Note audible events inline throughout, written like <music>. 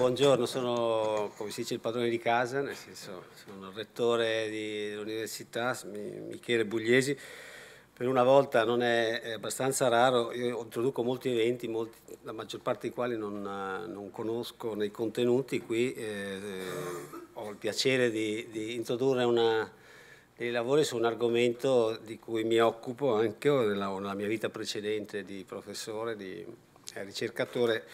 buongiorno, sono come si dice il padrone di casa, nel senso sono il rettore dell'università, Michele Bugliesi. Per una volta non è, abbastanza raro, io introduco molti eventi, molti, la maggior parte dei quali non, non conosco nei contenuti, qui eh, ho il piacere di, di introdurre una, dei lavori su un argomento di cui mi occupo anche nella, nella mia vita precedente di professore, di eh, ricercatore.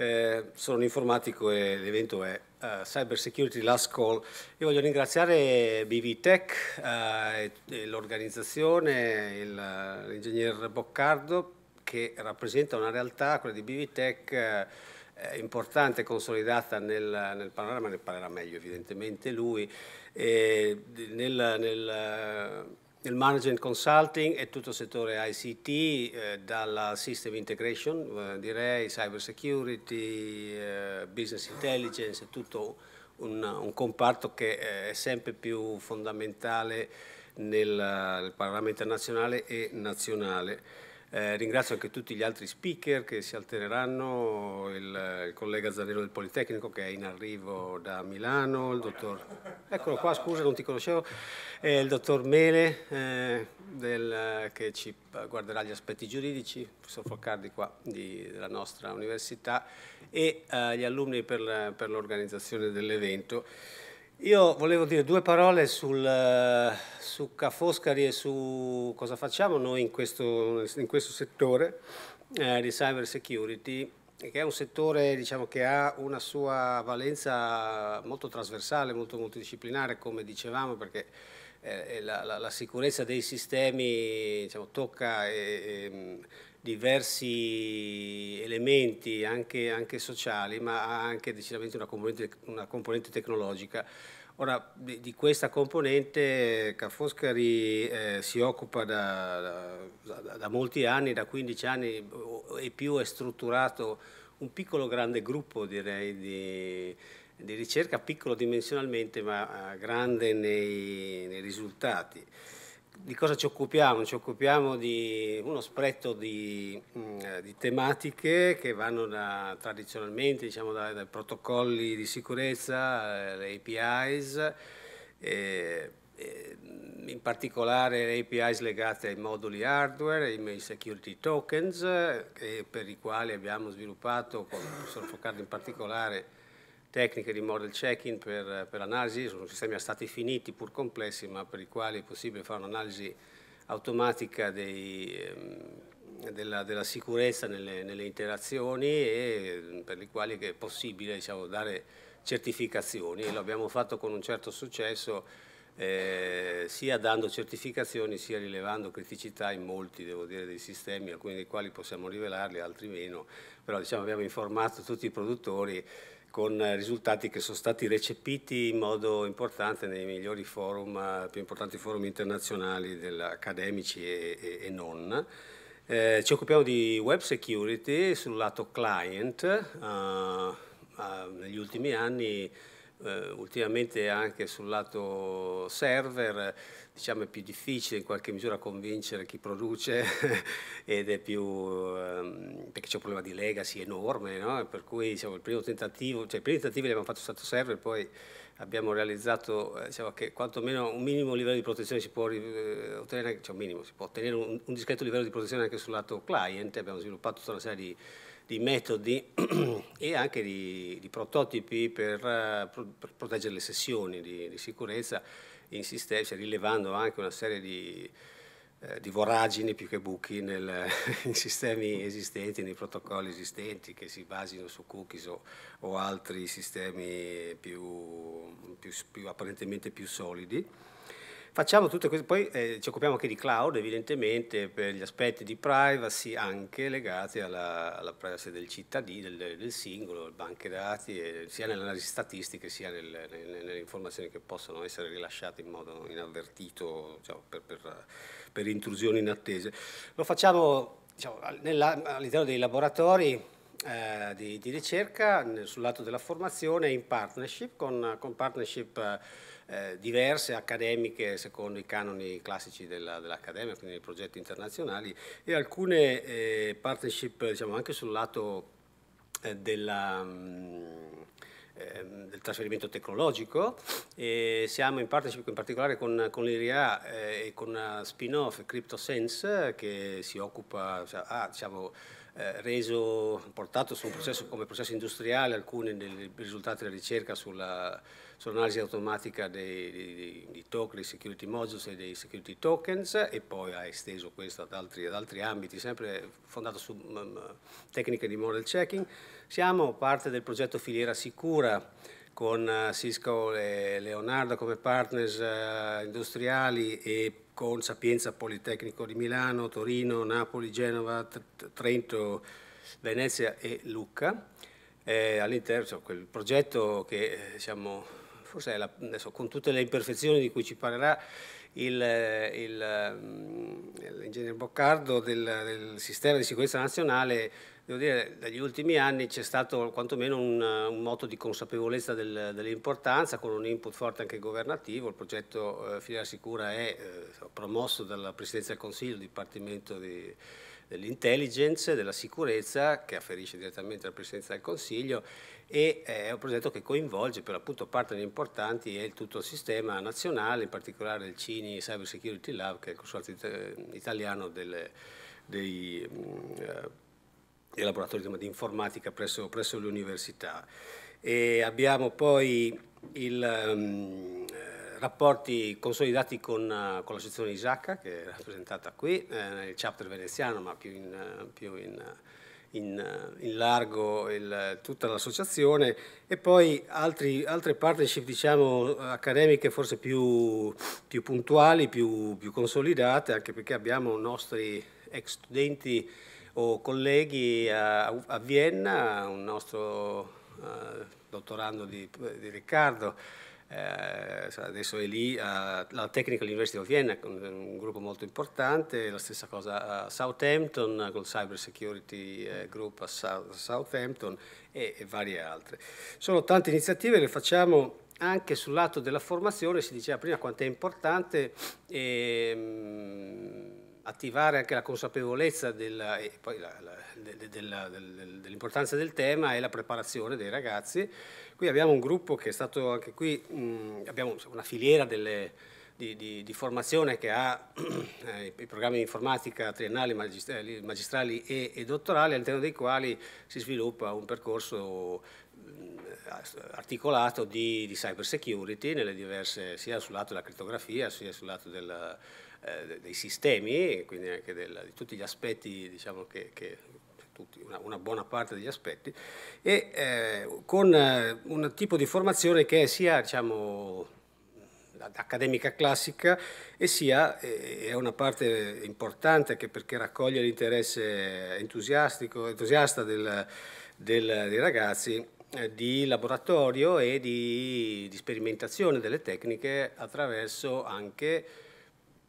Eh, sono un informatico e l'evento è uh, Cyber Security Last Call. Io voglio ringraziare BV Tech uh, e, l'organizzazione, l'ingegner Boccardo, che rappresenta una realtà, quella di BV Tech, eh, importante, consolidata nel, nel panorama, ne parlerà meglio evidentemente lui, nel, nel, nel management consulting e tutto il settore ICT, eh, dalla system integration, eh, direi, cyber security, eh, business intelligence, è tutto un, un comparto che eh, è sempre più fondamentale nel, nel panorama internazionale e nazionale. Eh, ringrazio anche tutti gli altri speaker che si alterneranno, il, il, collega Zanero del Politecnico che è in arrivo da Milano, il dottor, eccolo qua scusa non ti conoscevo, eh, il dottor Mele eh, del, che ci guarderà gli aspetti giuridici, professor Foccardi qua di, della nostra università e eh, gli alunni per l'organizzazione dell'evento. Io volevo dire due parole sul, su Ca' Foscari e su cosa facciamo noi in questo, in questo settore eh, di cyber security, che è un settore diciamo, che ha una sua valenza molto trasversale, molto multidisciplinare, come dicevamo, perché eh, la, la, la, sicurezza dei sistemi diciamo, tocca eh, ehm, diversi elementi anche, anche, sociali, ma ha anche decisamente una componente, una componente tecnologica. Ora, di, di, questa componente Ca' Foscari eh, si occupa da, da, da, molti anni, da 15 anni e più è strutturato un piccolo grande gruppo direi di, di ricerca, piccolo dimensionalmente ma eh, grande nei, nei risultati di cosa ci occupiamo? Ci occupiamo di uno spreto di, mm, di tematiche che vanno da, tradizionalmente diciamo, dai, dai, protocolli di sicurezza, eh, le APIs, eh, eh, in particolare le APIs legate ai moduli hardware, ai security tokens, eh, per i quali abbiamo sviluppato, con il professor Focardo in particolare, tecniche di model checking per, per analisi, sono sistemi a stati finiti pur complessi ma per i quali è possibile fare un'analisi automatica dei, ehm, della, della, sicurezza nelle, nelle, interazioni e per i quali è possibile diciamo, dare certificazioni. E lo abbiamo fatto con un certo successo eh, sia dando certificazioni sia rilevando criticità in molti devo dire, dei sistemi, alcuni dei quali possiamo rivelarli, altri meno, però diciamo, abbiamo informato tutti i produttori con risultati che sono stati recepiti in modo importante nei migliori forum, eh, più importanti forum internazionali accademici e, e, e non. Eh, ci occupiamo di web security sul lato client, uh, uh, negli ultimi anni eh, ultimamente anche sul lato server diciamo, è più difficile in qualche misura convincere chi produce <laughs> ed è più ehm, perché c'è un problema di legacy enorme no? per cui diciamo, il primo tentativo cioè i primi tentativi li abbiamo fatto stato server poi abbiamo realizzato eh, diciamo, che quantomeno un minimo livello di protezione si può eh, ottenere cioè un minimo, si può ottenere un, un discreto livello di protezione anche sul lato client abbiamo sviluppato tutta una serie di di metodi <clears throat> e anche di, di prototipi per, pro, per, proteggere le sessioni di, di sicurezza in sistemi, cioè rilevando anche una serie di, eh, di voragini più che buchi nel, <laughs> in sistemi esistenti, nei protocolli esistenti che si basino su cookies o, o altri sistemi più, più, più, apparentemente più solidi. Facciamo tutte queste, poi eh, ci occupiamo anche di cloud evidentemente per gli aspetti di privacy anche legati alla, alla privacy del cittadino, del, del singolo, banche dati, eh, sia nell'analisi statistiche sia nel, nelle, nelle, informazioni che possono essere rilasciate in modo inavvertito diciamo, per, per, per, intrusioni inattese. Lo facciamo diciamo, all'interno dei laboratori eh, di, di, ricerca nel, sul lato della formazione in partnership con, con partnership eh, eh, diverse accademiche secondo i canoni classici dell'accademia, dell quindi nei progetti internazionali, e alcune eh, partnership diciamo, anche sul lato eh, della, ehm, del trasferimento tecnologico e siamo in partnership in particolare con, con l'IRIA eh, e con una spin-off CryptoSense che si occupa, cioè, ha diciamo, eh, reso, portato su un processo, come processo industriale alcuni risultati della ricerca sulla, sull'analisi automatica dei, dei, dei, token, dei security modules e dei security tokens e poi ha esteso questo ad altri, ad altri ambiti, sempre fondato su um, tecniche di model checking. Siamo parte del progetto Filiera Sicura con uh, Cisco e Leonardo come partners uh, industriali e con Sapienza Politecnico di Milano, Torino, Napoli, Genova, Trento, Venezia e Lucca. Eh, all'interno cioè, quel progetto che eh, diciamo, forse la, adesso, con tutte le imperfezioni di cui ci parlerà mm, l'ingegnere Boccardo del, del sistema di sicurezza nazionale devo dire, negli ultimi anni c'è stato quantomeno un, un moto di consapevolezza del, dell'importanza con un input forte anche governativo. Il progetto eh, Filiera Sicura è eh, promosso dalla Presidenza del Consiglio, Dipartimento di, dell'Intelligence, della Sicurezza, che afferisce direttamente alla Presidenza del Consiglio e eh, è un progetto che coinvolge per appunto partner importanti e tutto il sistema nazionale, in particolare il CINI Cyber Security Lab, che è il consorzio italiano delle, dei... Uh, dei laboratori di informatica presso, presso le università. E abbiamo poi i um, rapporti consolidati con, uh, con, la sezione Isacca, che è rappresentata qui, eh, nel chapter veneziano, ma più in, uh, più in, in, in largo il, tutta l'associazione, e poi altri, altre partnership diciamo, accademiche forse più, più puntuali, più, più consolidate, anche perché abbiamo nostri ex studenti o colleghi a, a Vienna, un nostro uh, dottorando di, di Riccardo, eh, adesso è lì alla Technical University of Vienna, un gruppo molto importante, la stessa cosa a Southampton, col Cyber Security eh, Group a Southampton e, e, varie altre. Sono tante iniziative, le facciamo anche sul lato della formazione, si diceva prima quanto è importante. E, ehm, attivare anche la consapevolezza dell'importanza del tema e la preparazione dei ragazzi. Qui abbiamo un gruppo che è stato anche qui, mh, abbiamo una filiera delle, di, di, di, formazione che ha <clears throat> eh, i programmi di informatica triennali, magistrali, magistrali e, e, dottorali, all'interno dei quali si sviluppa un percorso articolato di, di cyber security diverse, sia sul lato della crittografia sia sul lato del eh, dei sistemi, quindi anche del, di tutti gli aspetti, diciamo che, che una, una, buona parte degli aspetti, e eh, con eh, un tipo di formazione che sia diciamo, accademica classica e sia eh, è una parte importante anche perché raccoglie l'interesse entusiasta del, del, dei ragazzi eh, di laboratorio e di, di sperimentazione delle tecniche attraverso anche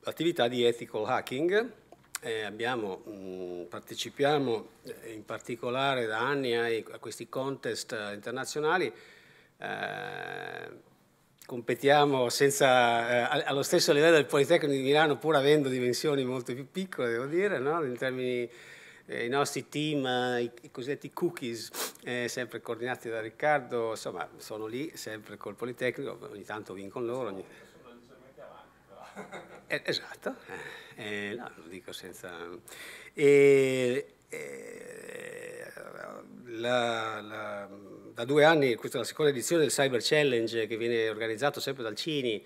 attività di ethical hacking. Eh, abbiamo, mh, partecipiamo eh, in particolare da anni ai, a questi contest internazionali, eh, competiamo senza, eh, allo stesso livello del Politecnico di Milano pur avendo dimensioni molto più piccole, devo dire, no? in termini eh, i nostri team, eh, i, cosiddetti cookies, eh, sempre coordinati da Riccardo, insomma sono lì sempre col Politecnico, ogni tanto vincono loro. Ogni... Eh, esatto, eh, no, lo dico senza... E, eh, la, la, da due anni, questa è la seconda edizione del Cyber Challenge che viene organizzato sempre dal Cini,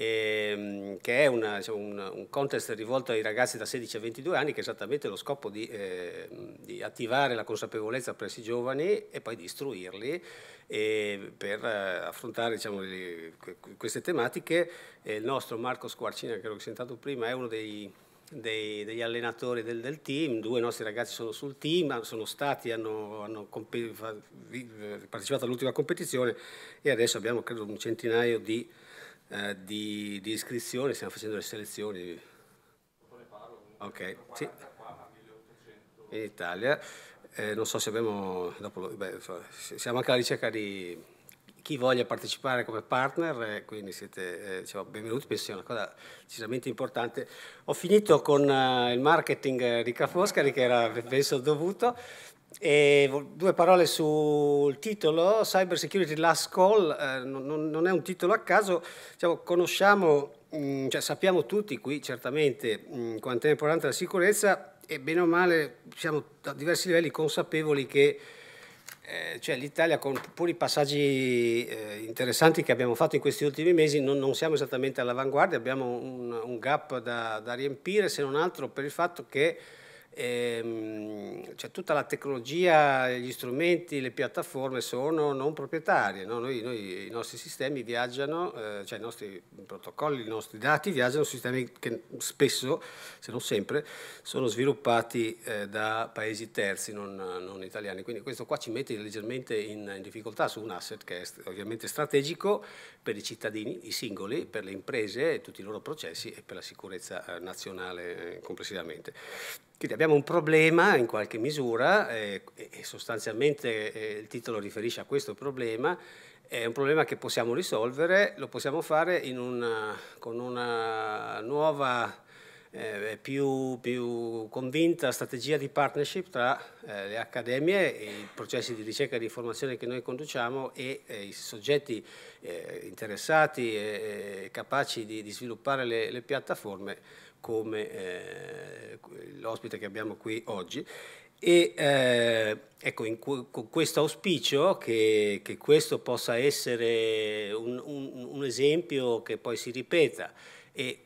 ehm, che è una, diciamo, un, un, contest rivolto ai ragazzi da 16 a 22 anni, che è esattamente lo scopo di, eh, di attivare la consapevolezza presso i giovani e poi di istruirli e per eh, affrontare diciamo, le, queste tematiche. il nostro Marco Squarcina, che ho sentito prima, è uno dei, dei, degli allenatori del, del, team, due nostri ragazzi sono sul team, sono stati, hanno, hanno partecipato all'ultima competizione e adesso abbiamo credo un centinaio di, eh, di, di iscrizioni, stiamo facendo le selezioni. Ok, sì. In Italia. Eh, non so se abbiamo, dopo, beh, siamo anche alla ricerca di chi voglia partecipare come partner, eh, quindi siete eh, diciamo, benvenuti, penso sia una cosa decisamente importante. Ho finito con uh, il marketing di Cafoscari, che era penso dovuto, E due parole sul titolo, Cyber Security Last Call, eh, non, non, è un titolo a caso, diciamo, conosciamo, mh, mm, cioè, sappiamo tutti qui certamente mh, mm, quanto è importante la sicurezza e bene o male siamo a diversi livelli consapevoli che eh, cioè l'Italia con pur i passaggi eh, interessanti che abbiamo fatto in questi ultimi mesi non, non siamo esattamente all'avanguardia, abbiamo un, un gap da, da riempire se non altro per il fatto che ehm, cioè tutta la tecnologia, gli strumenti, le piattaforme sono non proprietarie, no? noi, noi, i nostri sistemi viaggiano, eh, cioè i nostri protocolli, i nostri dati viaggiano su sistemi che spesso, se non sempre, sono sviluppati eh, da paesi terzi, non, non, italiani. Quindi questo qua ci mette leggermente in, in difficoltà su un asset che è ovviamente strategico per i cittadini, i singoli, per le imprese, tutti i loro processi e per la sicurezza eh, nazionale eh, complessivamente. Quindi abbiamo un problema in qualche misura eh, e sostanzialmente eh, il titolo riferisce a questo problema, è un problema che possiamo risolvere, lo possiamo fare una, con una nuova, eh, più, più, convinta strategia di partnership tra eh, le accademie i processi di ricerca e di formazione che noi conduciamo e eh, i soggetti eh, interessati e capaci di, di sviluppare le, le piattaforme come eh, l'ospite che abbiamo qui oggi. E eh, ecco, in, con questo auspicio che, che, questo possa essere un, un, un, esempio che poi si ripeta e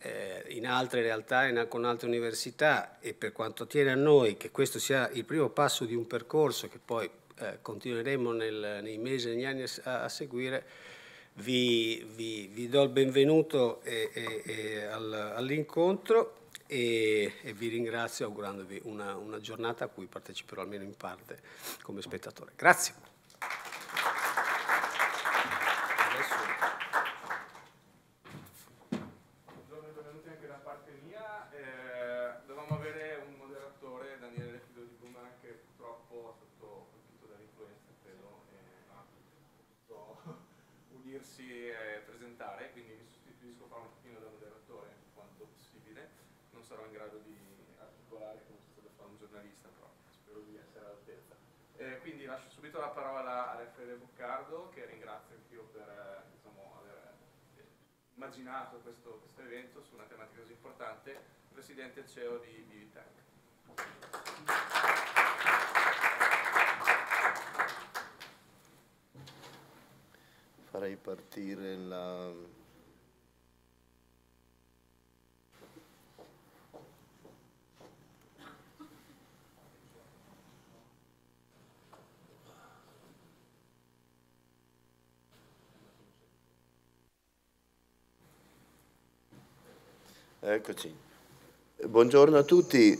eh, in altre realtà, in, con altre università e per quanto tiene a noi che questo sia il primo passo di un percorso che poi eh, continueremo nel, nei mesi e negli anni a, a seguire, vi, vi, vi, do il benvenuto e, e, e all'incontro e, vi ringrazio augurandovi una, una giornata a cui parteciperò almeno in parte come spettatore. Grazie. Subito la parola a Raffaele Boccardo, che ringrazio anch'io per eh, diciamo, aver immaginato questo, questo, evento su una tematica così importante, presidente CEO di Bivitech. Farei partire la Eccoci. Buongiorno a tutti,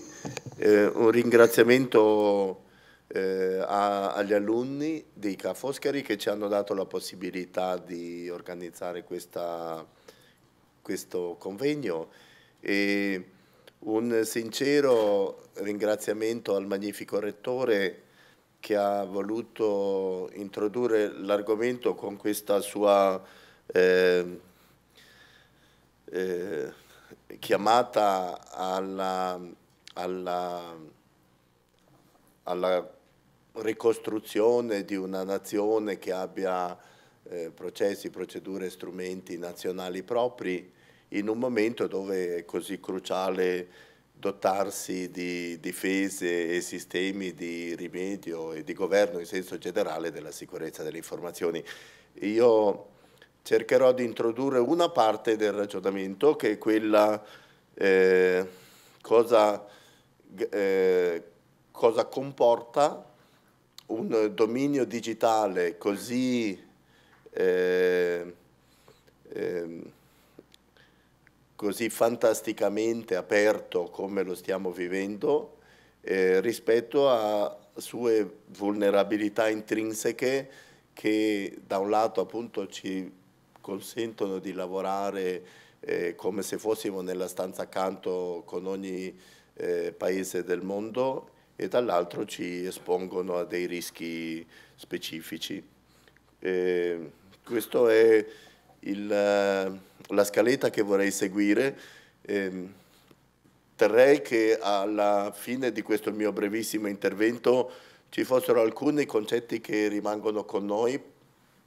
eh, un ringraziamento eh, a, agli alunni di Ca' Foscari che ci hanno dato la possibilità di organizzare questa, questo convegno e un sincero ringraziamento al magnifico rettore che ha voluto introdurre l'argomento con questa sua eh, eh, chiamata alla, alla, alla ricostruzione di una nazione che abbia eh, processi, procedure, strumenti nazionali propri in un momento dove è così cruciale dotarsi di difese e sistemi di rimedio e di governo in senso generale della sicurezza delle informazioni. Io cercherò di introdurre una parte del ragionamento che è quella eh, cosa, eh, cosa comporta un dominio digitale così eh, eh, così fantasticamente aperto come lo stiamo vivendo eh, rispetto a sue vulnerabilità intrinseche che da un lato appunto ci consentono di lavorare eh, come se fossimo nella stanza accanto con ogni eh, paese del mondo e dall'altro ci espongono a dei rischi specifici. Eh, questa è il, la scaletta che vorrei seguire. Ehm, terrei che alla fine di questo mio brevissimo intervento ci fossero alcuni concetti che rimangono con noi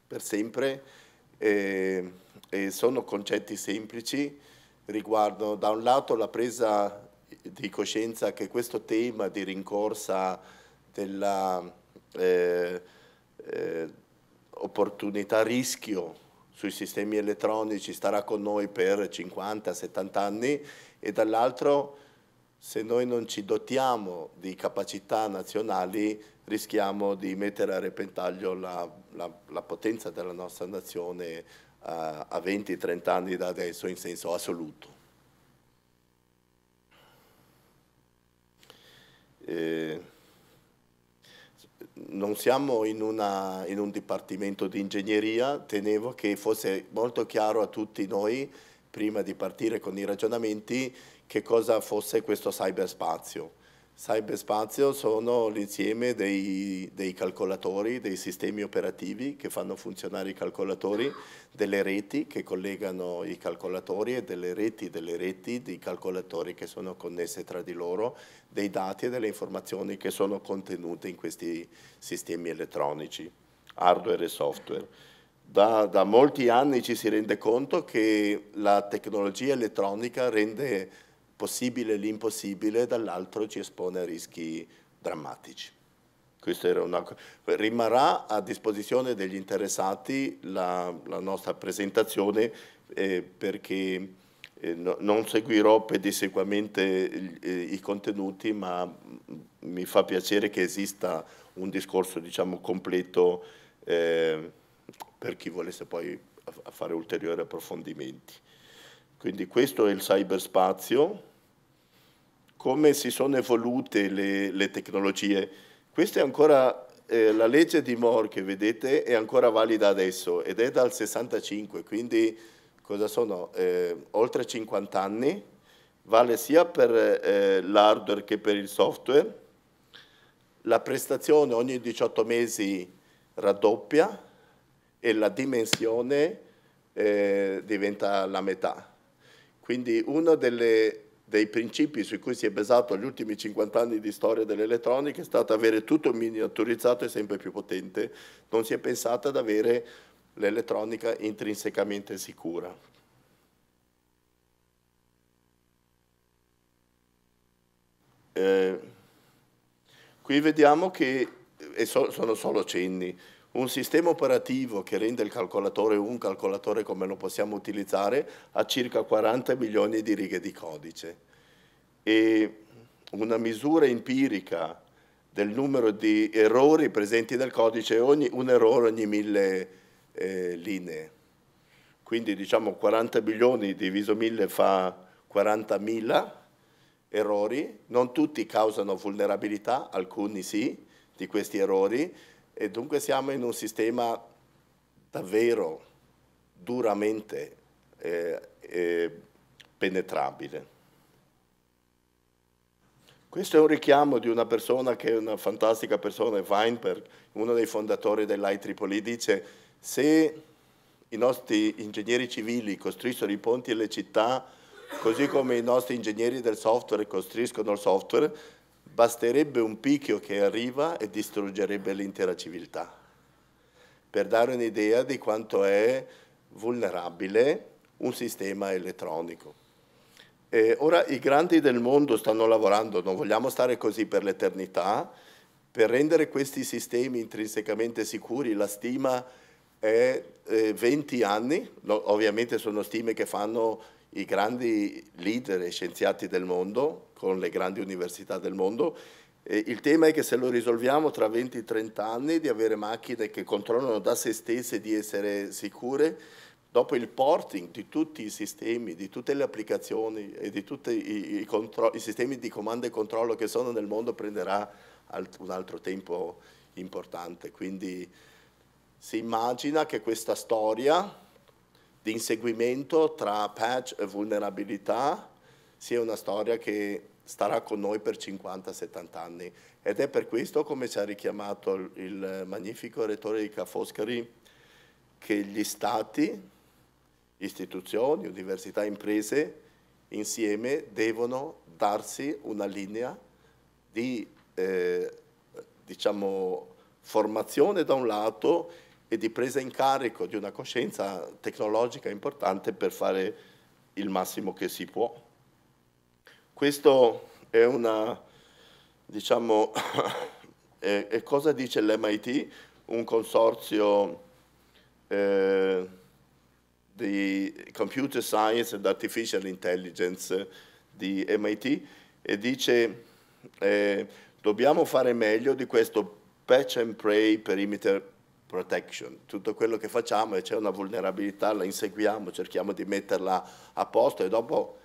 per sempre e, e sono concetti semplici, riguardano da un lato la presa di coscienza che questo tema di rincorsa della eh, eh, opportunità rischio sui sistemi elettronici starà con noi per 50-70 anni e dall'altro se noi non ci dotiamo di capacità nazionali rischiamo di mettere a repentaglio la, la, la potenza della nostra nazione a, a 20-30 anni da adesso in senso assoluto. Eh, non siamo in, una, in, un dipartimento di ingegneria, tenevo che fosse molto chiaro a tutti noi, prima di partire con i ragionamenti, che cosa fosse questo cyberspazio. Cyberspazio sono l'insieme dei, dei, calcolatori, dei sistemi operativi che fanno funzionare i calcolatori, delle reti che collegano i calcolatori e delle reti delle reti di calcolatori che sono connesse tra di loro, dei dati e delle informazioni che sono contenute in questi sistemi elettronici, hardware e software. Da, da molti anni ci si rende conto che la tecnologia elettronica rende possibile l'impossibile, dall'altro ci espone a rischi drammatici. Una... Rimarrà a disposizione degli interessati la, la nostra presentazione eh, perché eh, no, non seguirò pedissequamente eh, i contenuti, ma mi fa piacere che esista un discorso diciamo, completo eh, per chi volesse poi fare ulteriori approfondimenti. Quindi questo è il cyberspazio, come si sono evolute le, le tecnologie. Questa è ancora, eh, la legge di Moore che vedete è ancora valida adesso ed è dal 65, quindi cosa sono? Eh, oltre 50 anni, vale sia per eh, l'hardware che per il software. La prestazione ogni 18 mesi raddoppia e la dimensione eh, diventa la metà. Quindi una delle dei principi su cui si è basato gli ultimi 50 anni di storia dell'elettronica è stato avere tutto miniaturizzato e sempre più potente. Non si è pensato ad avere l'elettronica intrinsecamente sicura. Eh, qui vediamo che, e so, sono solo cenni, un sistema operativo che rende il calcolatore un calcolatore come lo possiamo utilizzare ha circa 40 milioni di righe di codice. E una misura empirica del numero di errori presenti nel codice è un errore ogni mille eh, linee. Quindi diciamo 40 milioni diviso mille fa 40.000 errori, non tutti causano vulnerabilità, alcuni sì, di questi errori, e dunque siamo in un sistema davvero duramente eh, eh, penetrabile. Questo è un richiamo di una persona che è una fantastica persona, Weinberg, uno dei fondatori dell'IEEE, dice se i nostri ingegneri civili costruissero i ponti e le città, così come i nostri ingegneri del software costruiscono il software, basterebbe un picchio che arriva e distruggerebbe l'intera civiltà, per dare un'idea di quanto è vulnerabile un sistema elettronico. E ora i grandi del mondo stanno lavorando, non vogliamo stare così per l'eternità, per rendere questi sistemi intrinsecamente sicuri, la stima è eh, 20 anni, no, ovviamente sono stime che fanno i grandi leader e scienziati del mondo, con le grandi università del mondo. E il tema è che se lo risolviamo tra 20-30 anni, di avere macchine che controllano da se stesse di essere sicure, dopo il porting di tutti i sistemi, di tutte le applicazioni e di tutti i, i, i sistemi di comando e controllo che sono nel mondo prenderà un altro tempo importante. Quindi si immagina che questa storia di inseguimento tra patch e vulnerabilità sia una storia che starà con noi per 50-70 anni. Ed è per questo, come ci ha richiamato il magnifico rettore di Ca' Foscari, che gli stati, istituzioni, università, imprese insieme devono darsi una linea di eh, diciamo, formazione da un lato e di presa in carico di una coscienza tecnologica importante per fare il massimo che si può. Questo è una, diciamo, <coughs> è, è cosa dice l'MIT, un consorzio eh, di computer science and artificial intelligence di MIT e dice eh, dobbiamo fare meglio di questo patch and pray perimeter protection. Tutto quello che facciamo e c'è una vulnerabilità, la inseguiamo, cerchiamo di metterla a posto e dopo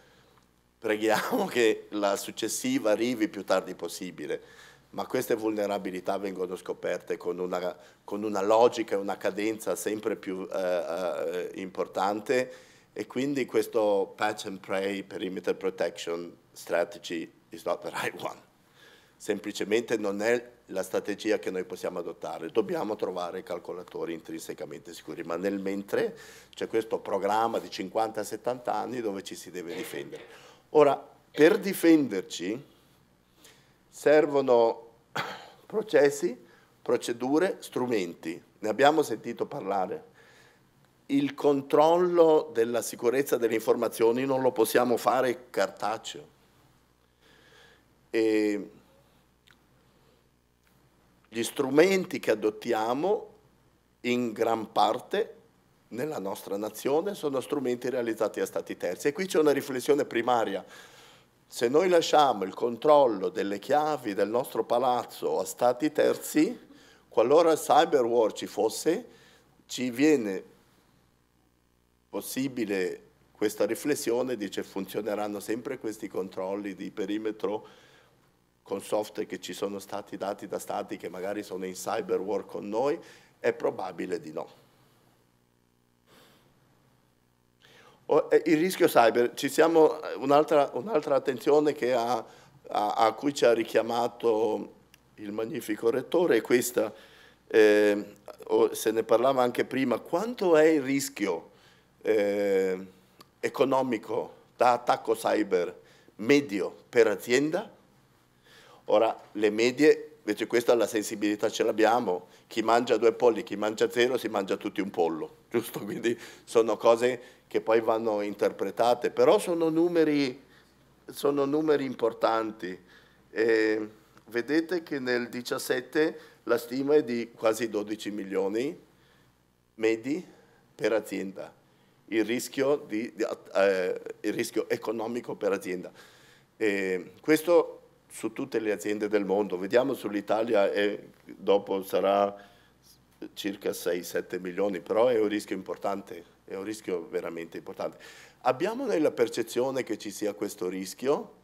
preghiamo <laughs> che la successiva arrivi più tardi possibile. Ma queste vulnerabilità vengono scoperte con una, con una logica e una cadenza sempre più eh, eh, importante e quindi questo patch and pray perimeter protection strategy is not the right <laughs> one. Semplicemente non è la strategia che noi possiamo adottare. Dobbiamo trovare calcolatori intrinsecamente sicuri, ma nel mentre c'è questo programma di 50-70 anni dove ci si deve difendere. Ora, per difenderci servono <coughs> processi, procedure, strumenti. Ne abbiamo sentito parlare. Il controllo della sicurezza delle informazioni non lo possiamo fare cartaceo. E gli strumenti che adottiamo in gran parte nella nostra nazione sono strumenti realizzati da stati terzi. E qui c'è una riflessione primaria. Se noi lasciamo il controllo delle chiavi del nostro palazzo a stati terzi, qualora il cyber war ci fosse, ci viene possibile questa riflessione, dice funzioneranno sempre questi controlli di perimetro con software che ci sono stati dati da stati che magari sono in cyber war con noi, è probabile di no. Eh, il rischio cyber, siamo, un'altra, un attenzione ha, a, a, cui ci ha richiamato il magnifico rettore è questa, eh, se ne parlava anche prima, quanto è il rischio eh, economico da attacco cyber medio per azienda? Ora, le medie, invece questa la sensibilità ce l'abbiamo, chi mangia due polli, chi mangia zero si mangia tutti un pollo, <laughs> giusto? Quindi sono cose che poi vanno interpretate, però sono numeri, sono numeri importanti. E vedete che nel 17 la stima è di quasi 12 milioni medi per azienda, il rischio, di, eh, il rischio economico per azienda. E questo su tutte le aziende del mondo. Vediamo sull'Italia e dopo sarà circa 6-7 milioni, però è un rischio importante, è un rischio veramente importante. Abbiamo nella percezione che ci sia questo rischio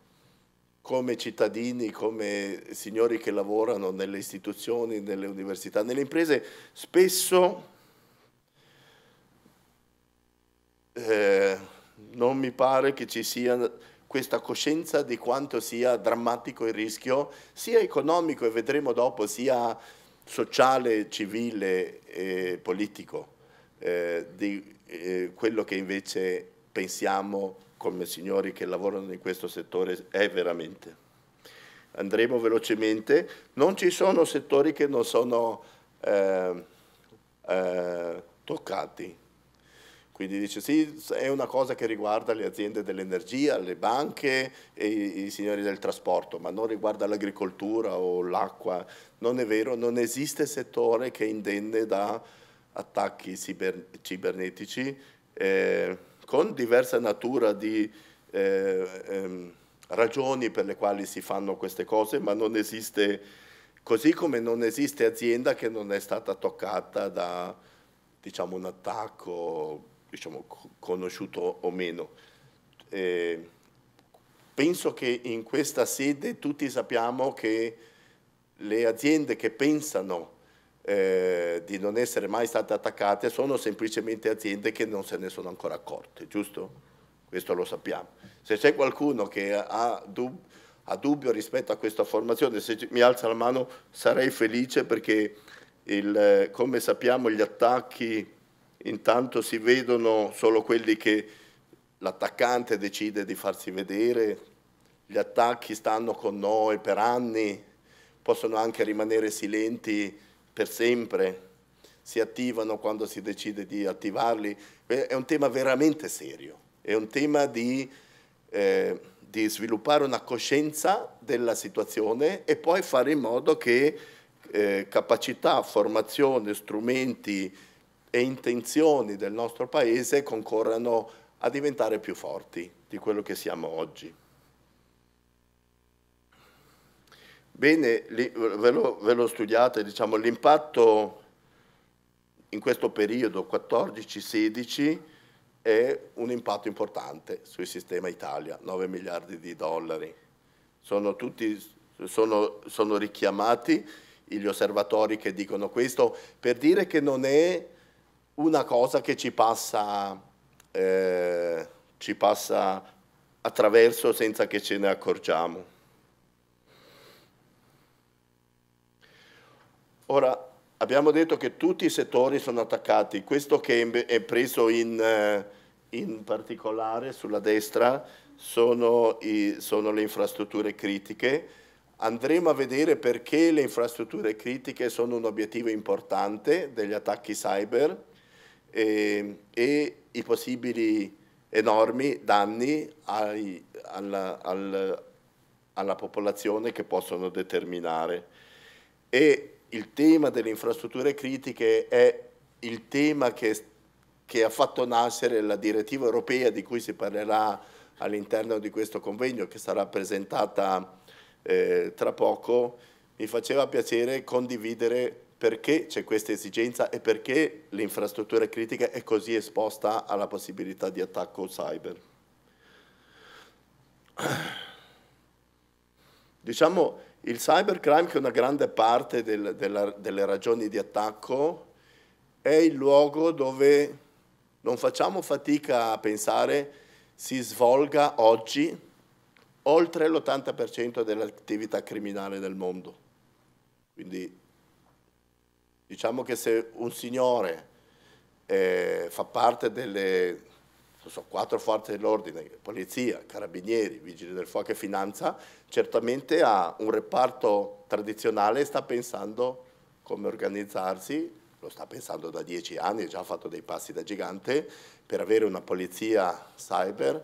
come cittadini, come signori che lavorano nelle istituzioni, nelle università, nelle imprese, spesso eh, non mi pare che ci sia questa coscienza di quanto sia drammatico il rischio, sia economico e vedremo dopo, sia sociale, civile e politico, eh, di eh, quello che invece pensiamo come signori che lavorano in questo settore è veramente. Andremo velocemente, non ci sono settori che non sono eh, eh toccati quindi dice sì, è una cosa che riguarda le aziende dell'energia, le banche e i, signori del trasporto, ma non riguarda l'agricoltura o l'acqua. Non è vero, non esiste settore che è indenne da attacchi ciber, cibernetici eh, con diversa natura di eh, ehm, ragioni per le quali si fanno queste cose, ma non esiste, così come non esiste azienda che non è stata toccata da diciamo, un attacco diciamo, conosciuto o meno. Eh, penso che in questa sede tutti sappiamo che le aziende che pensano eh, di non essere mai state attaccate sono semplicemente aziende che non se ne sono ancora accorte, giusto? Questo lo sappiamo. Se c'è qualcuno che ha, dub ha dubbio rispetto a questa formazione, se mi alza la mano sarei felice perché il, come sappiamo gli attacchi intanto si vedono solo quelli che l'attaccante decide di farsi vedere, gli attacchi stanno con noi per anni, possono anche rimanere silenti per sempre, si attivano quando si decide di attivarli. È un tema veramente serio, è un tema di, eh, di sviluppare una coscienza della situazione e poi fare in modo che eh, capacità, formazione, strumenti e intenzioni del nostro Paese concorrano a diventare più forti di quello che siamo oggi. Bene, ve lo, ve lo studiate, diciamo, l'impatto in questo periodo 14-16 è un impatto importante sul sistema Italia, 9 miliardi di dollari. Sono, tutti, sono, sono richiamati gli osservatori che dicono questo per dire che non è una cosa che ci passa, eh, ci passa attraverso senza che ce ne accorgiamo. Ora, abbiamo detto che tutti i settori sono attaccati, questo che è preso in, eh, in particolare sulla destra sono, i, sono, le infrastrutture critiche. Andremo a vedere perché le infrastrutture critiche sono un obiettivo importante degli attacchi cyber e, eh, e i possibili enormi danni ai, alla, alla, alla popolazione che possono determinare. E il tema delle infrastrutture critiche è il tema che, che, ha fatto nascere la direttiva europea di cui si parlerà all'interno di questo convegno che sarà presentata eh, tra poco, mi faceva piacere condividere perché c'è questa esigenza e perché l'infrastruttura critica è così esposta alla possibilità di attacco cyber. Diciamo, il cybercrime, che è una grande parte del, della, delle ragioni di attacco, è il luogo dove non facciamo fatica a pensare si svolga oggi oltre l'80% dell'attività criminale del mondo. Quindi diciamo che se un signore eh, fa parte delle so, quattro forze dell'ordine, polizia, carabinieri, vigili del fuoco e finanza, certamente ha un reparto tradizionale e sta pensando come organizzarsi, lo sta pensando da dieci anni, ha già fatto dei passi da gigante, per avere una polizia cyber,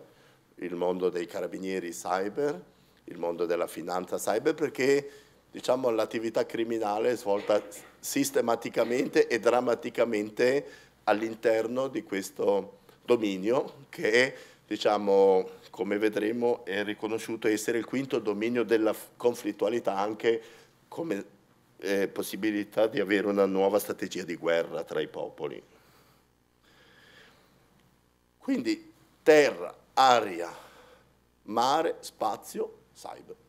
il mondo dei carabinieri cyber, il mondo della finanza cyber, perché diciamo, l'attività criminale svolta sistematicamente e drammaticamente all'interno di questo dominio che diciamo, come vedremo è riconosciuto essere il quinto dominio della conflittualità anche come eh, possibilità di avere una nuova strategia di guerra tra i popoli. Quindi terra, aria, mare, spazio, cyber.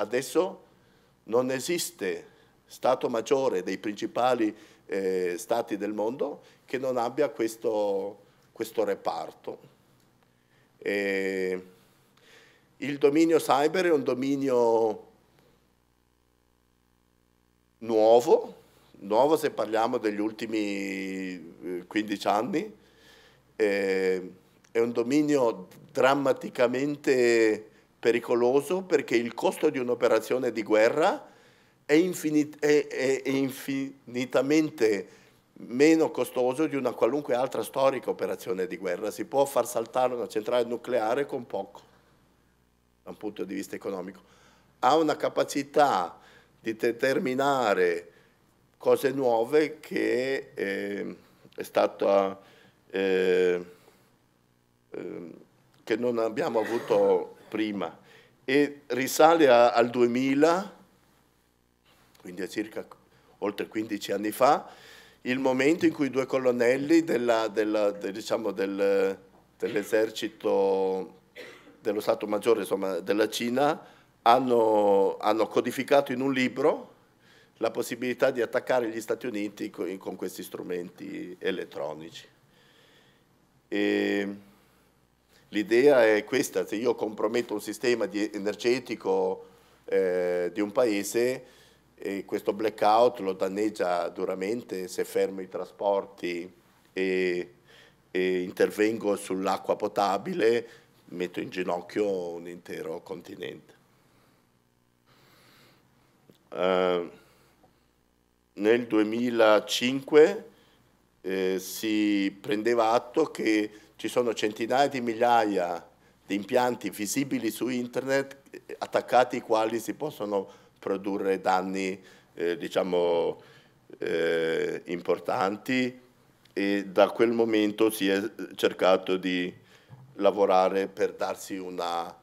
Adesso non esiste Stato maggiore dei principali eh, stati del mondo che non abbia questo, questo reparto. E il dominio cyber è un dominio nuovo, nuovo se parliamo degli ultimi 15 eh, anni, eh, è un dominio drammaticamente pericoloso perché il costo di un'operazione di guerra è, infinit è, è, è infinitamente meno costoso di una qualunque altra storica operazione di guerra. Si può far saltare una centrale nucleare con poco, da un punto di vista economico. Ha una capacità di determinare cose nuove che eh, è stata eh, eh, che non abbiamo avuto prima e risale a, al 2000 quindi a circa oltre 15 anni fa, il momento in cui due colonnelli della, della, de, diciamo del, dell'esercito dello Stato Maggiore insomma, della Cina hanno, hanno, codificato in un libro la possibilità di attaccare gli Stati Uniti con, con questi strumenti elettronici. L'idea è questa, se io comprometto un sistema energetico eh, di un paese, e questo blackout lo danneggia duramente se fermo i trasporti e, e intervengo sull'acqua potabile, metto in ginocchio un intero continente. Uh, nel 2005 eh, si prendeva atto che ci sono centinaia di migliaia di impianti visibili su internet attaccati ai quali si possono produrre danni eh, diciamo, eh, importanti e da quel momento si è cercato di lavorare per darsi una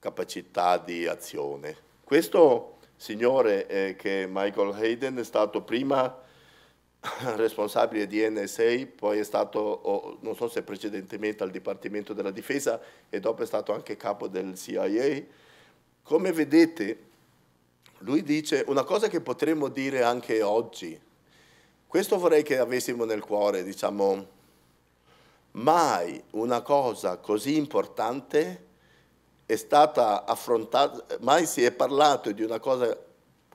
capacità di azione. Questo signore eh, che Michael Hayden è stato prima <laughs> responsabile di NSA, poi è stato, non so se precedentemente al Dipartimento della Difesa e dopo è stato anche capo del CIA. Come vedete, lui dice una cosa che potremmo dire anche oggi, questo vorrei che avessimo nel cuore, diciamo, mai una cosa così importante è stata affrontata, mai si è parlato di una cosa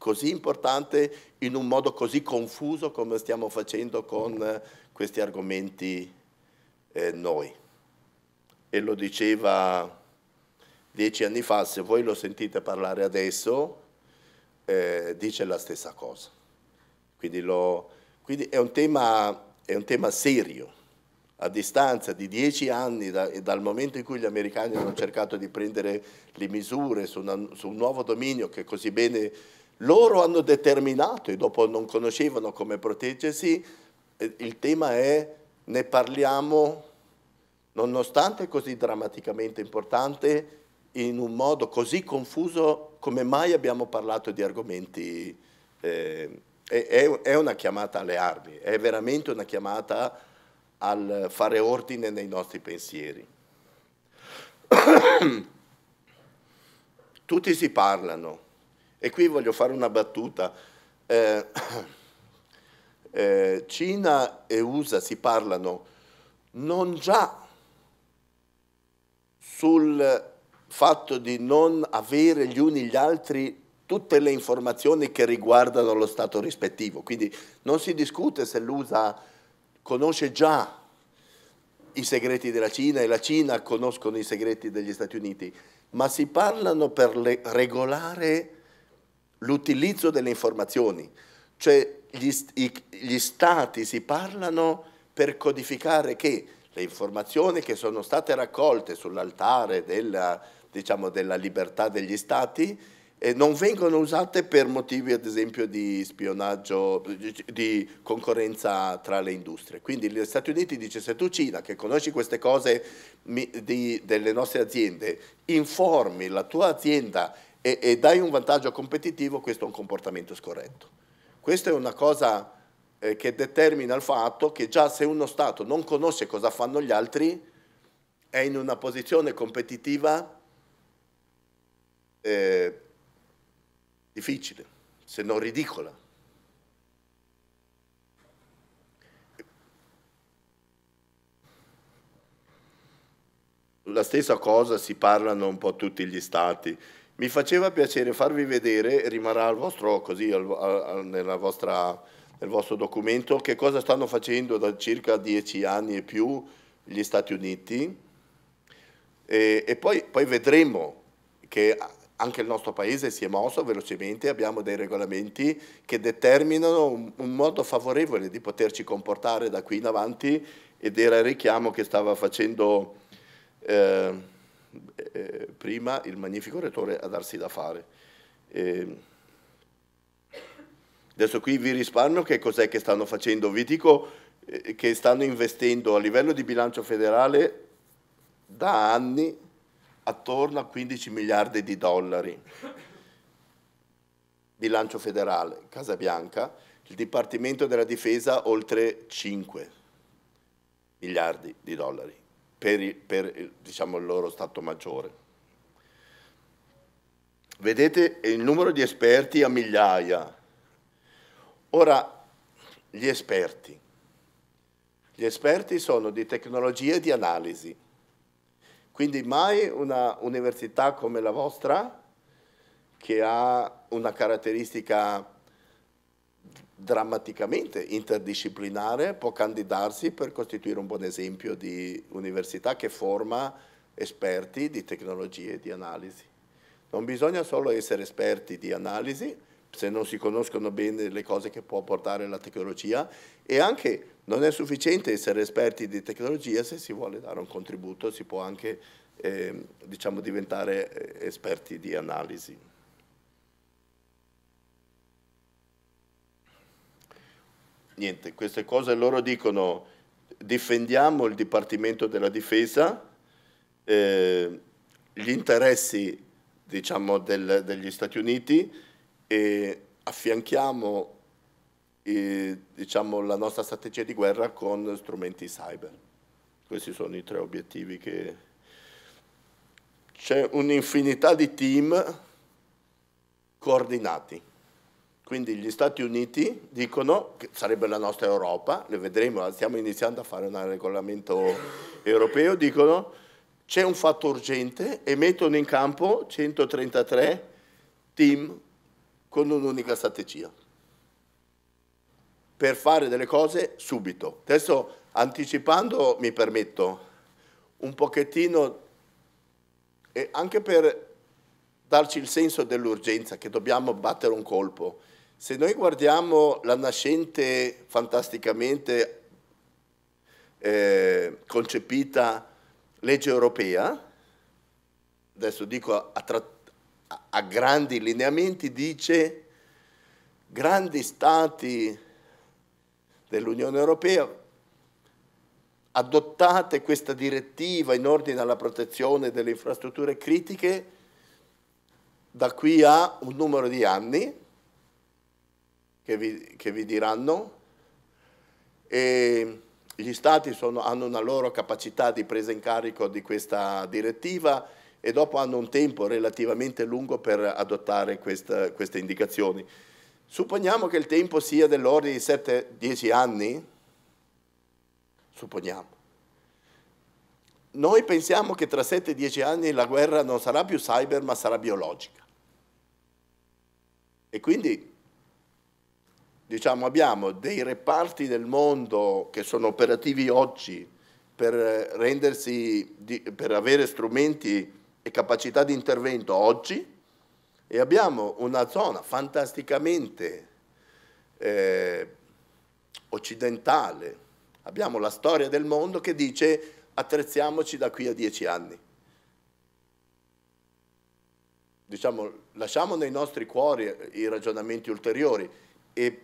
così importante in un modo così confuso come stiamo facendo con questi argomenti eh, noi. E lo diceva dieci anni fa, se voi lo sentite parlare adesso, eh, dice la stessa cosa. Quindi lo, quindi è un tema, è un tema serio. A distanza di dieci anni da, dal momento in cui gli americani hanno cercato di prendere le misure su, una, su un nuovo dominio che così bene loro hanno determinato e dopo non conoscevano come proteggersi, eh, il tema è ne parliamo nonostante così drammaticamente importante in un modo così confuso come mai abbiamo parlato di argomenti eh, è, è una chiamata alle armi, è veramente una chiamata al fare ordine nei nostri pensieri. <coughs> Tutti si parlano e qui voglio fare una battuta. Eh, <coughs> eh, Cina e USA si parlano non già sul fatto di non avere gli uni gli altri tutte le informazioni che riguardano lo Stato rispettivo. Quindi non si discute se l'USA conosce già i segreti della Cina e la Cina conoscono i segreti degli Stati Uniti, ma si parlano per regolare l'utilizzo delle informazioni, cioè gli, gli stati si parlano per codificare che le informazioni che sono state raccolte sull'altare della, diciamo, della libertà degli stati eh, non vengono usate per motivi ad esempio di spionaggio, di concorrenza tra le industrie. Quindi gli Stati Uniti dice se tu Cina che conosci queste cose mi, di, delle nostre aziende, informi la tua azienda e, e dai un vantaggio competitivo, questo è un comportamento scorretto. Questa è una cosa eh, che determina il fatto che già se uno Stato non conosce cosa fanno gli altri, è in una posizione competitiva eh, difficile, se non ridicola. La stessa cosa si parlano un po' tutti gli stati. Mi faceva piacere farvi vedere, rimarrà al vostro, così, al, al, vostra, nel vostro documento, che cosa stanno facendo da circa dieci anni e più gli Stati Uniti. E, e poi, poi vedremo che anche il nostro paese si è mosso velocemente, abbiamo dei regolamenti che determinano un, un, modo favorevole di poterci comportare da qui in avanti ed era il richiamo che stava facendo eh, eh, prima il magnifico rettore a darsi da fare. Eh, adesso qui vi risparmio che cos'è che stanno facendo, vi dico eh, che stanno investendo a livello di bilancio federale da anni attorno a 15 miliardi di dollari. Bilancio federale, Casa Bianca, il Dipartimento della Difesa oltre 5 miliardi di dollari per, per diciamo, il loro Stato Maggiore. Vedete il numero di esperti a migliaia. Ora, gli esperti. Gli esperti sono di tecnologie di analisi quindi mai una università come la vostra, che ha una caratteristica drammaticamente interdisciplinare, può candidarsi per costituire un buon esempio di università che forma esperti di tecnologie e di analisi. Non bisogna solo essere esperti di analisi, se non si conoscono bene le cose che può portare la tecnologia e anche non è sufficiente essere esperti di tecnologia se si vuole dare un contributo, si può anche eh, diciamo, diventare eh, esperti di analisi. Niente, queste cose loro dicono difendiamo il Dipartimento della Difesa, eh, gli interessi diciamo, del, degli Stati Uniti e affianchiamo eh, diciamo, la nostra strategia di guerra con strumenti cyber. Questi sono i tre obiettivi che... C'è un'infinità di team coordinati. Quindi gli Stati Uniti dicono che sarebbe la nostra Europa, le vedremo, stiamo iniziando a fare un regolamento europeo, dicono c'è un fatto urgente e mettono in campo 133 team con un'unica strategia per fare delle cose subito. Adesso anticipando mi permetto un pochettino, anche per darci il senso dell'urgenza che dobbiamo battere un colpo. Se noi guardiamo la nascente fantasticamente eh, concepita legge europea, adesso dico a, a, a grandi lineamenti, dice grandi stati dell'Unione Europea adottate questa direttiva in ordine alla protezione delle infrastrutture critiche da qui a un numero di anni che vi, che vi diranno e gli stati sono, hanno una loro capacità di presa in carico di questa direttiva e dopo hanno un tempo relativamente lungo per adottare questa, queste indicazioni. Supponiamo che il tempo sia dell'ordine di 7-10 anni, supponiamo. Noi pensiamo che tra 7-10 anni la guerra non sarà più cyber ma sarà biologica. E quindi diciamo, abbiamo dei reparti del mondo che sono operativi oggi per, rendersi, per avere strumenti e capacità di intervento oggi e abbiamo una zona fantasticamente eh, occidentale, abbiamo la storia del mondo che dice attrezziamoci da qui a dieci anni. Diciamo, lasciamo nei nostri cuori i ragionamenti ulteriori e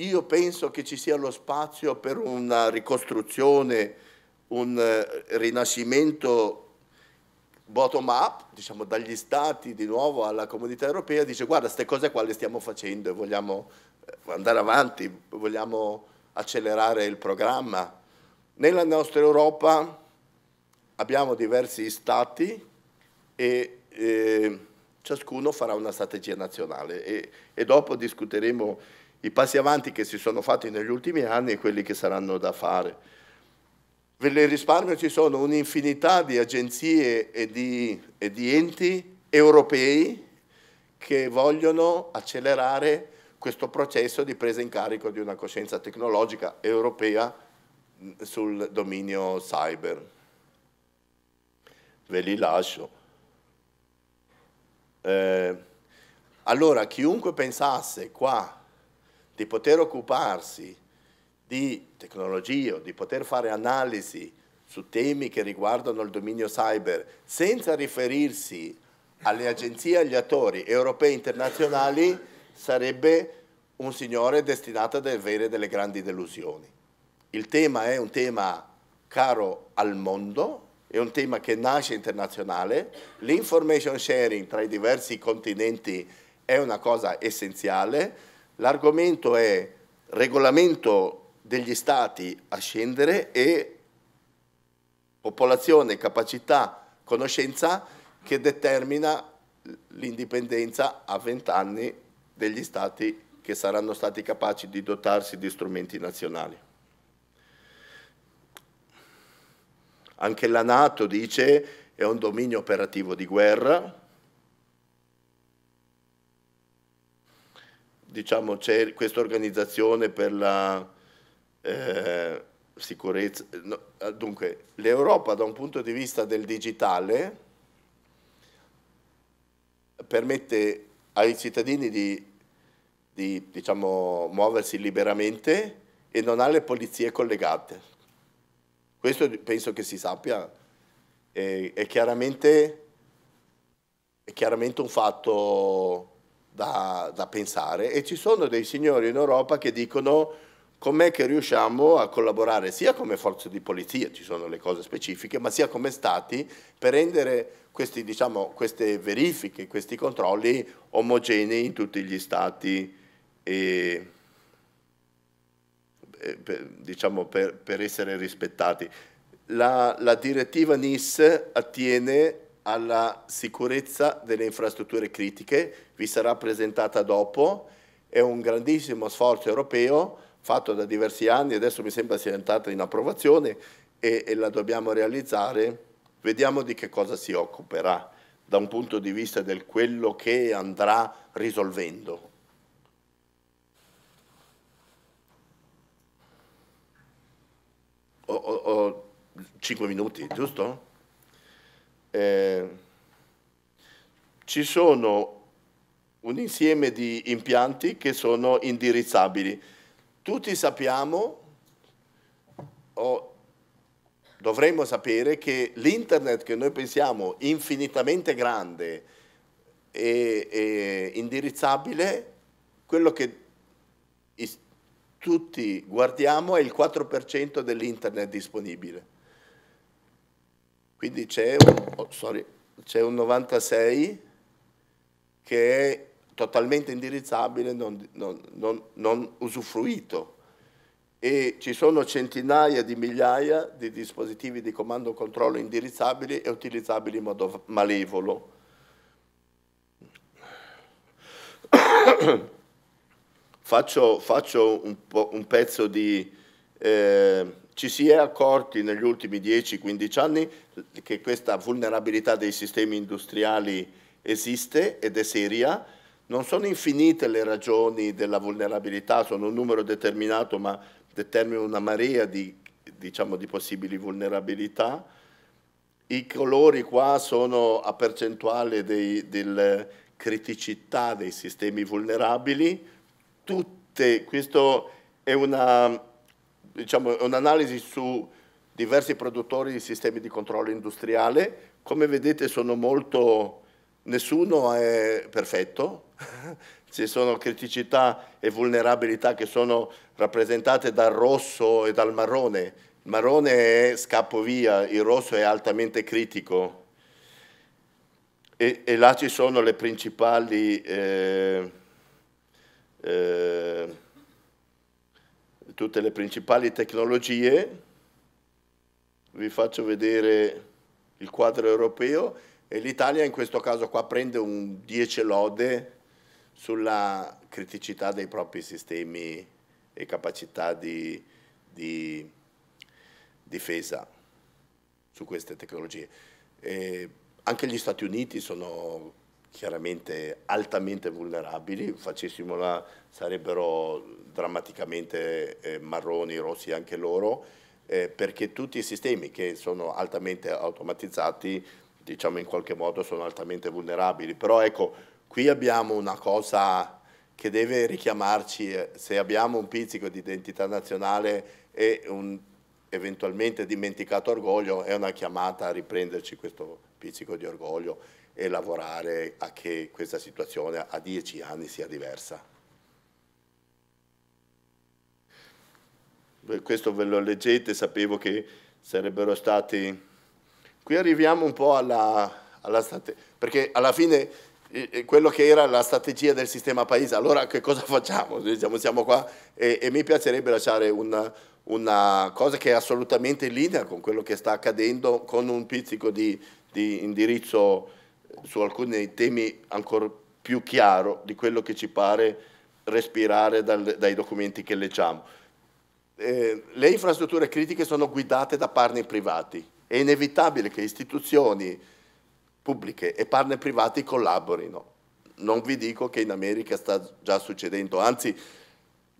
io penso che ci sia lo spazio per una ricostruzione, un eh, rinascimento bottom up, diciamo dagli stati di nuovo alla comunità europea, dice guarda queste cose qua le stiamo facendo e vogliamo eh, andare avanti, vogliamo accelerare il programma. Nella nostra Europa abbiamo diversi stati e eh, ciascuno farà una strategia nazionale e, e dopo discuteremo i passi avanti che si sono fatti negli ultimi anni e quelli che saranno da fare. Per il risparmio ci sono un'infinità di agenzie e di, e di enti europei che vogliono accelerare questo processo di presa in carico di una coscienza tecnologica europea sul dominio cyber. Ve li lascio. Eh, allora, chiunque pensasse qua di poter occuparsi di tecnologia di poter fare analisi su temi che riguardano il dominio cyber senza riferirsi alle agenzie e agli attori europei e internazionali sarebbe un signore destinato ad avere delle grandi delusioni. Il tema è un tema caro al mondo, è un tema che nasce internazionale, l'information sharing tra i diversi continenti è una cosa essenziale, L'argomento è regolamento degli stati a scendere e popolazione, capacità, conoscenza che determina l'indipendenza a vent'anni degli stati che saranno stati capaci di dotarsi di strumenti nazionali. Anche la Nato dice è un dominio operativo di guerra, diciamo, c'è questa organizzazione per la eh, sicurezza. No, dunque, l'Europa da un punto di vista del digitale permette ai cittadini di, di diciamo, muoversi liberamente e non ha le polizie collegate. Questo penso che si sappia, è, è, chiaramente, è chiaramente, un fatto da, da pensare e ci sono dei signori in Europa che dicono com'è che riusciamo a collaborare sia come forze di polizia, ci sono le cose specifiche, ma sia come stati per rendere questi, diciamo, queste verifiche, questi controlli omogenei in tutti gli stati e, e per, diciamo, per, per, essere rispettati. La, la direttiva NIS attiene alla sicurezza delle infrastrutture critiche, vi sarà presentata dopo, è un grandissimo sforzo europeo fatto da diversi anni, adesso mi sembra sia entrata in approvazione e, e la dobbiamo realizzare, vediamo di che cosa si occuperà da un punto di vista del quello che andrà risolvendo. Ho, ho, ho 5 minuti, giusto? Eh, ci sono un insieme di impianti che sono indirizzabili tutti sappiamo, o dovremmo sapere, che l'internet che noi pensiamo infinitamente grande e, e indirizzabile, quello che tutti guardiamo è il 4% dell'internet disponibile. Quindi c'è un, oh, sorry, un 96 che è totalmente indirizzabile, non, non, non, non usufruito e ci sono centinaia di migliaia di dispositivi di comando controllo indirizzabili e utilizzabili in modo malevolo. <coughs> faccio, faccio un, un, pezzo di... Eh, ci si è accorti negli ultimi 10-15 anni che questa vulnerabilità dei sistemi industriali esiste ed è seria, non sono infinite le ragioni della vulnerabilità, sono un numero determinato, ma determinano una marea di, diciamo, di possibili vulnerabilità. I colori qua sono a percentuale delle criticità dei sistemi vulnerabili. Tutte, questo è una, diciamo, un'analisi su diversi produttori di sistemi di controllo industriale. Come vedete sono molto nessuno è perfetto, <laughs> ci sono criticità e vulnerabilità che sono rappresentate dal rosso e dal marrone. Il marrone è scappo via, il rosso è altamente critico. E, e là ci sono le principali, eh, eh, tutte le principali tecnologie. Vi faccio vedere il quadro europeo e l'Italia in questo caso qua prende un 10 lode sulla criticità dei propri sistemi e capacità di, di difesa su queste tecnologie. E anche gli Stati Uniti sono chiaramente altamente vulnerabili, facessimo la, sarebbero drammaticamente eh, marroni, rossi anche loro, eh, perché tutti i sistemi che sono altamente automatizzati diciamo in qualche modo sono altamente vulnerabili. Però ecco, qui abbiamo una cosa che deve richiamarci, eh, se abbiamo un pizzico di identità nazionale e un eventualmente dimenticato orgoglio, è una chiamata a riprenderci questo pizzico di orgoglio e lavorare a che questa situazione a dieci anni sia diversa. Questo ve lo leggete, sapevo che sarebbero stati Qui arriviamo un po' alla, alla strategia, perché alla fine eh, quello che era la strategia del sistema paese, allora che cosa facciamo? Diciamo, siamo qua e, e mi piacerebbe lasciare una, una, cosa che è assolutamente in linea con quello che sta accadendo, con un pizzico di, di indirizzo su alcuni temi ancora più chiaro di quello che ci pare respirare dal, dai documenti che leggiamo. Eh, le infrastrutture critiche sono guidate da partner privati, è inevitabile che istituzioni pubbliche e partner privati collaborino. non vi dico che in America sta già succedendo, anzi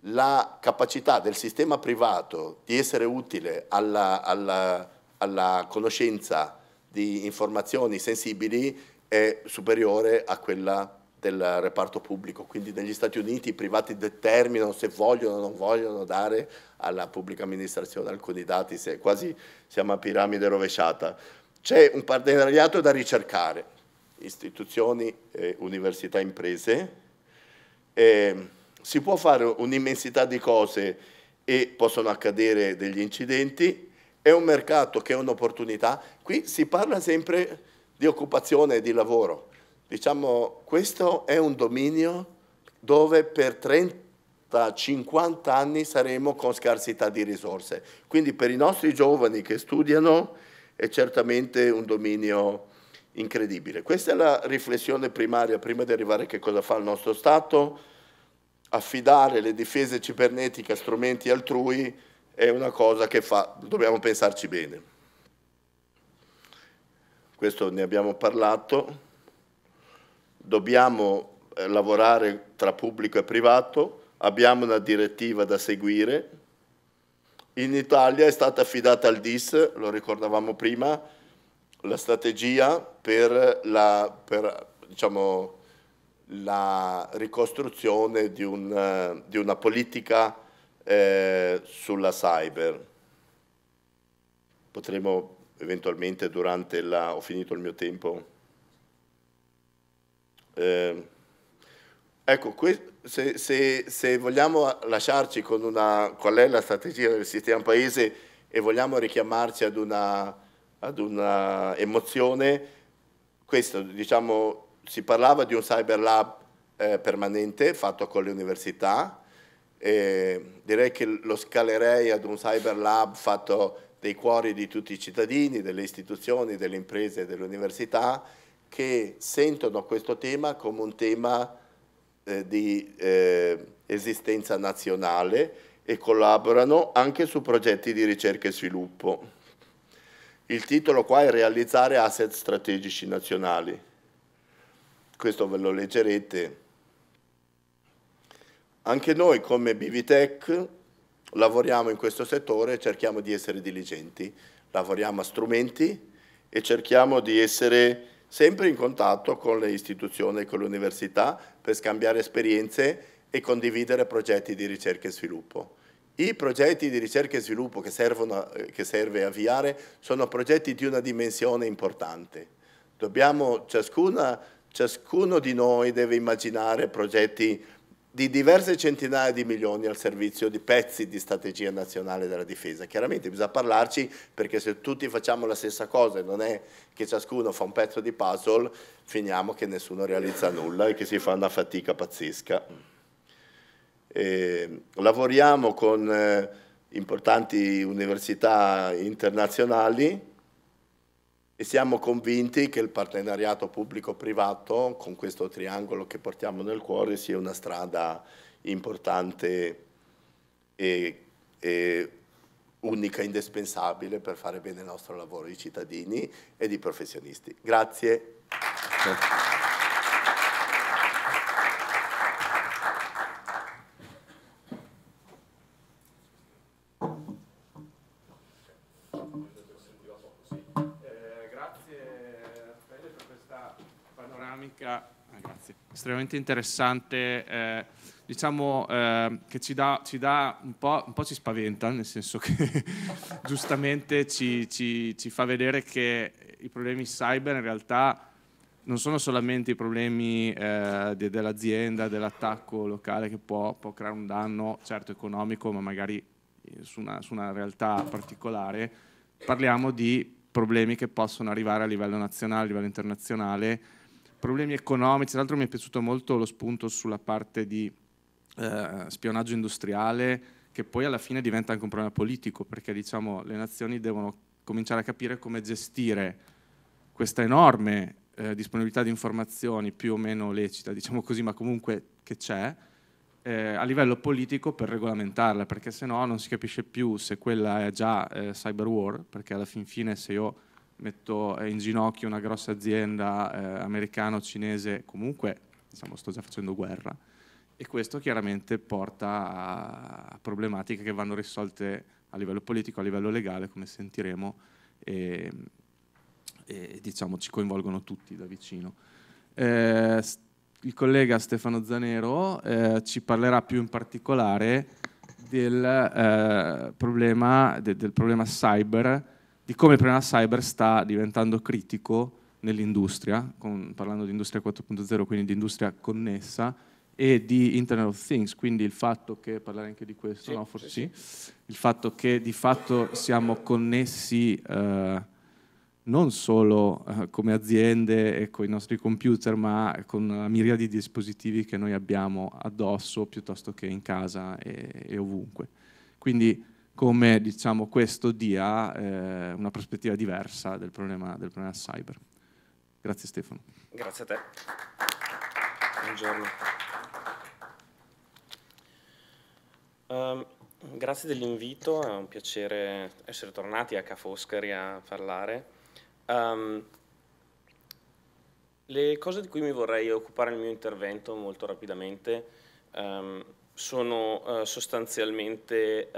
la capacità del sistema privato di essere utile alla, alla, alla conoscenza di informazioni sensibili è superiore a quella del reparto pubblico, quindi negli Stati Uniti i privati determinano se vogliono o non vogliono dare alla pubblica amministrazione alcuni dati, se quasi siamo a piramide rovesciata. C'è un partenariato da ricercare, istituzioni, eh, università, imprese, eh, si può fare un'immensità di cose e possono accadere degli incidenti, è un mercato che è un'opportunità, qui si parla sempre di occupazione e di lavoro, Diciamo, questo è un dominio dove per 30-50 anni saremo con scarsità di risorse. Quindi per i nostri giovani che studiano è certamente un dominio incredibile. Questa è la riflessione primaria prima di arrivare a che cosa fa il nostro Stato. Affidare le difese cibernetiche a strumenti altrui è una cosa che fa, dobbiamo pensarci bene. Questo ne abbiamo parlato dobbiamo eh, lavorare tra pubblico e privato, abbiamo una direttiva da seguire. In Italia è stata affidata al DIS, lo ricordavamo prima, la strategia per la, per, diciamo, la ricostruzione di, un, di, una politica eh, sulla cyber. Potremo eventualmente durante la... ho finito il mio tempo. Eh, ecco, se, se, se, vogliamo lasciarci con una, qual è la strategia del sistema paese e vogliamo richiamarci ad una, ad una emozione, questo, diciamo, si parlava di un cyber lab eh, permanente fatto con le università, eh, direi che lo scalerei ad un cyber lab fatto dei cuori di tutti i cittadini, delle istituzioni, delle imprese e delle università, che sentono questo tema come un tema eh, di eh, esistenza nazionale e collaborano anche su progetti di ricerca e sviluppo. Il titolo qua è Realizzare asset strategici nazionali. Questo ve lo leggerete. Anche noi come Bivitec lavoriamo in questo settore e cerchiamo di essere diligenti. Lavoriamo a strumenti e cerchiamo di essere sempre in contatto con le istituzioni e con le università per scambiare esperienze e condividere progetti di ricerca e sviluppo. I progetti di ricerca e sviluppo che, servono, che serve avviare sono progetti di una dimensione importante. Dobbiamo, ciascuna, ciascuno di noi deve immaginare progetti di diverse centinaia di milioni al servizio di pezzi di strategia nazionale della difesa. Chiaramente bisogna parlarci perché se tutti facciamo la stessa cosa e non è che ciascuno fa un pezzo di puzzle, finiamo che nessuno realizza nulla e che si fa una fatica pazzesca. E lavoriamo con eh, importanti università internazionali e siamo convinti che il partenariato pubblico-privato con questo triangolo che portiamo nel cuore sia una strada importante e, e unica, indispensabile per fare bene il nostro lavoro di cittadini e di professionisti. Grazie. Estremamente interessante, eh, diciamo eh, che ci dà, ci dà un, po', un po' ci spaventa, nel senso che <laughs> giustamente ci, ci, ci, fa vedere che i problemi cyber in realtà non sono solamente i problemi eh, de, dell'azienda, dell'attacco locale che può, può, creare un danno, certo economico, ma magari eh, su una, su una realtà particolare, parliamo di problemi che possono arrivare a livello nazionale, a livello internazionale, problemi economici, tra l'altro mi è piaciuto molto lo spunto sulla parte di eh, spionaggio industriale, che poi alla fine diventa anche un problema politico, perché diciamo, le nazioni devono cominciare a capire come gestire questa enorme eh, disponibilità di informazioni più o meno lecita, diciamo così, ma comunque che c'è, eh, a livello politico per regolamentarla, perché se no non si capisce più se quella è già eh, cyber war, perché alla fin fine se io metto in ginocchio una grossa azienda eh, americana o cinese, comunque diciamo, sto già facendo guerra. E questo chiaramente porta a problematiche che vanno risolte a livello politico, a livello legale, come sentiremo, e, e diciamo, ci coinvolgono tutti da vicino. Eh, il collega Stefano Zanero eh, ci parlerà più in particolare del, eh, problema, de, del problema cyber, di come il problema cyber sta diventando critico nell'industria, parlando di industria 4.0, quindi di industria connessa, e di Internet of Things, quindi il fatto che, parlare anche di questo, sì, no, forse sì, sì, il fatto che di fatto siamo connessi eh, non solo eh, come aziende e con i nostri computer, ma con la miriade di dispositivi che noi abbiamo addosso piuttosto che in casa e, e ovunque. Quindi come diciamo, questo dia eh, una prospettiva diversa del problema, del problema cyber. Grazie Stefano. Grazie a te. Buongiorno. Um, grazie dell'invito, è un piacere essere tornati a Ca' Foscari a parlare. Um, le cose di cui mi vorrei occupare nel mio intervento molto rapidamente um, sono uh, sostanzialmente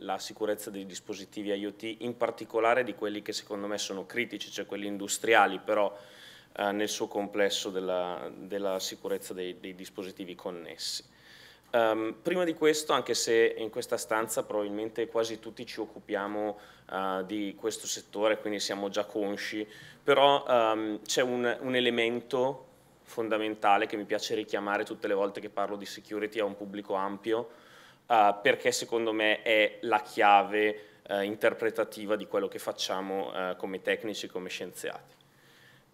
la sicurezza dei dispositivi IoT, in particolare di quelli che secondo me sono critici, cioè quelli industriali, però uh, nel suo complesso della, della sicurezza dei, dei dispositivi connessi. Um, prima di questo, anche se in questa stanza probabilmente quasi tutti ci occupiamo uh, di questo settore, quindi siamo già consci, però um, c'è un, un, elemento fondamentale che mi piace richiamare tutte le volte che parlo di security a un pubblico ampio, uh, perché secondo me è la chiave uh, interpretativa di quello che facciamo come tecnici, come scienziati.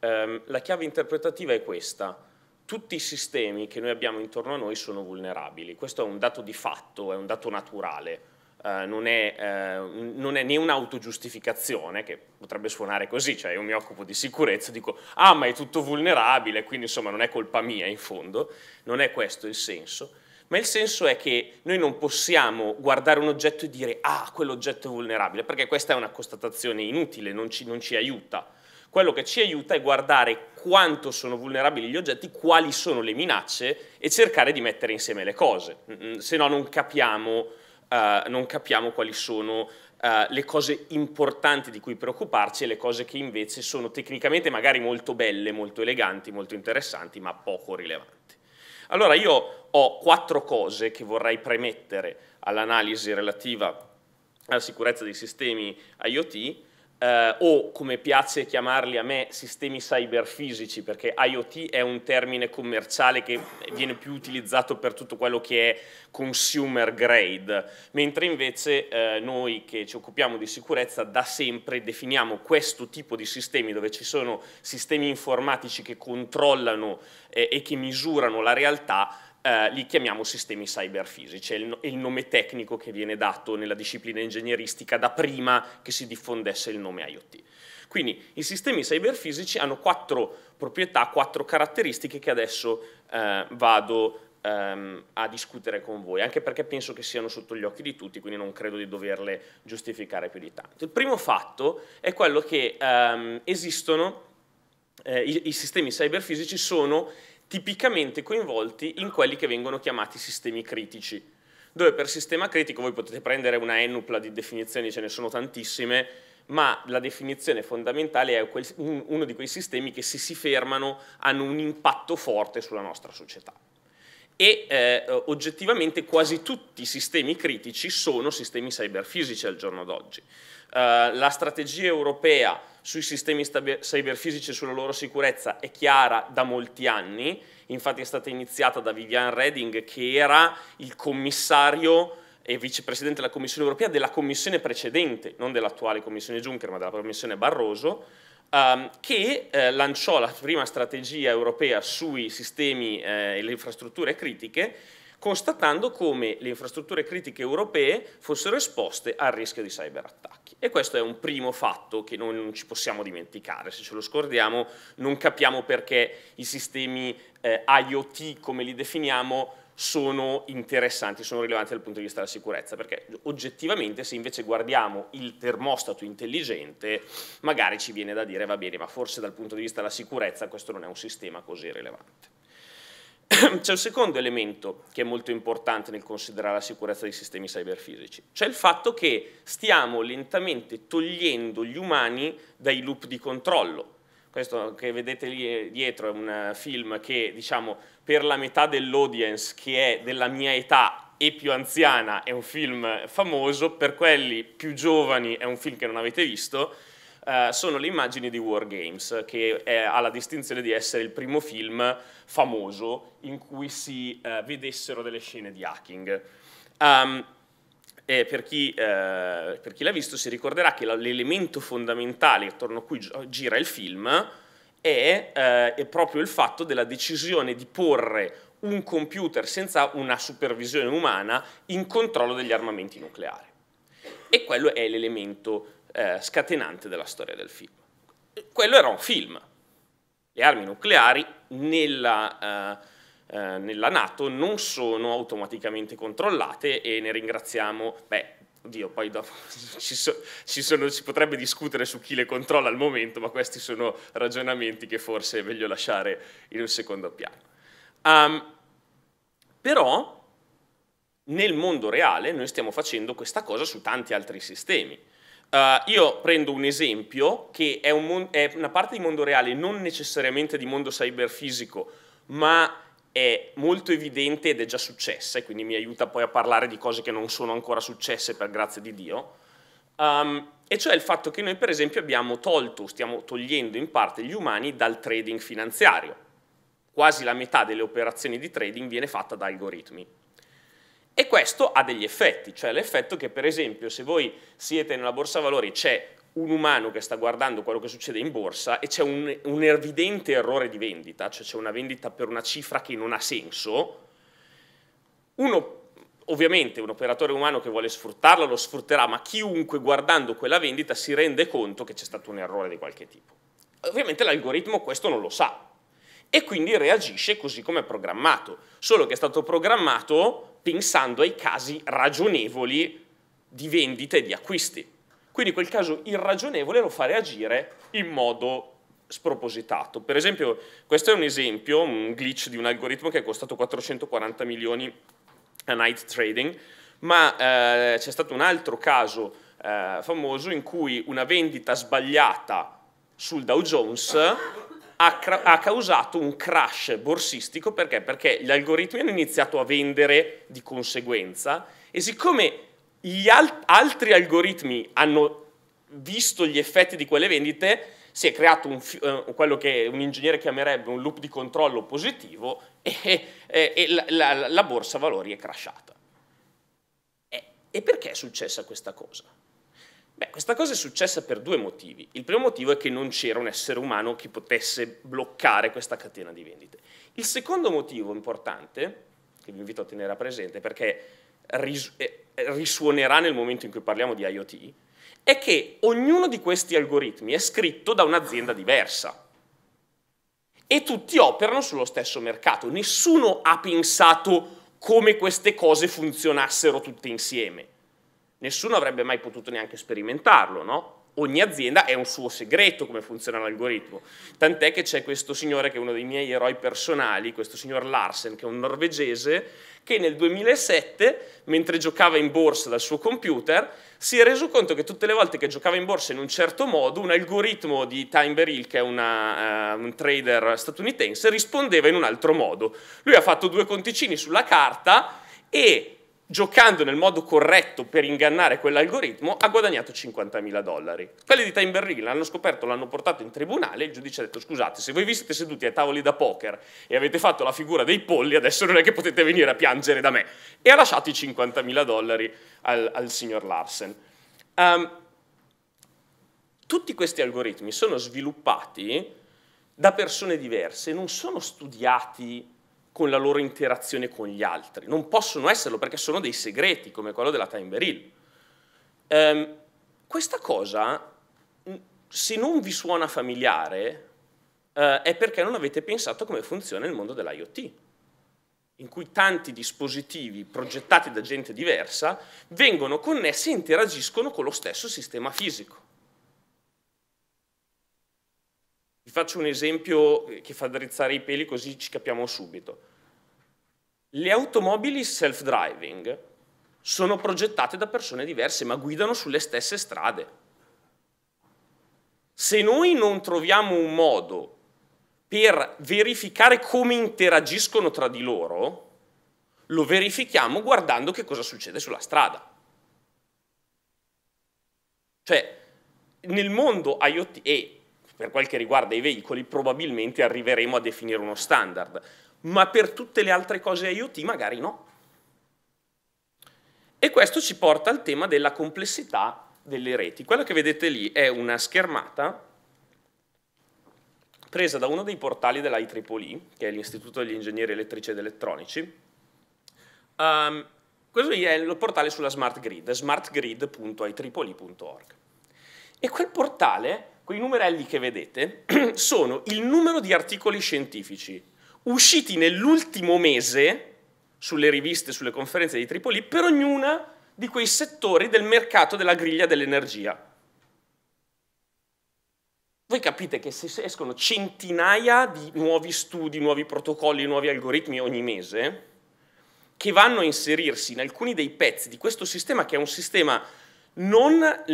Um, la chiave interpretativa è questa tutti i sistemi che noi abbiamo intorno a noi sono vulnerabili. Questo è un dato di fatto, è un dato naturale. Uh, non, è, uh, non, è, né un'autogiustificazione, che potrebbe suonare così, cioè io mi occupo di sicurezza, dico ah ma è tutto vulnerabile, quindi insomma non è colpa mia in fondo, non è questo il senso, ma il senso è che noi non possiamo guardare un oggetto e dire ah quell'oggetto è vulnerabile, perché questa è una constatazione inutile, non ci, non ci aiuta. Quello che ci aiuta è guardare quanto sono vulnerabili gli oggetti, quali sono le minacce e cercare di mettere insieme le cose, se no non capiamo, uh, non capiamo quali sono uh, le cose importanti di cui preoccuparci e le cose che invece sono tecnicamente magari molto belle, molto eleganti, molto interessanti, ma poco rilevanti. Allora io ho quattro cose che vorrei premettere all'analisi relativa alla sicurezza dei sistemi IoT, eh, o come piace chiamarli a me sistemi cyberfisici perché IoT è un termine commerciale che viene più utilizzato per tutto quello che è consumer grade, mentre invece eh, noi che ci occupiamo di sicurezza da sempre definiamo questo tipo di sistemi dove ci sono sistemi informatici che controllano eh, e che misurano la realtà eh, li chiamiamo sistemi cyberfisici, è il, è il, nome tecnico che viene dato nella disciplina ingegneristica da prima che si diffondesse il nome IoT. Quindi i sistemi cyberfisici hanno quattro proprietà, quattro caratteristiche che adesso eh, vado ehm, a discutere con voi, anche perché penso che siano sotto gli occhi di tutti, quindi non credo di doverle giustificare più di tanto. Il primo fatto è quello che ehm, esistono, eh, i, i sistemi cyberfisici sono tipicamente coinvolti in quelli che vengono chiamati sistemi critici, dove per sistema critico voi potete prendere una ennupla di definizioni, ce ne sono tantissime, ma la definizione fondamentale è uno di quei sistemi che se si fermano hanno un impatto forte sulla nostra società. E eh, oggettivamente quasi tutti i sistemi critici sono sistemi cyberfisici al giorno d'oggi. Uh, la strategia europea sui sistemi cyberfisici e sulla loro sicurezza è chiara da molti anni, infatti è stata iniziata da Vivian Redding che era il commissario e vicepresidente della Commissione europea della commissione precedente, non dell'attuale commissione Juncker ma della commissione Barroso, um, che eh, lanciò la prima strategia europea sui sistemi eh, e le infrastrutture critiche constatando come le infrastrutture critiche europee fossero esposte al rischio di cyberattacchi. E questo è un primo fatto che noi non ci possiamo dimenticare, se ce lo scordiamo non capiamo perché i sistemi eh, IoT, come li definiamo, sono interessanti, sono rilevanti dal punto di vista della sicurezza, perché oggettivamente se invece guardiamo il termostato intelligente, magari ci viene da dire va bene, ma forse dal punto di vista della sicurezza questo non è un sistema così rilevante. <clears throat> c'è un secondo elemento che è molto importante nel considerare la sicurezza dei sistemi cyberfisici, cioè il fatto che stiamo lentamente togliendo gli umani dai loop di controllo. Questo che vedete lì dietro è un film che, diciamo, per la metà dell'audience che è della mia età e più anziana è un film famoso, per quelli più giovani è un film che non avete visto, eh, sono le immagini di War Games, che è, ha la distinzione di essere il primo film famoso in cui si eh, vedessero delle scene di hacking. Um, e per chi, eh, per chi l'ha visto si ricorderà che l'elemento fondamentale attorno a cui gira il film è, eh, è, proprio il fatto della decisione di porre un computer senza una supervisione umana in controllo degli armamenti nucleari. E quello è l'elemento eh, scatenante della storia del film. Quello era un film. Le armi nucleari nella, eh, nella Nato non sono automaticamente controllate e ne ringraziamo, beh, Oddio, poi dopo <laughs> ci, so, ci, sono, si potrebbe discutere su chi le controlla al momento, ma questi sono ragionamenti che forse è meglio lasciare in un secondo piano. Um, però nel mondo reale noi stiamo facendo questa cosa su tanti altri sistemi. Uh, io prendo un esempio che è, un è, una parte di mondo reale, non necessariamente di mondo cyberfisico, ma è molto evidente ed è già successa, e quindi mi aiuta poi a parlare di cose che non sono ancora successe per grazia di Dio. Um, e cioè il fatto che noi per esempio abbiamo tolto, stiamo togliendo in parte gli umani dal trading finanziario. Quasi la metà delle operazioni di trading viene fatta da algoritmi. E questo ha degli effetti, cioè l'effetto che per esempio se voi siete nella borsa valori c'è un umano che sta guardando quello che succede in borsa e c'è un, un, evidente errore di vendita, cioè c'è una vendita per una cifra che non ha senso, uno, ovviamente un operatore umano che vuole sfruttarla lo sfrutterà, ma chiunque guardando quella vendita si rende conto che c'è stato un errore di qualche tipo. Ovviamente l'algoritmo questo non lo sa e quindi reagisce così come è programmato, solo che è stato programmato pensando ai casi ragionevoli di vendita e di acquisti. Quindi quel caso irragionevole lo fa reagire in modo spropositato. Per esempio, questo è un esempio, un glitch di un algoritmo che è costato 440 milioni a night trading, ma eh, c'è stato un altro caso eh, famoso in cui una vendita sbagliata sul Dow Jones ha, ha, causato un crash borsistico perché? Perché gli algoritmi hanno iniziato a vendere di conseguenza e siccome gli al altri algoritmi hanno visto gli effetti di quelle vendite, si è creato un, uh, quello che un ingegnere chiamerebbe un loop di controllo positivo <laughs> e, e, e la, la, la, borsa valori è crashata. E, e perché è successa questa cosa? Beh, questa cosa è successa per due motivi. Il primo motivo è che non c'era un essere umano che potesse bloccare questa catena di vendite. Il secondo motivo importante, che vi invito a tenere a presente perché eh, risuonerà nel momento in cui parliamo di IoT, è che ognuno di questi algoritmi è scritto da un'azienda diversa e tutti operano sullo stesso mercato. Nessuno ha pensato come queste cose funzionassero tutte insieme nessuno avrebbe mai potuto neanche sperimentarlo, no? Ogni azienda è un suo segreto come funziona l'algoritmo, tant'è che c'è questo signore che è uno dei miei eroi personali, questo signor Larsen, che è un norvegese, che nel 2007, mentre giocava in borsa dal suo computer, si è reso conto che tutte le volte che giocava in borsa in un certo modo, un algoritmo di Time Beryl, che è una, uh, un trader statunitense, rispondeva in un altro modo. Lui ha fatto due conticini sulla carta e giocando nel modo corretto per ingannare quell'algoritmo, ha guadagnato 50.000 dollari. Quelli di Time Berlin l'hanno scoperto, l'hanno portato in tribunale e il giudice ha detto scusate, se voi vi siete seduti ai tavoli da poker e avete fatto la figura dei polli, adesso non è che potete venire a piangere da me. E ha lasciato i 50.000 dollari al, al, signor Larsen. Um, tutti questi algoritmi sono sviluppati da persone diverse, non sono studiati con la loro interazione con gli altri. Non possono esserlo perché sono dei segreti, come quello della Time Beryl. Um, questa cosa, se non vi suona familiare, uh, è perché non avete pensato come funziona il mondo dell'IoT, in cui tanti dispositivi progettati da gente diversa vengono connessi e interagiscono con lo stesso sistema fisico. Vi faccio un esempio che fa drizzare i peli così ci capiamo subito. Le automobili self-driving sono progettate da persone diverse, ma guidano sulle stesse strade. Se noi non troviamo un modo per verificare come interagiscono tra di loro, lo verifichiamo guardando che cosa succede sulla strada. Cioè, nel mondo IoT e per quel che riguarda i veicoli probabilmente arriveremo a definire uno standard, ma per tutte le altre cose IoT magari no. E questo ci porta al tema della complessità delle reti. Quello che vedete lì è una schermata presa da uno dei portali dell'IEEE, che è l'Istituto degli Ingegneri Elettrici ed Elettronici. Um, questo è il portale sulla smart grid, smartgrid.ieEE.org. E quel portale, quei numerelli che vedete, <clears throat> sono il numero di articoli scientifici usciti nell'ultimo mese sulle riviste, sulle conferenze di Tripoli, per ognuna di quei settori del mercato della griglia dell'energia. Voi capite che se escono centinaia di nuovi studi, nuovi protocolli, nuovi algoritmi ogni mese, che vanno a inserirsi in alcuni dei pezzi di questo sistema, che è un sistema non,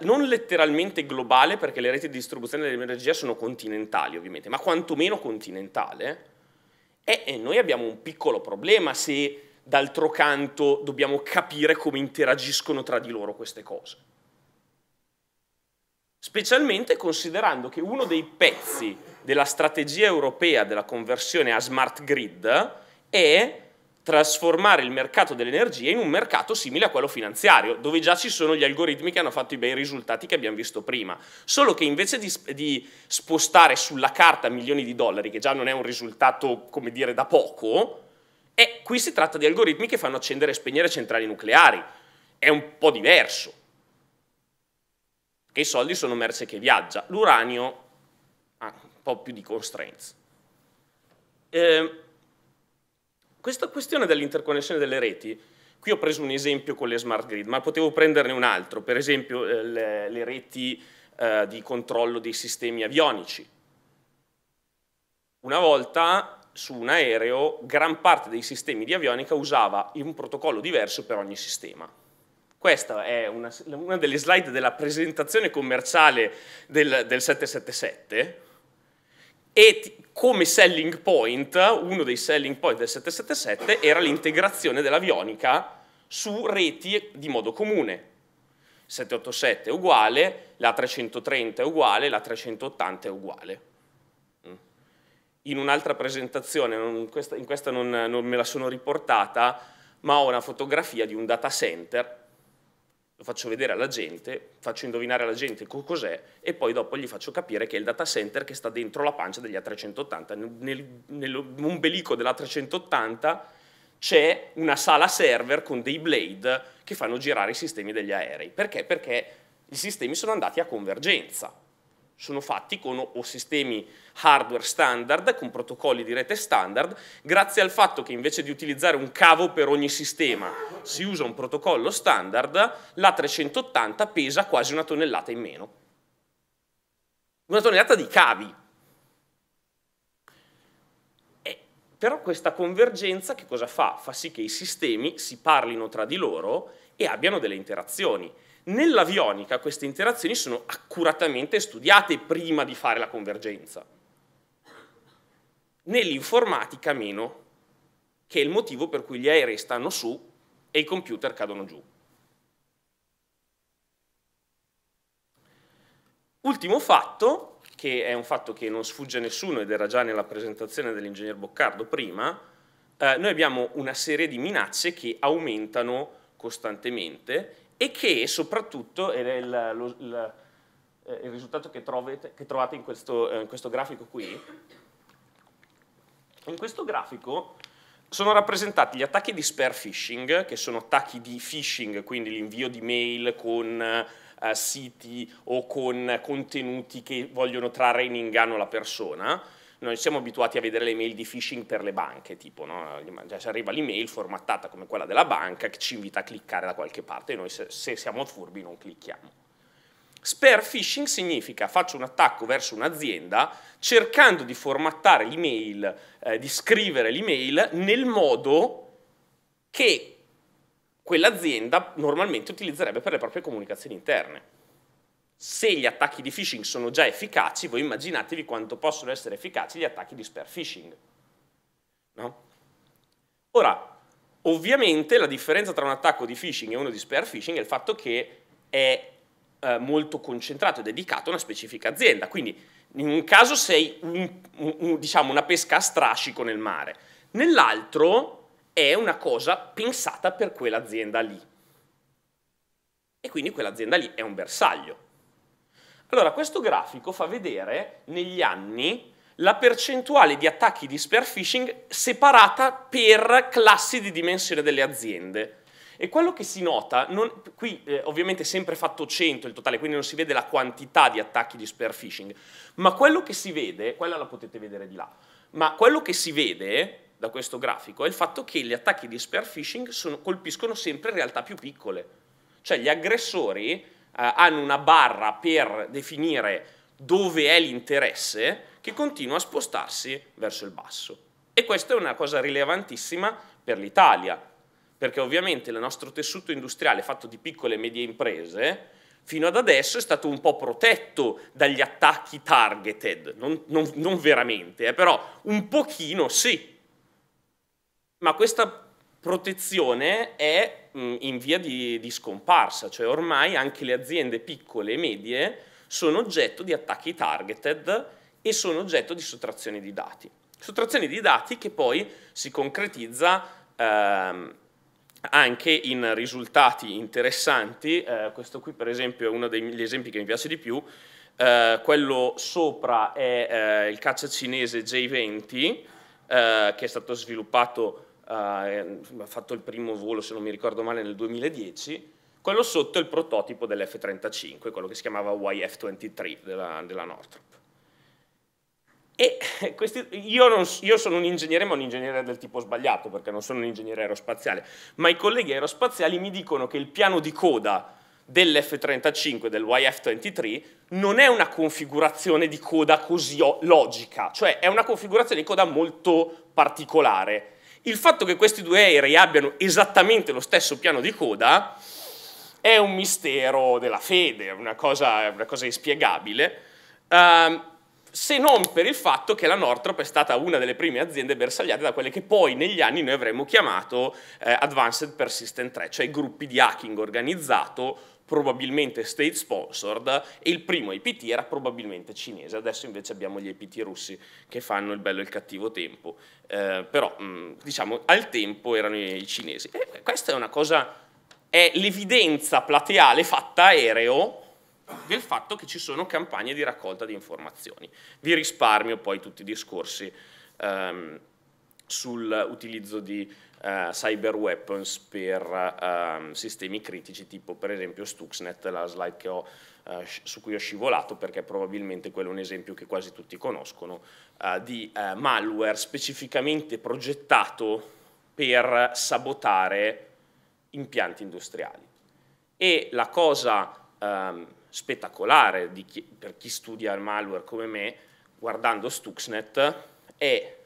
non letteralmente globale, perché le reti di distribuzione dell'energia sono continentali ovviamente, ma quantomeno continentale, e, e noi abbiamo un piccolo problema se d'altro canto dobbiamo capire come interagiscono tra di loro queste cose. Specialmente considerando che uno dei pezzi della strategia europea della conversione a smart grid è trasformare il mercato dell'energia in un mercato simile a quello finanziario, dove già ci sono gli algoritmi che hanno fatto i bei risultati che abbiamo visto prima. Solo che invece di, di spostare sulla carta milioni di dollari, che già non è un risultato, come dire, da poco, e qui si tratta di algoritmi che fanno accendere e spegnere centrali nucleari. È un po' diverso. Che i soldi sono merce che viaggia. L'uranio ha un po' più di constraints. Eh, questa questione dell'interconnessione delle reti, qui ho preso un esempio con le smart grid, ma potevo prenderne un altro, per esempio eh, le, le, reti eh, di controllo dei sistemi avionici. Una volta su un aereo gran parte dei sistemi di avionica usava un protocollo diverso per ogni sistema. Questa è una, una delle slide della presentazione commerciale del, del 777 e come selling point, uno dei selling point del 777 era l'integrazione dell'avionica su reti di modo comune. 787 è uguale, la 330 è uguale, la 380 è uguale. In un'altra presentazione, in questa, in questa non, non me la sono riportata, ma ho una fotografia di un data center lo faccio vedere alla gente, faccio indovinare alla gente cos'è e poi dopo gli faccio capire che è il data center che sta dentro la pancia degli A380. Nel, nell'ombelico dell'A380 c'è una sala server con dei blade che fanno girare i sistemi degli aerei. Perché? Perché i sistemi sono andati a convergenza sono fatti con o sistemi hardware standard, con protocolli di rete standard, grazie al fatto che invece di utilizzare un cavo per ogni sistema si usa un protocollo standard, la 380 pesa quasi una tonnellata in meno. Una tonnellata di cavi. E, però questa convergenza che cosa fa? Fa sì che i sistemi si parlino tra di loro e abbiano delle interazioni. Nell'avionica queste interazioni sono accuratamente studiate prima di fare la convergenza. Nell'informatica meno, che è il motivo per cui gli aerei stanno su e i computer cadono giù. Ultimo fatto, che è un fatto che non sfugge a nessuno ed era già nella presentazione dell'ingegner Boccardo prima, eh, noi abbiamo una serie di minacce che aumentano costantemente e che soprattutto, ed è il, lo, il, eh, il risultato che, trovate, che trovate in questo, eh, in questo grafico qui, in questo grafico sono rappresentati gli attacchi di spear phishing, che sono attacchi di phishing, quindi l'invio di mail con eh, siti o con contenuti che vogliono trarre in inganno la persona, noi siamo abituati a vedere le mail di phishing per le banche, tipo, no? Cioè, arriva l'email formattata come quella della banca che ci invita a cliccare da qualche parte e noi se, se siamo furbi non clicchiamo. Spear phishing significa faccio un attacco verso un'azienda cercando di formattare l'email, eh, di scrivere l'email nel modo che quell'azienda normalmente utilizzerebbe per le proprie comunicazioni interne. Se gli attacchi di phishing sono già efficaci, voi immaginatevi quanto possono essere efficaci gli attacchi di spear phishing. No? Ora, ovviamente la differenza tra un attacco di phishing e uno di spear phishing è il fatto che è eh, molto concentrato e dedicato a una specifica azienda. Quindi in un caso sei un, un, diciamo una pesca a strascico nel mare, nell'altro è una cosa pensata per quell'azienda lì. E quindi quell'azienda lì è un bersaglio. Allora, questo grafico fa vedere negli anni la percentuale di attacchi di spear phishing separata per classi di dimensione delle aziende. E quello che si nota, non, qui eh, ovviamente è sempre fatto 100 il totale, quindi non si vede la quantità di attacchi di spear phishing, ma quello che si vede, quella la potete vedere di là, ma quello che si vede da questo grafico è il fatto che gli attacchi di spear phishing sono, colpiscono sempre realtà più piccole. Cioè gli aggressori hanno una barra per definire dove è l'interesse che continua a spostarsi verso il basso. E questa è una cosa rilevantissima per l'Italia, perché ovviamente il nostro tessuto industriale fatto di piccole e medie imprese fino ad adesso è stato un po' protetto dagli attacchi targeted, non, non, non veramente, eh, però un pochino sì. Ma questa protezione è mh, in via di, di scomparsa, cioè ormai anche le aziende piccole e medie sono oggetto di attacchi targeted e sono oggetto di sottrazione di dati. Sottrazione di dati che poi si concretizza ehm, anche in risultati interessanti, eh, questo qui per esempio è uno degli esempi che mi piace di più, eh, quello sopra è eh, il caccia cinese J20 eh, che è stato sviluppato, ha fatto il primo volo se non mi ricordo male nel 2010, quello sotto è il prototipo dell'F-35, quello che si chiamava YF-23 della, della Northrop. E questi, io, non, io, sono un ingegnere, ma un ingegnere del tipo sbagliato, perché non sono un ingegnere aerospaziale, ma i colleghi aerospaziali mi dicono che il piano di coda dell'F-35, del YF-23, non è una configurazione di coda così logica, cioè è una configurazione di coda molto particolare. Il fatto che questi due aerei abbiano esattamente lo stesso piano di coda è un mistero della fede, è una cosa, una cosa inspiegabile. Uh, se non per il fatto che la Northrop è stata una delle prime aziende bersagliate da quelle che poi negli anni noi avremmo chiamato eh, Advanced Persistent Threat, cioè gruppi di hacking organizzato, probabilmente state sponsored, e il primo IPT era probabilmente cinese, adesso invece abbiamo gli IPT russi che fanno il bello e il cattivo tempo, eh, però mh, diciamo al tempo erano i, cinesi. E questa è una cosa, è l'evidenza plateale fatta aereo del fatto che ci sono campagne di raccolta di informazioni. Vi risparmio poi tutti i discorsi um, sull'utilizzo di uh, cyber weapons per uh, sistemi critici, tipo per esempio Stuxnet, la slide ho, uh, su cui ho scivolato, perché probabilmente quello è un esempio che quasi tutti conoscono, eh, di malware specificamente progettato per sabotare impianti industriali. E la cosa um, spettacolare chi, per chi studia il malware come me, guardando Stuxnet, è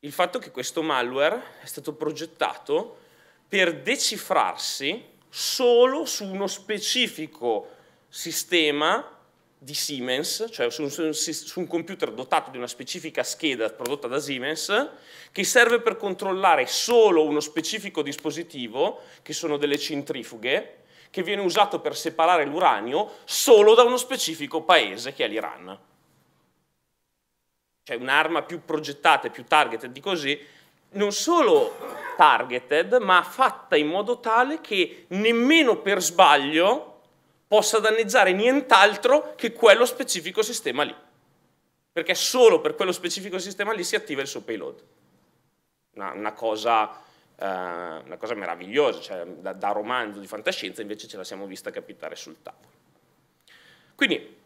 il fatto che questo malware è stato progettato per decifrarsi solo su uno specifico sistema di Siemens, cioè su un, su un, computer dotato di una specifica scheda prodotta da Siemens, che serve per controllare solo uno specifico dispositivo, che sono delle centrifughe, che viene usato per separare l'uranio solo da uno specifico paese che è l'Iran. Cioè un'arma più progettata e più targeted di così, non solo targeted, ma fatta in modo tale che nemmeno per sbaglio possa danneggiare nient'altro che quello specifico sistema lì. Perché solo per quello specifico sistema lì si attiva il suo payload. Una, una cosa eh, una cosa meravigliosa, cioè da, da, romanzo di fantascienza invece ce la siamo vista capitare sul tavolo. Quindi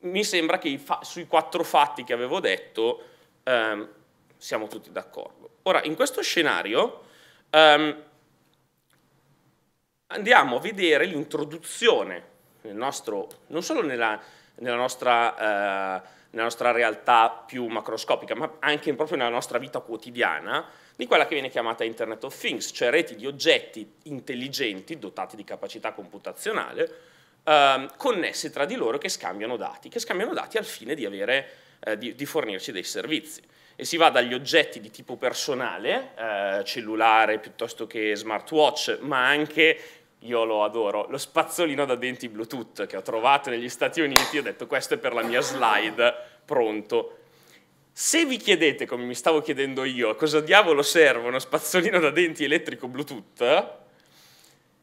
mi sembra che sui quattro fatti che avevo detto ehm, siamo tutti d'accordo. Ora, in questo scenario ehm, andiamo a vedere l'introduzione non solo nella, nella, nostra, eh, nella nostra realtà più macroscopica, ma anche proprio nella nostra vita quotidiana, di quella che viene chiamata Internet of Things, cioè reti di oggetti intelligenti, dotati di capacità computazionale, eh, connessi tra di loro che scambiano dati, che scambiano dati al fine di, avere, eh, di, di fornirci dei servizi. E si va dagli oggetti di tipo personale, eh, cellulare piuttosto che smartwatch, ma anche io lo adoro, lo spazzolino da denti Bluetooth che ho trovato negli Stati Uniti, ho detto questo è per la mia slide, pronto. Se vi chiedete, come mi stavo chiedendo io, cosa diavolo serve uno spazzolino da denti elettrico Bluetooth,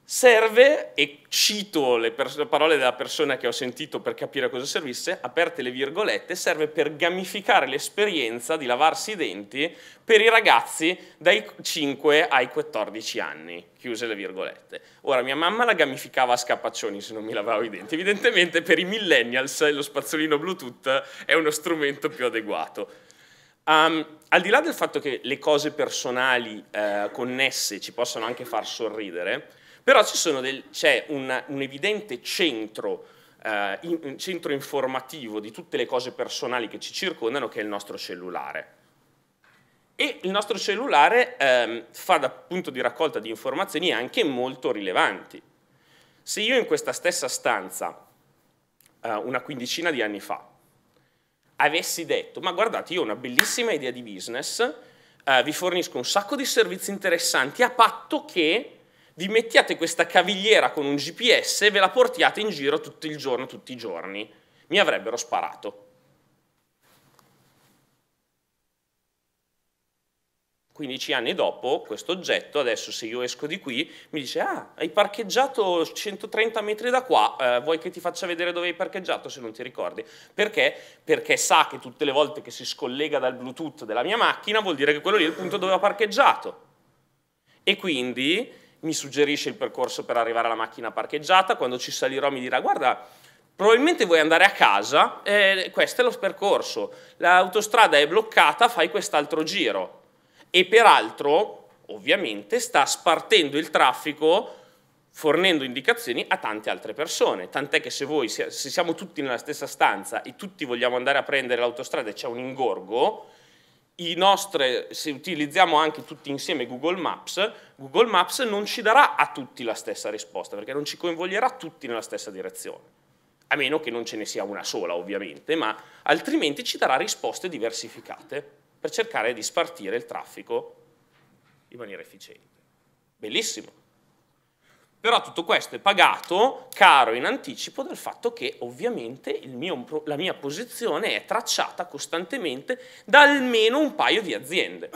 serve, e cito le, le, parole della persona che ho sentito per capire cosa servisse, aperte le virgolette, serve per gamificare l'esperienza di lavarsi i denti per i ragazzi dai 5 ai 14 anni, chiuse le virgolette. Ora, mia mamma la gamificava a scapaccioni se non mi lavavo i denti, evidentemente per i millennials lo spazzolino Bluetooth è uno strumento più adeguato. Um, al di là del fatto che le cose personali eh, connesse ci possono anche far sorridere, però c'è un, un, evidente centro, eh, in, centro informativo di tutte le cose personali che ci circondano che è il nostro cellulare. E il nostro cellulare eh, fa da punto di raccolta di informazioni anche molto rilevanti. Se io in questa stessa stanza, eh, una quindicina di anni fa, avessi detto, ma guardate, io ho una bellissima idea di business, eh, vi fornisco un sacco di servizi interessanti a patto che vi mettiate questa cavigliera con un GPS e ve la portiate in giro tutto il giorno, tutti i giorni. Mi avrebbero sparato. 15 anni dopo, questo oggetto, adesso se io esco di qui, mi dice, ah, hai parcheggiato 130 metri da qua, eh, vuoi che ti faccia vedere dove hai parcheggiato se non ti ricordi? Perché? Perché sa che tutte le volte che si scollega dal Bluetooth della mia macchina vuol dire che quello lì è il punto dove ho parcheggiato. E quindi mi suggerisce il percorso per arrivare alla macchina parcheggiata, quando ci salirò mi dirà guarda, probabilmente vuoi andare a casa, eh, questo è lo percorso, l'autostrada è bloccata, fai quest'altro giro. E peraltro, ovviamente, sta spartendo il traffico fornendo indicazioni a tante altre persone, tant'è che se voi, se siamo tutti nella stessa stanza e tutti vogliamo andare a prendere l'autostrada e c'è un ingorgo, nostre, se utilizziamo anche tutti insieme Google Maps, Google Maps non ci darà a tutti la stessa risposta, perché non ci coinvolgerà tutti nella stessa direzione. A meno che non ce ne sia una sola, ovviamente, ma altrimenti ci darà risposte diversificate per cercare di spartire il traffico in maniera efficiente. Bellissimo. Però tutto questo è pagato caro in anticipo dal fatto che ovviamente mio, la mia posizione è tracciata costantemente da almeno un paio di aziende.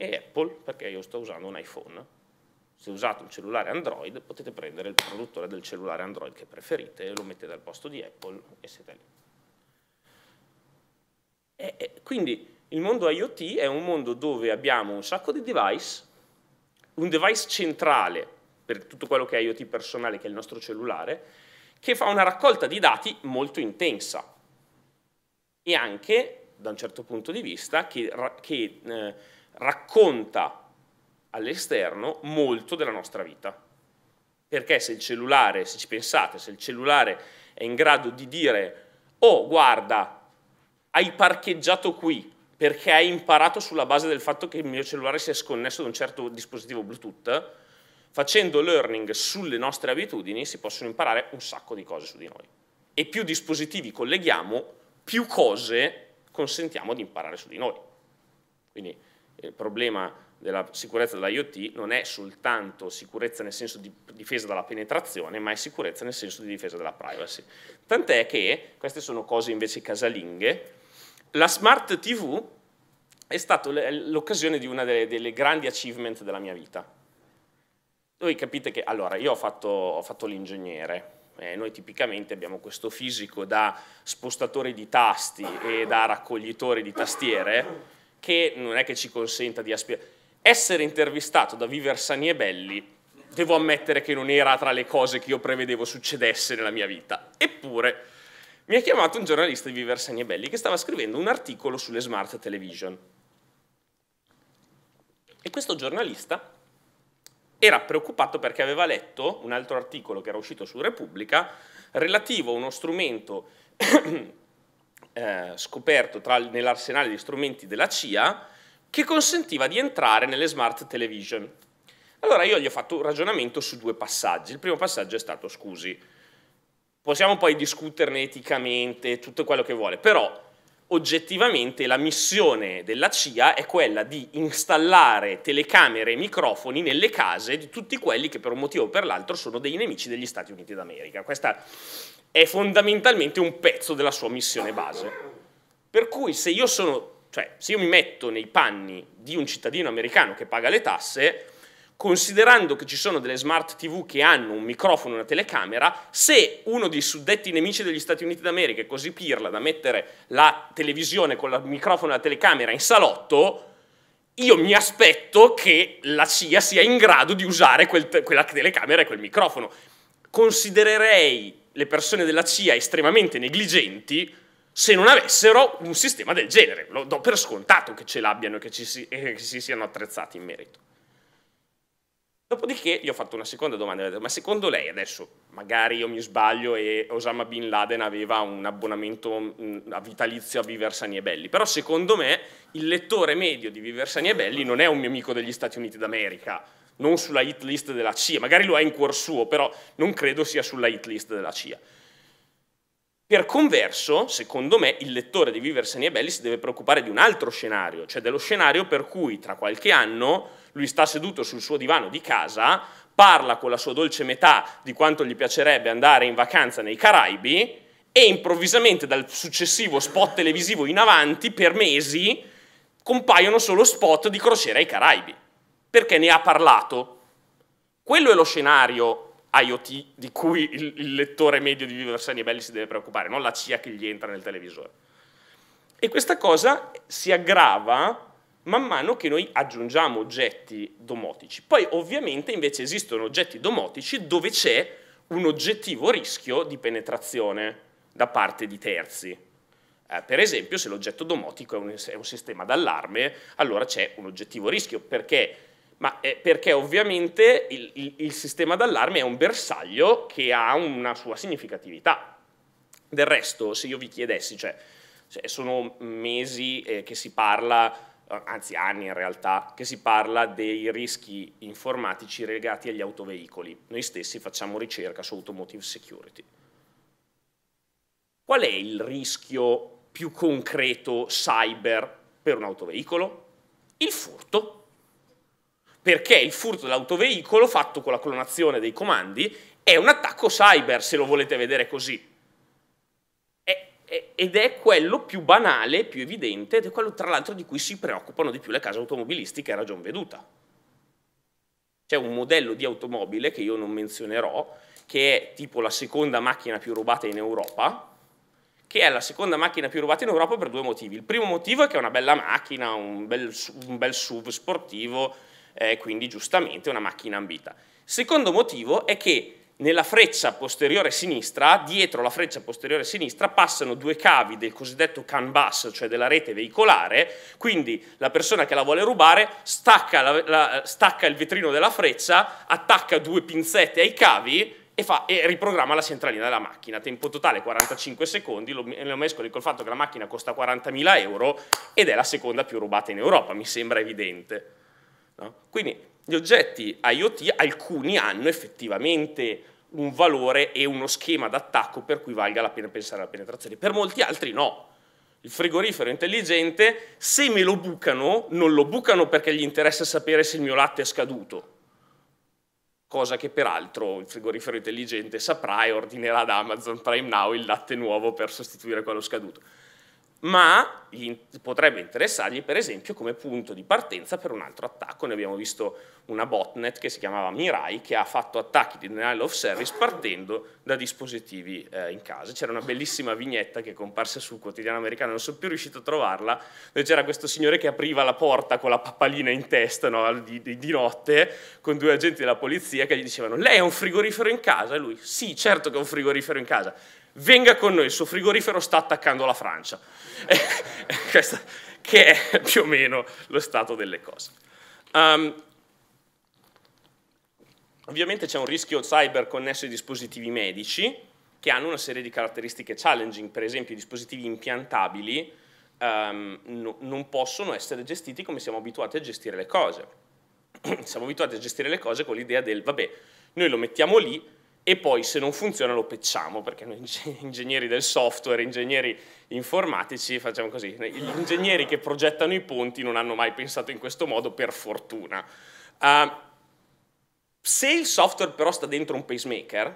E Apple, perché io sto usando un iPhone. Se usate un cellulare Android potete prendere il produttore del cellulare Android che preferite, lo mettete al posto di Apple e siete lì. E, e, quindi il mondo IoT è un mondo dove abbiamo un sacco di device un device centrale per tutto quello che è IoT personale, che è il nostro cellulare, che fa una raccolta di dati molto intensa e anche, da un certo punto di vista, che, che eh, racconta all'esterno molto della nostra vita. Perché se il cellulare, se ci pensate, se il cellulare è in grado di dire oh guarda, hai parcheggiato qui, perché hai imparato sulla base del fatto che il mio cellulare si è sconnesso da un certo dispositivo Bluetooth, facendo learning sulle nostre abitudini si possono imparare un sacco di cose su di noi. E più dispositivi colleghiamo, più cose consentiamo di imparare su di noi. Quindi il problema della sicurezza dell'IoT non è soltanto sicurezza nel senso di difesa dalla penetrazione, ma è sicurezza nel senso di difesa della privacy. Tant'è che, queste sono cose invece casalinghe, la Smart TV è stata l'occasione di una delle, delle, grandi achievement della mia vita. Voi capite che, allora, io ho fatto, fatto l'ingegnere, eh, noi tipicamente abbiamo questo fisico da spostatore di tasti e da raccoglitore di tastiere che non è che ci consenta di aspirare. Essere intervistato da Viver Sani e Belli devo ammettere che non era tra le cose che io prevedevo succedesse nella mia vita. Eppure mi ha chiamato un giornalista di Viversani e Belli che stava scrivendo un articolo sulle smart television. E questo giornalista era preoccupato perché aveva letto un altro articolo che era uscito su Repubblica relativo a uno strumento <clears throat> eh, scoperto nell'arsenale di strumenti della CIA che consentiva di entrare nelle smart television. Allora io gli ho fatto un ragionamento su due passaggi. Il primo passaggio è stato, scusi, possiamo poi discuterne eticamente, tutto quello che vuole, però oggettivamente la missione della CIA è quella di installare telecamere e microfoni nelle case di tutti quelli che per un motivo o per l'altro sono dei nemici degli Stati Uniti d'America. Questa è fondamentalmente un pezzo della sua missione base. Per cui se io, sono, cioè, se io mi metto nei panni di un cittadino americano che paga le tasse, considerando che ci sono delle smart TV che hanno un microfono e una telecamera, se uno dei suddetti nemici degli Stati Uniti d'America è così pirla da mettere la televisione con il microfono e la telecamera in salotto, io mi aspetto che la CIA sia in grado di usare quel, quella telecamera e quel microfono. Considererei le persone della CIA estremamente negligenti se non avessero un sistema del genere. Lo do per scontato che ce l'abbiano e che, si, e che si siano attrezzati in merito. Dopodiché gli ho fatto una seconda domanda, ma secondo lei adesso, magari io mi sbaglio e Osama Bin Laden aveva un abbonamento a vitalizio a Viversani e Belli, però secondo me il lettore medio di Viversani e Belli non è un mio amico degli Stati Uniti d'America, non sulla hit list della CIA, magari lo è in cuor suo, però non credo sia sulla hit list della CIA. Per converso, secondo me, il lettore di Viversani e Belli si deve preoccupare di un altro scenario, cioè dello scenario per cui tra qualche anno lui sta seduto sul suo divano di casa, parla con la sua dolce metà di quanto gli piacerebbe andare in vacanza nei Caraibi e improvvisamente dal successivo spot televisivo in avanti, per mesi, compaiono solo spot di crociera ai Caraibi, perché ne ha parlato. Quello è lo scenario IoT di cui il, il lettore medio di Viversani e Belli si deve preoccupare, non la CIA che gli entra nel televisore. E questa cosa si aggrava man mano che noi aggiungiamo oggetti domotici. Poi ovviamente invece esistono oggetti domotici dove c'è un oggettivo rischio di penetrazione da parte di terzi. Eh, per esempio se l'oggetto domotico è un, è un sistema d'allarme, allora c'è un oggettivo rischio, perché? Ma, eh, perché ovviamente il, il, il sistema d'allarme è un bersaglio che ha una sua significatività. Del resto, se io vi chiedessi, cioè, cioè sono mesi eh, che si parla anzi anni in realtà, che si parla dei rischi informatici legati agli autoveicoli. Noi stessi facciamo ricerca su automotive security. Qual è il rischio più concreto cyber per un autoveicolo? Il furto. Perché il furto dell'autoveicolo fatto con la clonazione dei comandi è un attacco cyber, se lo volete vedere così ed è quello più banale, più evidente, ed è quello tra l'altro di cui si preoccupano di più le case automobilistiche a ragion veduta. C'è un modello di automobile che io non menzionerò, che è tipo la seconda macchina più rubata in Europa, che è la seconda macchina più rubata in Europa per due motivi. Il primo motivo è che è una bella macchina, un bel, un bel SUV sportivo, eh, quindi giustamente una macchina ambita. Secondo motivo è che nella freccia posteriore sinistra, dietro la freccia posteriore sinistra, passano due cavi del cosiddetto CAN bus, cioè della rete veicolare, quindi la persona che la vuole rubare stacca, la, la, stacca il vetrino della freccia, attacca due pinzette ai cavi e, fa, e, riprogramma la centralina della macchina. Tempo totale 45 secondi, lo, lo mescoli col fatto che la macchina costa 40.000 euro ed è la seconda più rubata in Europa, mi sembra evidente. No? Quindi gli oggetti IoT, alcuni hanno effettivamente un valore e uno schema d'attacco per cui valga la pena pensare alla penetrazione. Per molti altri no. Il frigorifero intelligente, se me lo bucano, non lo bucano perché gli interessa sapere se il mio latte è scaduto, cosa che peraltro il frigorifero intelligente saprà e ordinerà da Amazon Prime Now il latte nuovo per sostituire quello scaduto ma potrebbe interessargli per esempio come punto di partenza per un altro attacco. Noi abbiamo visto una botnet che si chiamava Mirai che ha fatto attacchi di denial of service partendo da dispositivi eh, in casa. C'era una bellissima vignetta che è comparsa sul quotidiano americano, non sono più riuscito a trovarla, dove c'era questo signore che apriva la porta con la pappalina in testa no, di, di, di notte con due agenti della polizia che gli dicevano lei ha un frigorifero in casa? E lui sì, certo che ho un frigorifero in casa venga con noi, il suo frigorifero sta attaccando la Francia. <laughs> Questa, che è più o meno lo stato delle cose. Um, Ovviamente c'è un rischio cyber connesso ai dispositivi medici che hanno una serie di caratteristiche challenging, per esempio i dispositivi impiantabili um, no, non possono essere gestiti come siamo abituati a gestire le cose. <clears throat> siamo abituati a gestire le cose con l'idea del vabbè, noi lo mettiamo lì e poi se non funziona lo pecciamo, perché noi <laughs> ingegneri del software, ingegneri informatici facciamo così, gli ingegneri che progettano i ponti non hanno mai pensato in questo modo per fortuna. Uh, se il software però sta dentro un pacemaker,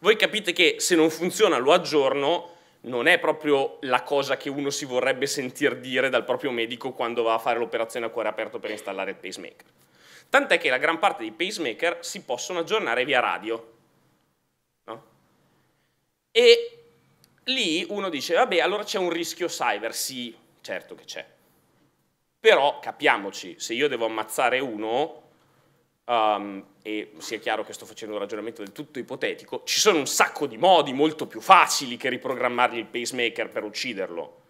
voi capite che se non funziona lo aggiorno, non è proprio la cosa che uno si vorrebbe sentir dire dal proprio medico quando va a fare l'operazione a cuore aperto per installare il pacemaker. Tant'è che la gran parte dei pacemaker si possono aggiornare via radio. E lì uno dice, vabbè, allora c'è un rischio cyber. Sì, certo che c'è. Però capiamoci, se io devo ammazzare uno, um, e sia chiaro che sto facendo un ragionamento del tutto ipotetico, ci sono un sacco di modi molto più facili che riprogrammargli il pacemaker per ucciderlo.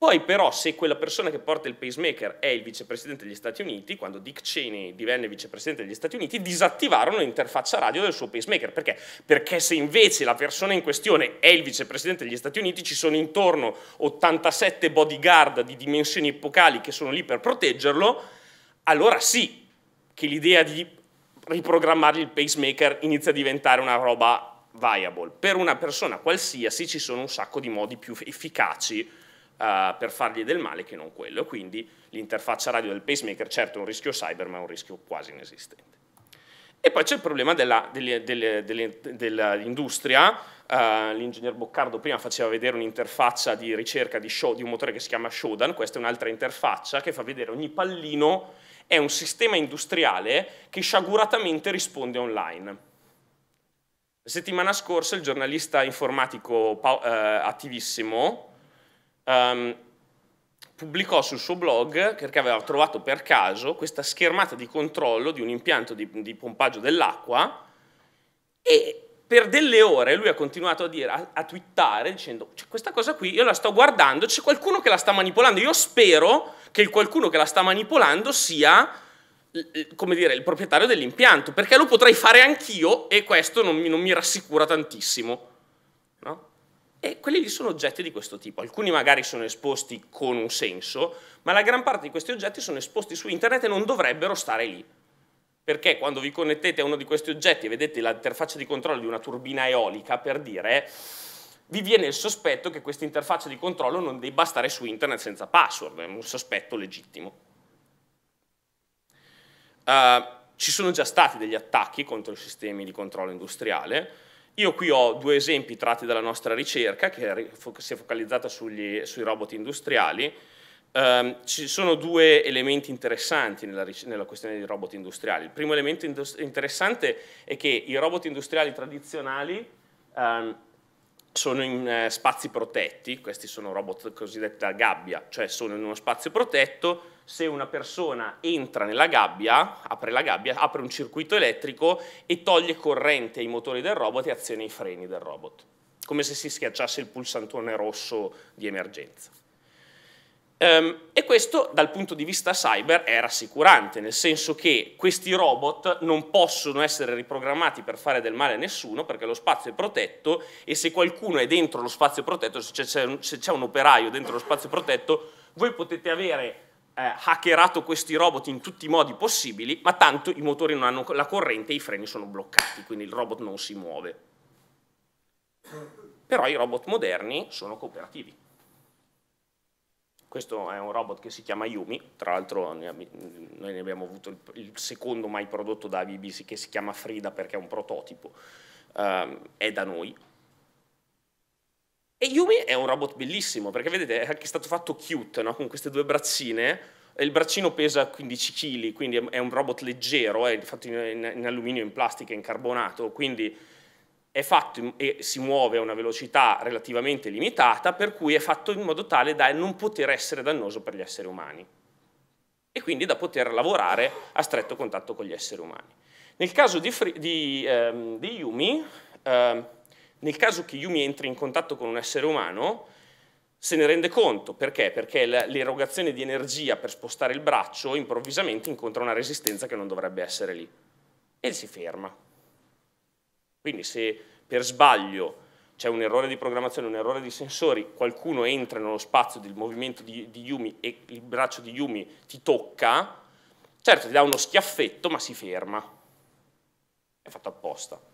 Poi però se quella persona che porta il pacemaker è il vicepresidente degli Stati Uniti, quando Dick Cheney divenne vicepresidente degli Stati Uniti, disattivarono l'interfaccia radio del suo pacemaker. Perché? Perché se invece la persona in questione è il vicepresidente degli Stati Uniti, ci sono intorno 87 bodyguard di dimensioni epocali che sono lì per proteggerlo, allora sì, che l'idea di riprogrammare il pacemaker inizia a diventare una roba viable. Per una persona qualsiasi ci sono un sacco di modi più efficaci uh, per fargli del male che non quello, quindi l'interfaccia radio del pacemaker certo è un rischio cyber ma è un rischio quasi inesistente. E poi c'è il problema dell'industria, uh, l'ingegner Boccardo prima faceva vedere un'interfaccia di ricerca di, show, di un motore che si chiama Shodan, questa è un'altra interfaccia che fa vedere ogni pallino è un sistema industriale che sciaguratamente risponde online. La settimana scorsa il giornalista informatico eh, attivissimo um, pubblicò sul suo blog, perché aveva trovato per caso, questa schermata di controllo di un impianto di, di pompaggio dell'acqua e per delle ore lui ha continuato a, dire, a, a twittare dicendo questa cosa qui io la sto guardando, c'è qualcuno che la sta manipolando, io spero che il qualcuno che la sta manipolando sia come dire, il proprietario dell'impianto, perché lo potrei fare anch'io e questo non mi, non mi rassicura tantissimo. E quelli lì sono oggetti di questo tipo, alcuni magari sono esposti con un senso, ma la gran parte di questi oggetti sono esposti su internet e non dovrebbero stare lì perché quando vi connettete a uno di questi oggetti e vedete l'interfaccia di controllo di una turbina eolica, per dire, vi viene il sospetto che questa interfaccia di controllo non debba stare su internet senza password, è un sospetto legittimo. Uh, ci sono già stati degli attacchi contro i sistemi di controllo industriale, io qui ho due esempi tratti dalla nostra ricerca che si è focalizzata sugli, sui robot industriali, Um, ci sono due elementi interessanti nella, nella, questione dei robot industriali. Il primo elemento interessante è che i robot industriali tradizionali um, sono in uh, spazi protetti, questi sono robot cosiddetti a gabbia, cioè sono in uno spazio protetto, se una persona entra nella gabbia, apre la gabbia, apre un circuito elettrico e toglie corrente ai motori del robot e aziona i freni del robot, come se si schiacciasse il pulsantone rosso di emergenza. Um, e questo dal punto di vista cyber è rassicurante, nel senso che questi robot non possono essere riprogrammati per fare del male a nessuno perché lo spazio è protetto e se qualcuno è dentro lo spazio protetto, se c'è un, operaio dentro lo spazio protetto, voi potete avere eh, hackerato questi robot in tutti i modi possibili, ma tanto i motori non hanno la corrente e i freni sono bloccati, quindi il robot non si muove. Però i robot moderni sono cooperativi questo è un robot che si chiama Yumi, tra l'altro noi ne abbiamo avuto il, secondo mai prodotto da ABB che si chiama Frida perché è un prototipo, um, è da noi. E Yumi è un robot bellissimo perché vedete è stato fatto cute no? con queste due braccine, il braccino pesa 15 kg, quindi è un robot leggero, è fatto in, in alluminio, in plastica, in carbonato, quindi è fatto e si muove a una velocità relativamente limitata, per cui è fatto in modo tale da non poter essere dannoso per gli esseri umani e quindi da poter lavorare a stretto contatto con gli esseri umani. Nel caso di, di, ehm, di Yumi, ehm, nel caso che Yumi entri in contatto con un essere umano, se ne rende conto, perché? Perché l'erogazione di energia per spostare il braccio improvvisamente incontra una resistenza che non dovrebbe essere lì. e si ferma. Quindi se per sbaglio c'è un errore di programmazione, un errore di sensori, qualcuno entra nello spazio del movimento di, di Yumi e il braccio di Yumi ti tocca, certo ti dà uno schiaffetto ma si ferma, è fatto apposta.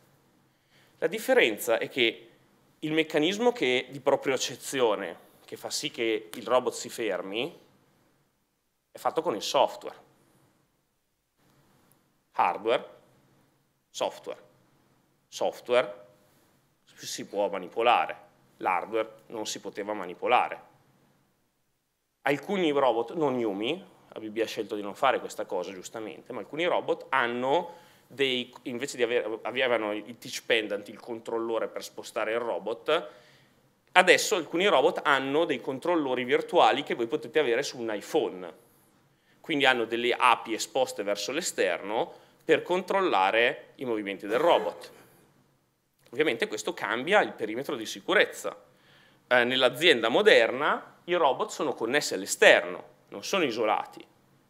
La differenza è che il meccanismo che, di propriocezione che fa sì che il robot si fermi è fatto con il software. Hardware, software. Software si può manipolare, l'hardware non si poteva manipolare. Alcuni robot, non Yumi, ABB ha scelto di non fare questa cosa giustamente, ma alcuni robot hanno dei, invece di avere, avevano il teach pendant, il controllore per spostare il robot, adesso alcuni robot hanno dei controllori virtuali che voi potete avere su un iPhone. Quindi hanno delle API esposte verso l'esterno per controllare i movimenti del robot. Ovviamente questo cambia il perimetro di sicurezza. Eh, Nell'azienda moderna i robot sono connessi all'esterno, non sono isolati.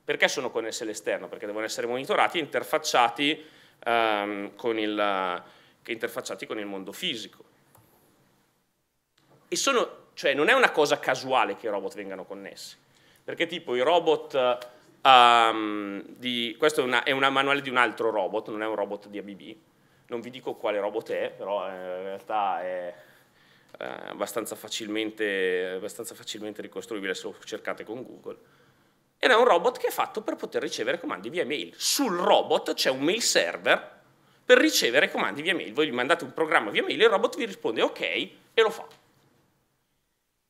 Perché sono connessi all'esterno? Perché devono essere monitorati e interfacciati, ehm, con il, interfacciati con il mondo fisico. E sono, cioè non è una cosa casuale che i robot vengano connessi, perché tipo i robot, um, di, questo è una manuale di un altro robot, non è un robot di ABB, non vi dico quale robot è, però eh, in realtà è eh, abbastanza facilmente, abbastanza facilmente ricostruibile se lo cercate con Google. Ed è un robot che è fatto per poter ricevere comandi via mail. Sul robot c'è un mail server per ricevere comandi via mail. Voi gli mandate un programma via mail e il robot vi risponde ok e lo fa.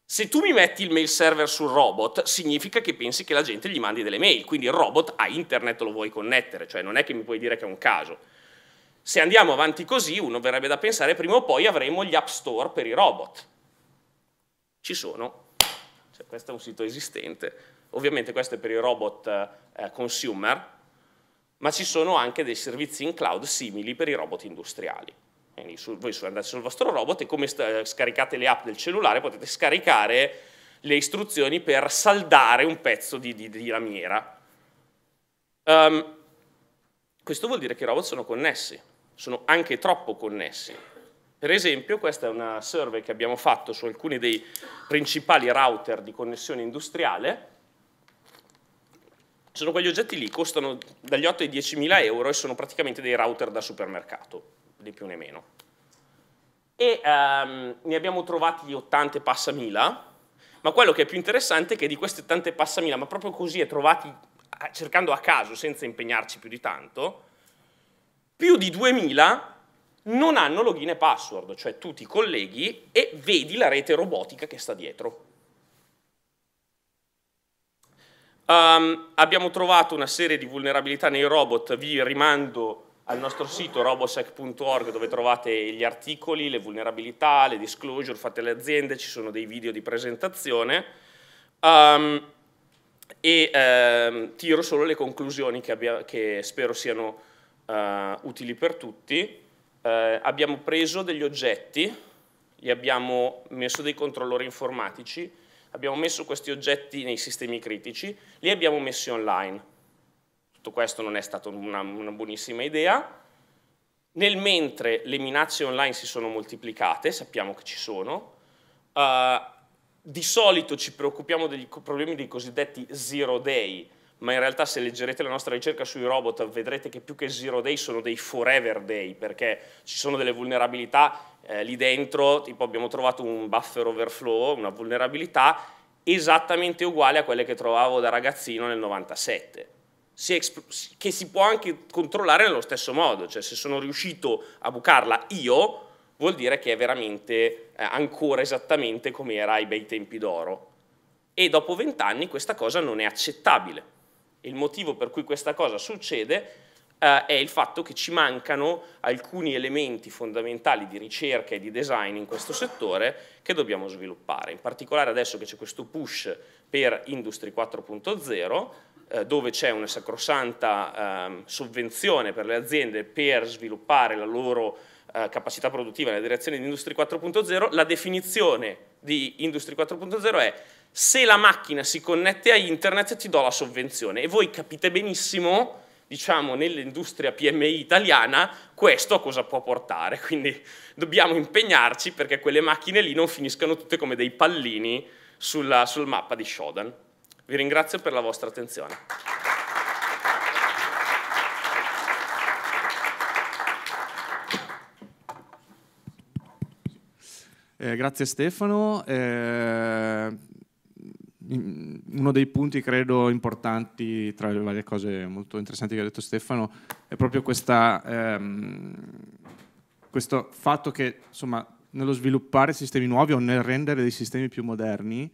Se tu mi metti il mail server sul robot, significa che pensi che la gente gli mandi delle mail, quindi il robot a internet lo vuoi connettere, cioè non è che mi puoi dire che è un caso. Se andiamo avanti così, uno verrebbe da pensare prima o poi avremo gli app store per i robot. Ci sono, cioè, questo è un sito esistente, ovviamente questo è per i robot eh, consumer, ma ci sono anche dei servizi in cloud simili per i robot industriali. Su, voi andate sul vostro robot e come scaricate le app del cellulare potete scaricare le istruzioni per saldare un pezzo di, di, di lamiera. Um, questo vuol dire che i robot sono connessi sono anche troppo connessi. Per esempio, questa è una survey che abbiamo fatto su alcuni dei principali router di connessione industriale. Sono quegli oggetti lì, costano dagli 8 ai 10 mila euro e sono praticamente dei router da supermercato, né più né meno. E um, ne abbiamo trovati 80 e passa mila, ma quello che è più interessante è che di questi 80 e passa mila, ma proprio così è trovati cercando a caso, senza impegnarci più di tanto, più di 2000 non hanno login e password, cioè tu ti colleghi e vedi la rete robotica che sta dietro. Um, abbiamo trovato una serie di vulnerabilità nei robot, vi rimando al nostro sito robosec.org dove trovate gli articoli, le vulnerabilità, le disclosure fatte alle aziende, ci sono dei video di presentazione. Um, e um, tiro solo le conclusioni che, abbia, che spero siano uh, utili per tutti. Uh, abbiamo preso degli oggetti, gli abbiamo messo dei controllori informatici, abbiamo messo questi oggetti nei sistemi critici, li abbiamo messi online. Tutto questo non è stata una, una buonissima idea. Nel mentre le minacce online si sono moltiplicate, sappiamo che ci sono, uh, di solito ci preoccupiamo dei problemi dei cosiddetti zero day, ma in realtà se leggerete la nostra ricerca sui robot vedrete che più che zero day sono dei forever day, perché ci sono delle vulnerabilità eh, lì dentro, tipo abbiamo trovato un buffer overflow, una vulnerabilità esattamente uguale a quelle che trovavo da ragazzino nel 97, si che si può anche controllare nello stesso modo, cioè se sono riuscito a bucarla io, vuol dire che è veramente eh, ancora esattamente come era ai bei tempi d'oro. E dopo vent'anni questa cosa non è accettabile il motivo per cui questa cosa succede eh, è il fatto che ci mancano alcuni elementi fondamentali di ricerca e di design in questo settore che dobbiamo sviluppare. In particolare adesso che c'è questo push per Industry 4.0, eh, dove c'è una sacrosanta eh, sovvenzione per le aziende per sviluppare la loro eh, capacità produttiva nella direzione di Industry 4.0, la definizione di Industry 4.0 è se la macchina si connette a internet ti do la sovvenzione e voi capite benissimo diciamo, nell'industria PMI italiana, questo a cosa può portare. Quindi dobbiamo impegnarci perché quelle macchine lì non finiscano tutte come dei pallini sulla, sul mappa di Shodan. Vi ringrazio per la vostra attenzione. Eh, grazie Stefano. Eh, uno dei punti credo importanti tra le varie cose molto interessanti che ha detto Stefano è proprio questa, ehm, questo fatto che insomma, nello sviluppare sistemi nuovi o nel rendere dei sistemi più moderni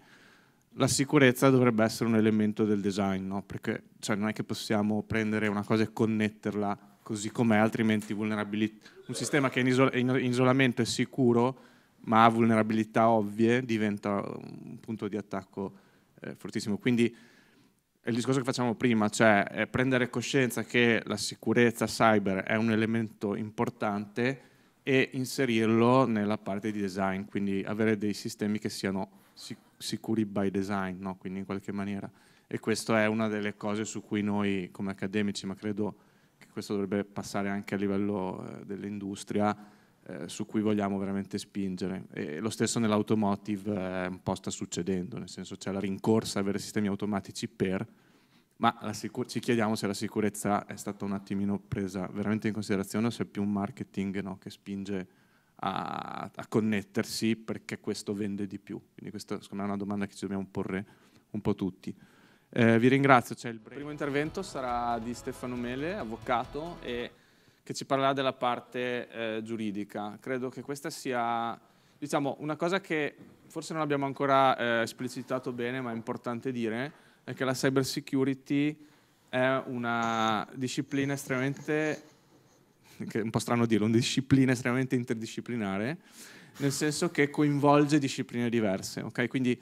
la sicurezza dovrebbe essere un elemento del design, no? perché cioè, non è che possiamo prendere una cosa e connetterla così com'è, altrimenti un sistema che in, isol in isolamento è sicuro ma ha vulnerabilità ovvie diventa un punto di attacco eh, fortissimo. Quindi è il discorso che facciamo prima, cioè prendere coscienza che la sicurezza cyber è un elemento importante e inserirlo nella parte di design, quindi avere dei sistemi che siano sicuri by design, no? quindi in qualche maniera. E questa è una delle cose su cui noi come accademici, ma credo che questo dovrebbe passare anche a livello eh, dell'industria, eh, su cui vogliamo veramente spingere. E lo stesso nell'automotive eh, un po' sta succedendo, nel senso c'è la rincorsa a avere sistemi automatici per, ma ci chiediamo se la sicurezza è stata un attimino presa veramente in considerazione o se è più un marketing no, che spinge a, a, connettersi perché questo vende di più. Quindi questa secondo me è una domanda che ci dobbiamo porre un po' tutti. Eh, vi ringrazio, il primo intervento sarà di Stefano Mele, avvocato, e che ci parlerà della parte eh, giuridica. Credo che questa sia diciamo, una cosa che forse non abbiamo ancora eh, esplicitato bene, ma è importante dire, è che la cyber security è una disciplina estremamente, che è un po' strano dirlo, una disciplina estremamente interdisciplinare, nel senso che coinvolge discipline diverse. Okay? Quindi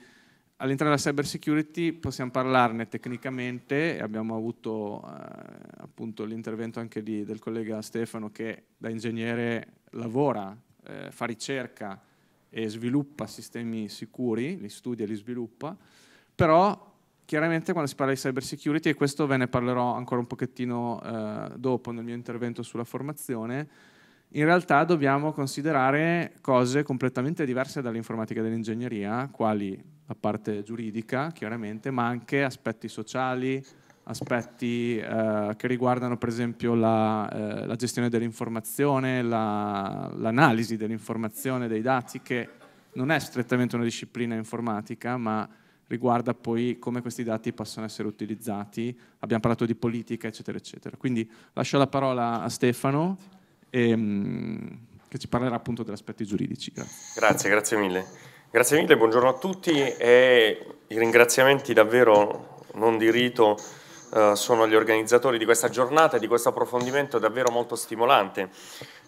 All'interno della cyber security possiamo parlarne tecnicamente, abbiamo avuto eh, l'intervento anche di, del collega Stefano che da ingegnere lavora, eh, fa ricerca e sviluppa sistemi sicuri, li studia e li sviluppa, però chiaramente quando si parla di cyber security, e questo ve ne parlerò ancora un pochettino eh, dopo nel mio intervento sulla formazione, in realtà dobbiamo considerare cose completamente diverse dall'informatica e dall'ingegneria, quali la parte giuridica chiaramente, ma anche aspetti sociali, aspetti eh, che riguardano per esempio la, eh, la gestione dell'informazione, l'analisi la, dell'informazione, dei dati, che non è strettamente una disciplina informatica, ma riguarda poi come questi dati possono essere utilizzati. Abbiamo parlato di politica, eccetera, eccetera. Quindi lascio la parola a Stefano e, ehm, che ci parlerà appunto degli aspetti giuridici. Grazie, grazie mille. Grazie mille, buongiorno a tutti e i ringraziamenti davvero non di rito eh, sono agli organizzatori di questa giornata e di questo approfondimento davvero molto stimolante.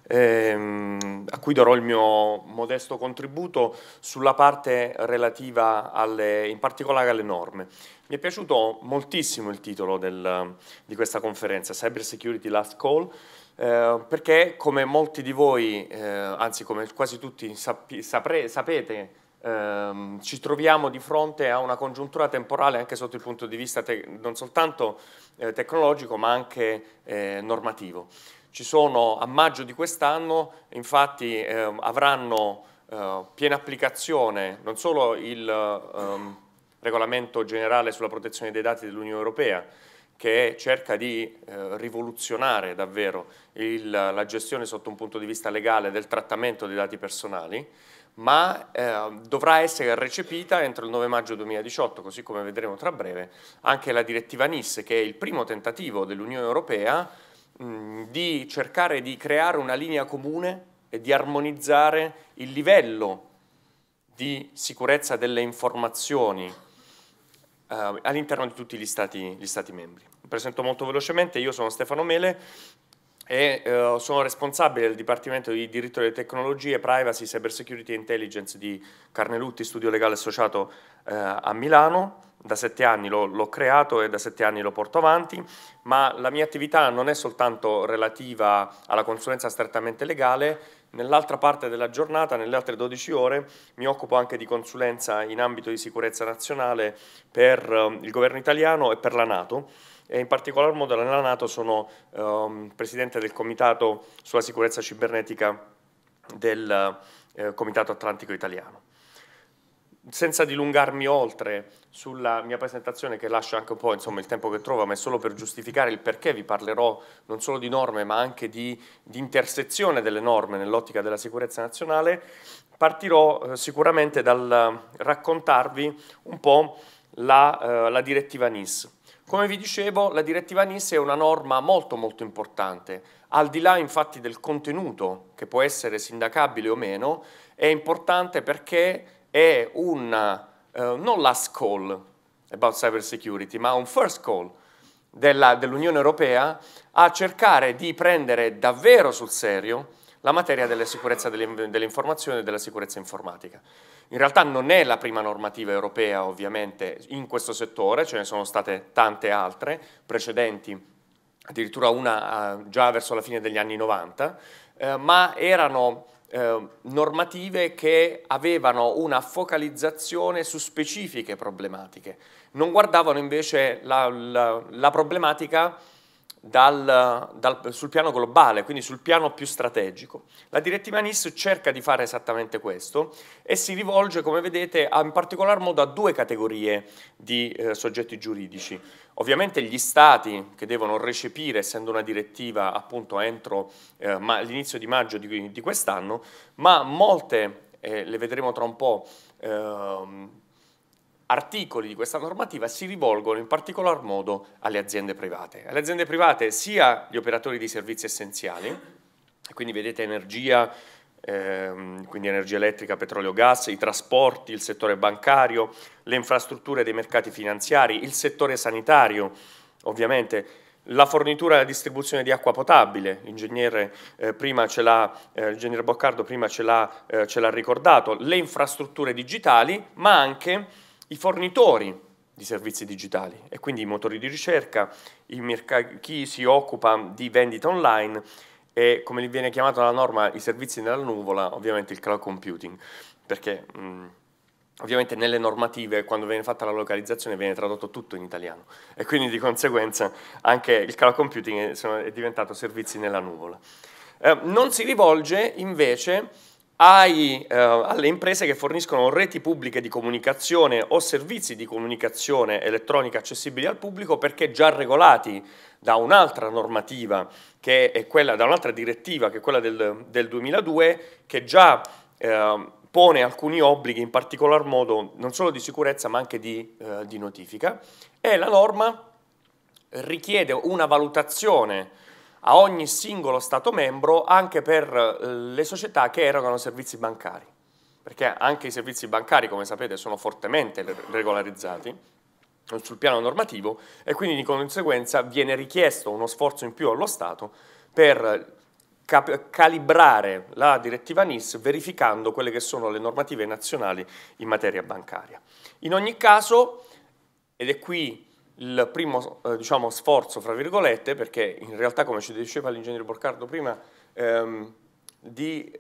Ehm, a cui darò il mio modesto contributo sulla parte relativa alle, in particolare alle norme. Mi è piaciuto moltissimo il titolo del, di questa conferenza, Cyber Security Last Call, eh, perché come molti di voi, eh, anzi come quasi tutti sapete, ehm, ci troviamo di fronte a una congiuntura temporale anche sotto il punto di vista non soltanto eh, tecnologico ma anche eh, normativo. Ci sono a maggio di quest'anno, infatti ehm, avranno eh, piena applicazione non solo il ehm, regolamento generale sulla protezione dei dati dell'Unione Europea, che cerca di eh, rivoluzionare davvero il, la gestione sotto un punto di vista legale del trattamento dei dati personali, ma eh, dovrà essere recepita entro il 9 maggio 2018, così come vedremo tra breve, anche la direttiva NIS, che è il primo tentativo dell'Unione Europea mh, di cercare di creare una linea comune e di armonizzare il livello di sicurezza delle informazioni eh, all'interno di tutti gli stati, gli stati membri. Mi presento molto velocemente, io sono Stefano Mele e eh, sono responsabile del Dipartimento di Diritto delle Tecnologie, Privacy, Cyber Security e Intelligence di Carnelutti, studio legale associato eh, a Milano. Da sette anni l'ho creato e da sette anni lo porto avanti, ma la mia attività non è soltanto relativa alla consulenza strettamente legale, Nell'altra parte della giornata, nelle altre 12 ore, mi occupo anche di consulenza in ambito di sicurezza nazionale per eh, il governo italiano e per la Nato e in particolar modo nella Nato sono ehm, presidente del Comitato sulla sicurezza cibernetica del eh, Comitato Atlantico Italiano. Senza dilungarmi oltre sulla mia presentazione che lascia anche un po' insomma, il tempo che trovo, ma è solo per giustificare il perché vi parlerò non solo di norme ma anche di, di intersezione delle norme nell'ottica della sicurezza nazionale, partirò eh, sicuramente dal raccontarvi un po' la, eh, la direttiva NIS. Come vi dicevo, la direttiva NIS è una norma molto molto importante, al di là infatti del contenuto, che può essere sindacabile o meno, è importante perché è un, uh, non last call about cyber security, ma un first call dell'Unione Europea a cercare di prendere davvero sul serio la materia della sicurezza dell'informazione e della sicurezza informatica. In realtà non è la prima normativa europea ovviamente in questo settore, ce ne sono state tante altre precedenti, addirittura una uh, già verso la fine degli anni 90, eh, ma erano eh, normative che avevano una focalizzazione su specifiche problematiche, non guardavano invece la, la, la problematica dal, dal, sul piano globale, quindi sul piano più strategico. La direttiva NIS cerca di fare esattamente questo e si rivolge, come vedete, a, in particolar modo a due categorie di eh, soggetti giuridici. Ovviamente gli stati che devono recepire, essendo una direttiva appunto entro eh, l'inizio di maggio di, di quest'anno, ma molte, eh, le vedremo tra un po', ehm, articoli di questa normativa si rivolgono in particolar modo alle aziende private. Alle aziende private sia gli operatori di servizi essenziali, quindi vedete energia, ehm, quindi energia elettrica, petrolio, gas, i trasporti, il settore bancario, le infrastrutture dei mercati finanziari, il settore sanitario, ovviamente la fornitura e la distribuzione di acqua potabile, l'ingegnere eh, eh, Boccardo prima ce l'ha eh, ricordato, le infrastrutture digitali, ma anche i fornitori di servizi digitali e quindi i motori di ricerca, chi si occupa di vendita online e come viene chiamato dalla norma i servizi nella nuvola, ovviamente il cloud computing, perché mh, ovviamente nelle normative quando viene fatta la localizzazione viene tradotto tutto in italiano e quindi di conseguenza anche il cloud computing è, è diventato servizi nella nuvola. Eh, non si rivolge invece ai, eh, alle imprese che forniscono reti pubbliche di comunicazione o servizi di comunicazione elettronica accessibili al pubblico perché già regolati da un'altra normativa, che è quella, da un'altra direttiva che è quella del, del 2002, che già eh, pone alcuni obblighi, in particolar modo non solo di sicurezza ma anche di, eh, di notifica, e la norma richiede una valutazione a ogni singolo Stato membro anche per eh, le società che erogano servizi bancari, perché anche i servizi bancari, come sapete, sono fortemente regolarizzati sul piano normativo e quindi di conseguenza viene richiesto uno sforzo in più allo Stato per calibrare la direttiva NIS verificando quelle che sono le normative nazionali in materia bancaria. In ogni caso, ed è qui il primo eh, diciamo, sforzo, fra virgolette, perché in realtà, come ci diceva l'ingegnere Borcardo prima, ehm, di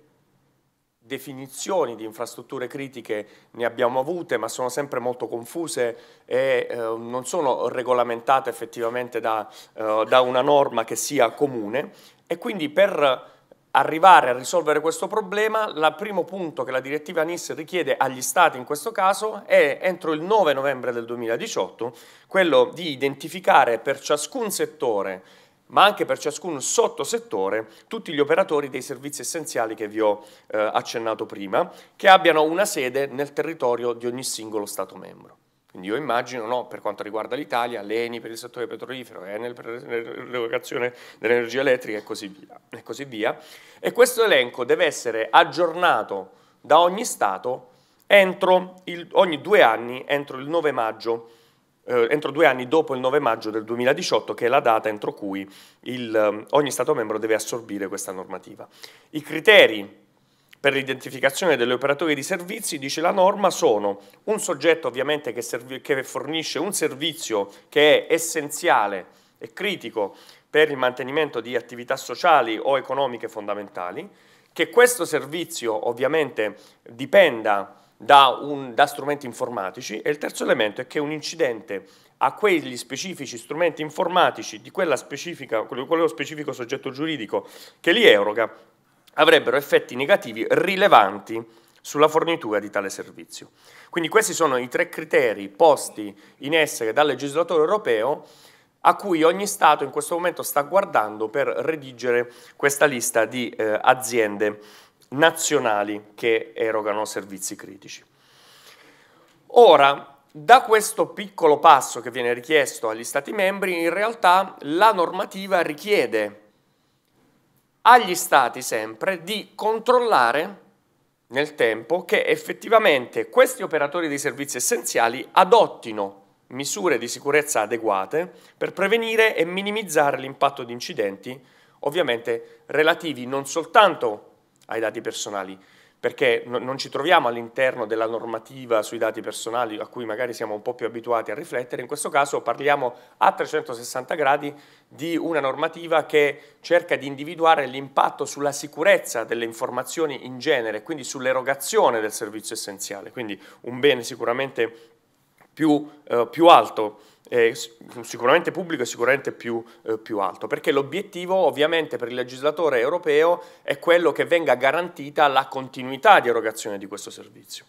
definizioni di infrastrutture critiche ne abbiamo avute, ma sono sempre molto confuse e eh, non sono regolamentate effettivamente da, eh, da una norma che sia comune. E quindi per arrivare a risolvere questo problema, il primo punto che la direttiva NIS richiede agli Stati in questo caso è entro il 9 novembre del 2018 quello di identificare per ciascun settore ma anche per ciascun sottosettore tutti gli operatori dei servizi essenziali che vi ho eh, accennato prima, che abbiano una sede nel territorio di ogni singolo Stato membro. Quindi io immagino, no, per quanto riguarda l'Italia, l'ENI per il settore petrolifero, Enel per l'erogazione dell'energia elettrica e così, via, e così via. E questo elenco deve essere aggiornato da ogni Stato il, ogni due anni, entro il 9 maggio, eh, entro due anni dopo il 9 maggio del 2018, che è la data entro cui il, ogni Stato membro deve assorbire questa normativa. I criteri per l'identificazione degli operatori di servizi, dice la norma, sono un soggetto ovviamente che, che, fornisce un servizio che è essenziale e critico per il mantenimento di attività sociali o economiche fondamentali, che questo servizio ovviamente dipenda da, un, da strumenti informatici e il terzo elemento è che un incidente a quegli specifici strumenti informatici di quello specifico soggetto giuridico che li eroga avrebbero effetti negativi rilevanti sulla fornitura di tale servizio. Quindi questi sono i tre criteri posti in essere dal legislatore europeo a cui ogni Stato in questo momento sta guardando per redigere questa lista di eh, aziende nazionali che erogano servizi critici. Ora, da questo piccolo passo che viene richiesto agli Stati membri, in realtà la normativa richiede agli Stati sempre di controllare nel tempo che effettivamente questi operatori di servizi essenziali adottino misure di sicurezza adeguate per prevenire e minimizzare l'impatto di incidenti, ovviamente relativi non soltanto ai dati personali, perché non ci troviamo all'interno della normativa sui dati personali a cui magari siamo un po' più abituati a riflettere, in questo caso parliamo a 360 gradi di una normativa che cerca di individuare l'impatto sulla sicurezza delle informazioni in genere, quindi sull'erogazione del servizio essenziale, quindi un bene sicuramente più, eh, più alto, eh, sicuramente pubblico e sicuramente più, eh, più alto, perché l'obiettivo ovviamente per il legislatore europeo è quello che venga garantita la continuità di erogazione di questo servizio.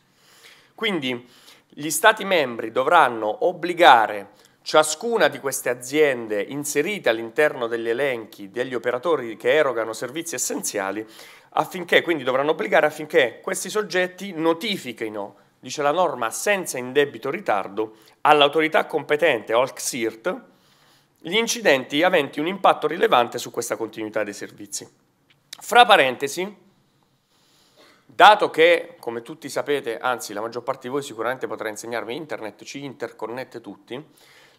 Quindi gli Stati membri dovranno obbligare ciascuna di queste aziende inserite all'interno degli elenchi degli operatori che erogano servizi essenziali affinché, quindi dovranno obbligare affinché questi soggetti notifichino dice la norma senza indebito ritardo, all'autorità competente o al CSIRT gli incidenti aventi un impatto rilevante su questa continuità dei servizi. Fra parentesi, dato che, come tutti sapete, anzi la maggior parte di voi sicuramente potrà insegnarvi internet, ci interconnette tutti,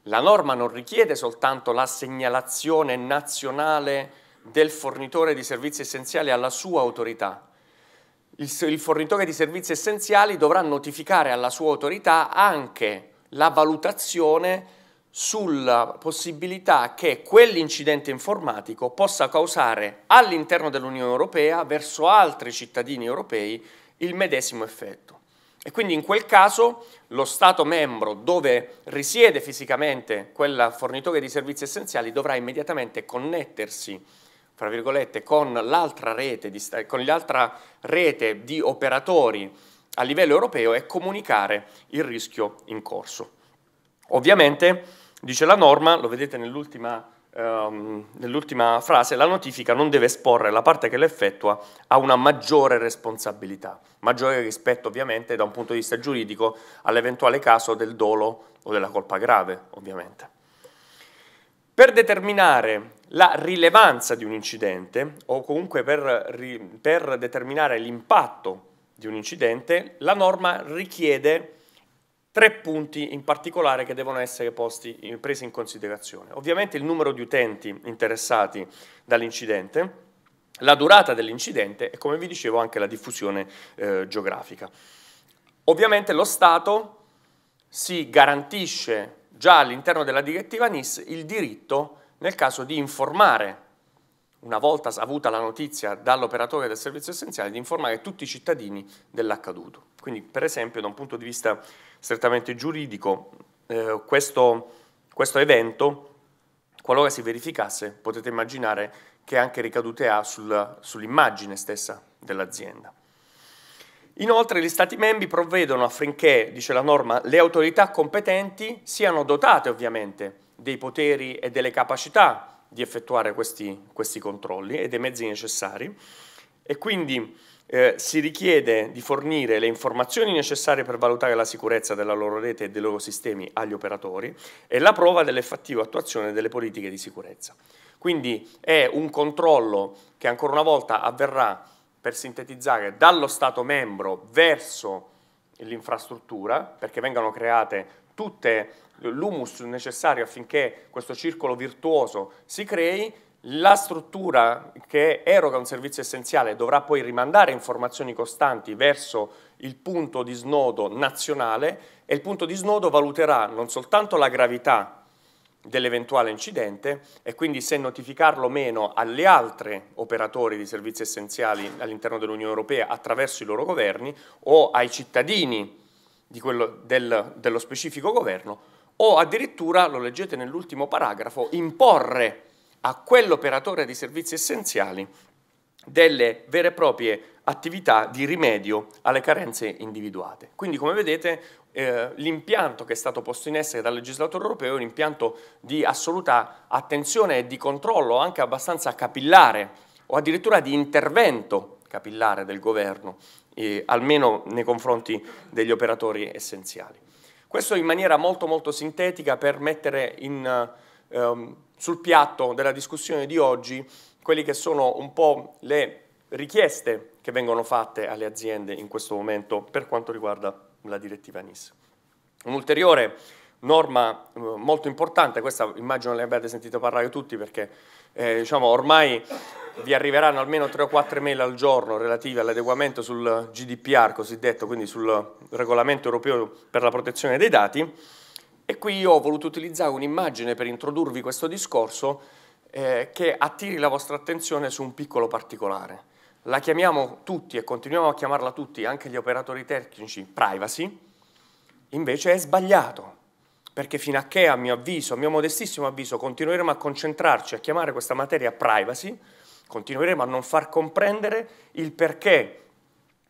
la norma non richiede soltanto la segnalazione nazionale del fornitore di servizi essenziali alla sua autorità, il, fornitore di servizi essenziali dovrà notificare alla sua autorità anche la valutazione sulla possibilità che quell'incidente informatico possa causare all'interno dell'Unione Europea verso altri cittadini europei il medesimo effetto. E quindi in quel caso lo Stato membro dove risiede fisicamente quel fornitore di servizi essenziali dovrà immediatamente connettersi fra virgolette, con l'altra rete, di, con l'altra rete di operatori a livello europeo e comunicare il rischio in corso. Ovviamente, dice la norma, lo vedete nell'ultima, um, nell'ultima frase, la notifica non deve esporre la parte che l'effettua a una maggiore responsabilità, maggiore rispetto ovviamente da un punto di vista giuridico all'eventuale caso del dolo o della colpa grave, ovviamente. Per determinare la rilevanza di un incidente o comunque per, per determinare l'impatto di un incidente, la norma richiede tre punti in particolare che devono essere posti, presi in considerazione. Ovviamente il numero di utenti interessati dall'incidente, la durata dell'incidente e come vi dicevo anche la diffusione eh, geografica. Ovviamente lo Stato si garantisce già all'interno della direttiva NIS il diritto nel caso di informare, una volta avuta la notizia dall'operatore del servizio essenziale, di informare tutti i cittadini dell'accaduto. Quindi per esempio da un punto di vista strettamente giuridico eh, questo, questo evento, qualora si verificasse, potete immaginare che anche ricadute ha sul, sull'immagine stessa dell'azienda. Inoltre gli Stati membri provvedono affinché, dice la norma, le autorità competenti siano dotate ovviamente dei poteri e delle capacità di effettuare questi, questi controlli e dei mezzi necessari e quindi eh, si richiede di fornire le informazioni necessarie per valutare la sicurezza della loro rete e dei loro sistemi agli operatori e la prova dell'effettiva attuazione delle politiche di sicurezza. Quindi è un controllo che ancora una volta avverrà per sintetizzare, dallo Stato membro verso l'infrastruttura, perché vengano create tutte l'humus necessario affinché questo circolo virtuoso si crei, la struttura che eroga un servizio essenziale dovrà poi rimandare informazioni costanti verso il punto di snodo nazionale e il punto di snodo valuterà non soltanto la gravità dell'eventuale incidente e quindi se notificarlo o meno agli altri operatori di servizi essenziali all'interno dell'Unione Europea attraverso i loro governi o ai cittadini quello, del, dello specifico governo o addirittura, lo leggete nell'ultimo paragrafo, imporre a quell'operatore di servizi essenziali delle vere e proprie attività di rimedio alle carenze individuate. Quindi come vedete eh, l'impianto che è stato posto in essere dal legislatore europeo è un impianto di assoluta attenzione e di controllo anche abbastanza capillare o addirittura di intervento capillare del governo, eh, almeno nei confronti degli operatori essenziali. Questo in maniera molto molto sintetica per mettere in, ehm, sul piatto della discussione di oggi quelli che sono un po' le richieste che vengono fatte alle aziende in questo momento per quanto riguarda la direttiva NIS. Un'ulteriore norma eh, molto importante, questa immagino ne abbiate sentito parlare tutti perché eh, diciamo, ormai vi arriveranno almeno 3 o 4 mail al giorno relative all'adeguamento sul GDPR cosiddetto, quindi sul regolamento europeo per la protezione dei dati e qui io ho voluto utilizzare un'immagine per introdurvi questo discorso eh, che attiri la vostra attenzione su un piccolo particolare. La chiamiamo tutti e continuiamo a chiamarla tutti, anche gli operatori tecnici, privacy, invece è sbagliato perché fino a che, a mio avviso, a mio modestissimo avviso, continueremo a concentrarci a chiamare questa materia privacy, continueremo a non far comprendere il perché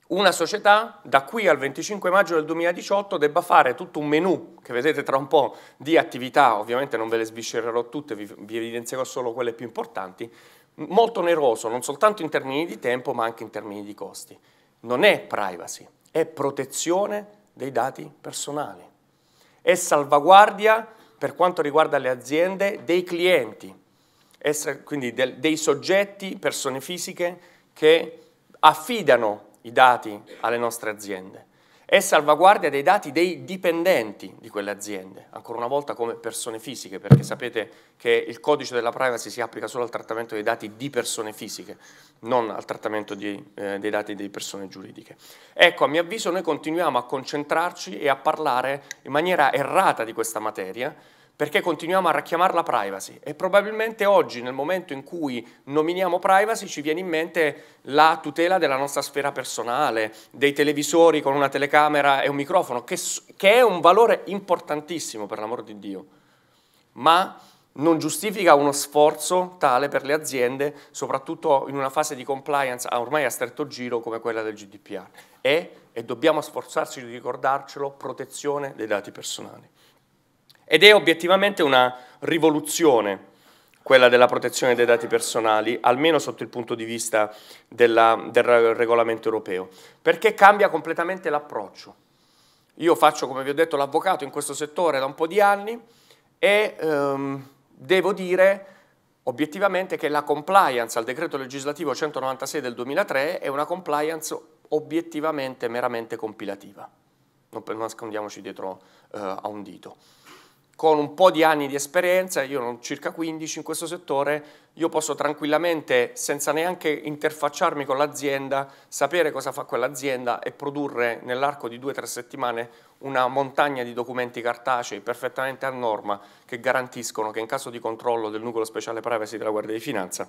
una società da qui al 25 maggio del 2018 debba fare tutto un menu, che vedete tra un po', di attività, ovviamente non ve le sviscererò tutte, vi, vi evidenzierò solo quelle più importanti, molto oneroso, non soltanto in termini di tempo, ma anche in termini di costi. Non è privacy, è protezione dei dati personali è salvaguardia per quanto riguarda le aziende dei clienti, quindi dei soggetti, persone fisiche che affidano i dati alle nostre aziende è salvaguardia dei dati dei dipendenti di quelle aziende, ancora una volta come persone fisiche, perché sapete che il codice della privacy si applica solo al trattamento dei dati di persone fisiche, non al trattamento di, eh, dei dati di persone giuridiche. Ecco, a mio avviso noi continuiamo a concentrarci e a parlare in maniera errata di questa materia, perché continuiamo a richiamarla privacy e probabilmente oggi nel momento in cui nominiamo privacy ci viene in mente la tutela della nostra sfera personale, dei televisori con una telecamera e un microfono, che, che è un valore importantissimo per l'amor di Dio, ma non giustifica uno sforzo tale per le aziende, soprattutto in una fase di compliance ormai a stretto giro come quella del GDPR. È, e dobbiamo sforzarci di ricordarcelo, protezione dei dati personali. Ed è obiettivamente una rivoluzione quella della protezione dei dati personali, almeno sotto il punto di vista della, del regolamento europeo, perché cambia completamente l'approccio. Io faccio, come vi ho detto, l'avvocato in questo settore da un po' di anni e ehm, devo dire obiettivamente che la compliance al decreto legislativo 196 del 2003 è una compliance obiettivamente meramente compilativa. Non nascondiamoci dietro eh, a un dito con un po' di anni di esperienza, io ho circa 15 in questo settore, io posso tranquillamente, senza neanche interfacciarmi con l'azienda, sapere cosa fa quell'azienda e produrre nell'arco di due o tre settimane una montagna di documenti cartacei perfettamente a norma che garantiscono che in caso di controllo del nucleo speciale privacy della Guardia di Finanza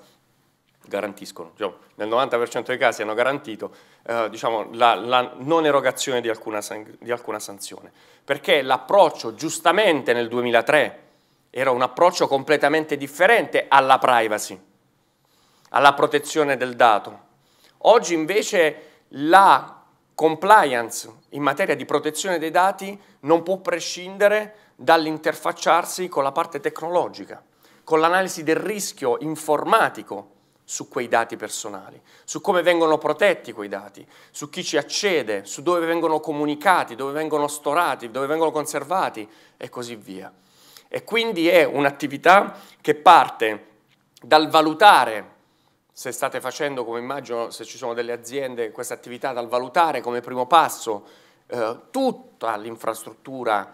garantiscono, diciamo, nel 90% dei casi hanno garantito eh, diciamo, la, la, non erogazione di alcuna, di alcuna sanzione, perché l'approccio giustamente nel 2003 era un approccio completamente differente alla privacy, alla protezione del dato. Oggi invece la compliance in materia di protezione dei dati non può prescindere dall'interfacciarsi con la parte tecnologica, con l'analisi del rischio informatico su quei dati personali, su come vengono protetti quei dati, su chi ci accede, su dove vengono comunicati, dove vengono storati, dove vengono conservati e così via. E quindi è un'attività che parte dal valutare, se state facendo come immagino, se ci sono delle aziende, questa attività, dal valutare come primo passo eh, tutta l'infrastruttura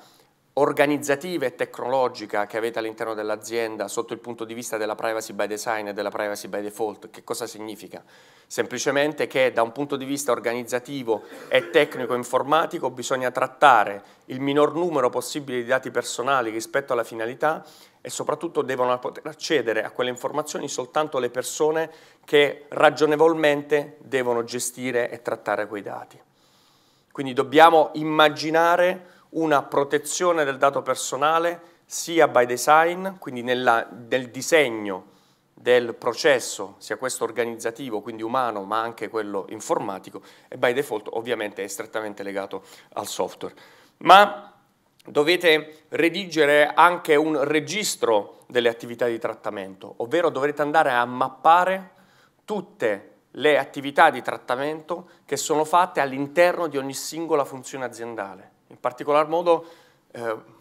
organizzativa e tecnologica che avete all'interno dell'azienda sotto il punto di vista della privacy by design e della privacy by default, che cosa significa? Semplicemente che da un punto di vista organizzativo e tecnico-informatico bisogna trattare il minor numero possibile di dati personali rispetto alla finalità e soprattutto devono poter accedere a quelle informazioni soltanto le persone che ragionevolmente devono gestire e trattare quei dati. Quindi dobbiamo immaginare una protezione del dato personale sia by design, quindi nella, nel disegno del processo, sia questo organizzativo, quindi umano, ma anche quello informatico, e by default ovviamente è strettamente legato al software. Ma dovete redigere anche un registro delle attività di trattamento, ovvero dovrete andare a mappare tutte le attività di trattamento che sono fatte all'interno di ogni singola funzione aziendale. In particolar modo, eh,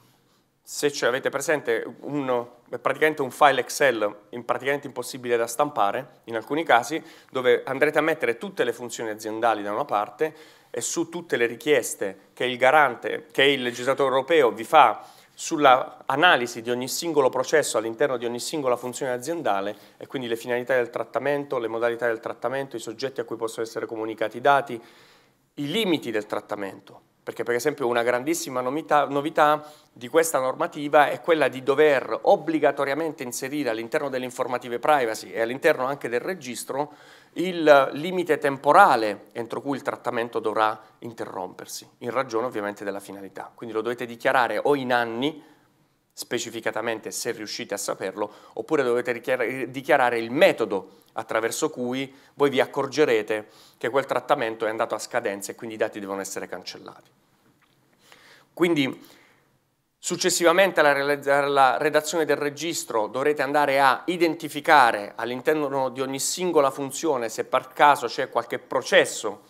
se avete presente, un, praticamente un file Excel praticamente impossibile da stampare, in alcuni casi, dove andrete a mettere tutte le funzioni aziendali da una parte e su tutte le richieste che il garante, che il legislatore europeo vi fa sull'analisi di ogni singolo processo all'interno di ogni singola funzione aziendale e quindi le finalità del trattamento, le modalità del trattamento, i soggetti a cui possono essere comunicati i dati, i limiti del trattamento, perché per esempio una grandissima novità, novità, di questa normativa è quella di dover obbligatoriamente inserire all'interno delle informative privacy e all'interno anche del registro il limite temporale entro cui il trattamento dovrà interrompersi, in ragione ovviamente della finalità. Quindi lo dovete dichiarare o in anni, specificatamente se riuscite a saperlo, oppure dovete dichiarare il metodo attraverso cui voi vi accorgerete che quel trattamento è andato a scadenza e quindi i dati devono essere cancellati. Quindi successivamente alla redazione del registro dovrete andare a identificare all'interno di ogni singola funzione se per caso c'è qualche processo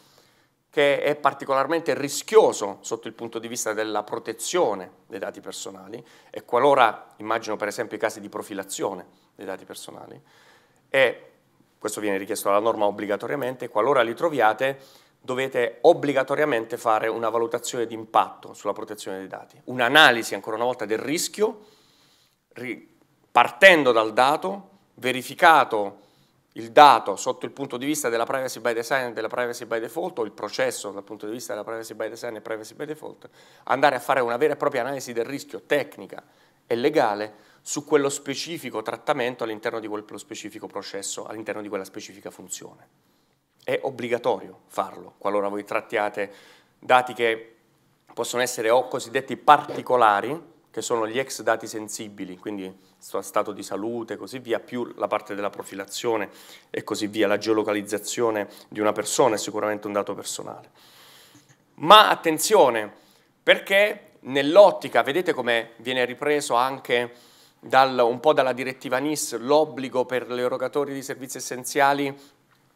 che è particolarmente rischioso sotto il punto di vista della protezione dei dati personali e qualora, immagino per esempio i casi di profilazione dei dati personali, e questo viene richiesto dalla norma obbligatoriamente, qualora li troviate dovete obbligatoriamente fare una valutazione di impatto sulla protezione dei dati, un'analisi ancora una volta del rischio, partendo dal dato, verificato il dato sotto il punto di vista della privacy by design e della privacy by default o il processo dal punto di vista della privacy by design e privacy by default, andare a fare una vera e propria analisi del rischio tecnica e legale su quello specifico trattamento all'interno di quello specifico processo, all'interno di quella specifica funzione. È obbligatorio farlo qualora voi trattiate dati che possono essere o cosiddetti particolari, che sono gli ex dati sensibili, quindi stato di salute e così via, più la parte della profilazione e così via, la geolocalizzazione di una persona è sicuramente un dato personale. Ma attenzione, perché nell'ottica, vedete come viene ripreso anche dal, un po' dalla direttiva NIS l'obbligo per gli erogatori di servizi essenziali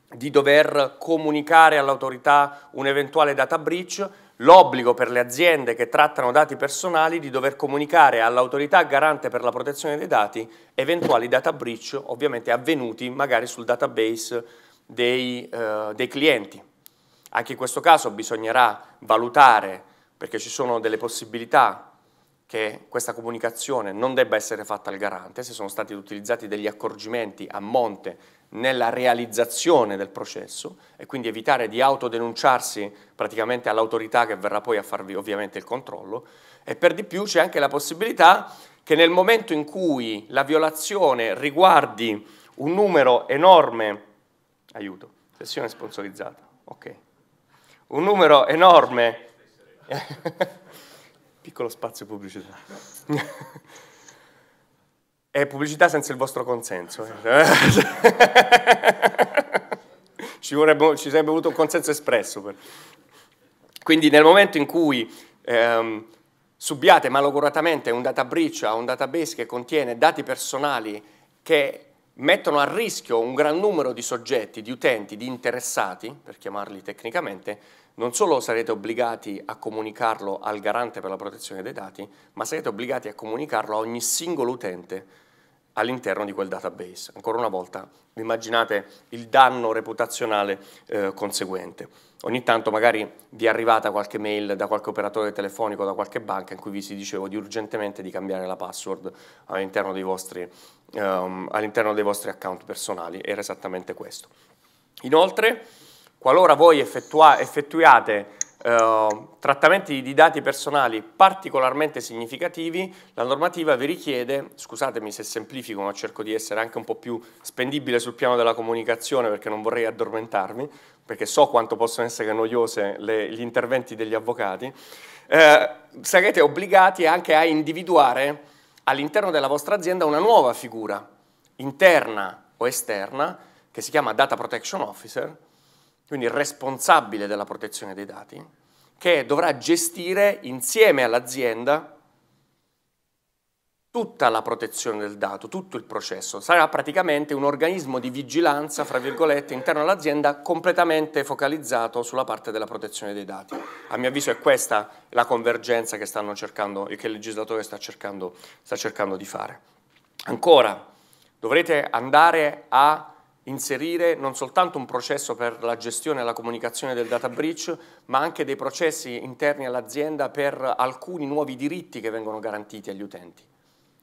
di dover comunicare all'autorità un eventuale data breach, l'obbligo per le aziende che trattano dati personali di dover comunicare all'autorità garante per la protezione dei dati eventuali data breach ovviamente avvenuti magari sul database dei, eh, dei clienti. Anche in questo caso bisognerà valutare, perché ci sono delle possibilità che questa comunicazione non debba essere fatta al garante, se sono stati utilizzati degli accorgimenti a monte nella realizzazione del processo e quindi evitare di autodenunciarsi praticamente all'autorità che verrà poi a farvi ovviamente il controllo. E per di più c'è anche la possibilità che nel momento in cui la violazione riguardi un numero enorme, aiuto, sessione sponsorizzata, ok, un numero enorme, <laughs> piccolo spazio pubblicità. È pubblicità senza il vostro consenso. Eh. <laughs> ci, vorrebbe, ci, sarebbe avuto un consenso espresso. Per. Quindi nel momento in cui ehm, subiate malauguratamente un data breach a un database che contiene dati personali che mettono a rischio un gran numero di soggetti, di utenti, di interessati, per chiamarli tecnicamente, non solo sarete obbligati a comunicarlo al garante per la protezione dei dati, ma sarete obbligati a comunicarlo a ogni singolo utente all'interno di quel database. Ancora una volta, immaginate il danno reputazionale eh, conseguente. Ogni tanto magari vi è arrivata qualche mail da qualche operatore telefonico, da qualche banca in cui vi si diceva di urgentemente di cambiare la password all'interno dei vostri, um, all'interno dei vostri account personali. Era esattamente questo. Inoltre, qualora voi effettuate Uh, trattamenti di dati personali particolarmente significativi, la normativa vi richiede, scusatemi se semplifico ma cerco di essere anche un po' più spendibile sul piano della comunicazione perché non vorrei addormentarmi, perché so quanto possono essere noiose le, gli interventi degli avvocati, eh, sarete obbligati anche a individuare all'interno della vostra azienda una nuova figura, interna o esterna, che si chiama Data Protection Officer, quindi responsabile della protezione dei dati, che dovrà gestire insieme all'azienda tutta la protezione del dato, tutto il processo. Sarà praticamente un organismo di vigilanza, fra virgolette, interno all'azienda completamente focalizzato sulla parte della protezione dei dati. A mio avviso è questa la convergenza che, cercando, che il legislatore sta cercando, sta cercando di fare. Ancora, dovrete andare a inserire non soltanto un processo per la gestione e la comunicazione del data breach, ma anche dei processi interni all'azienda per alcuni nuovi diritti che vengono garantiti agli utenti,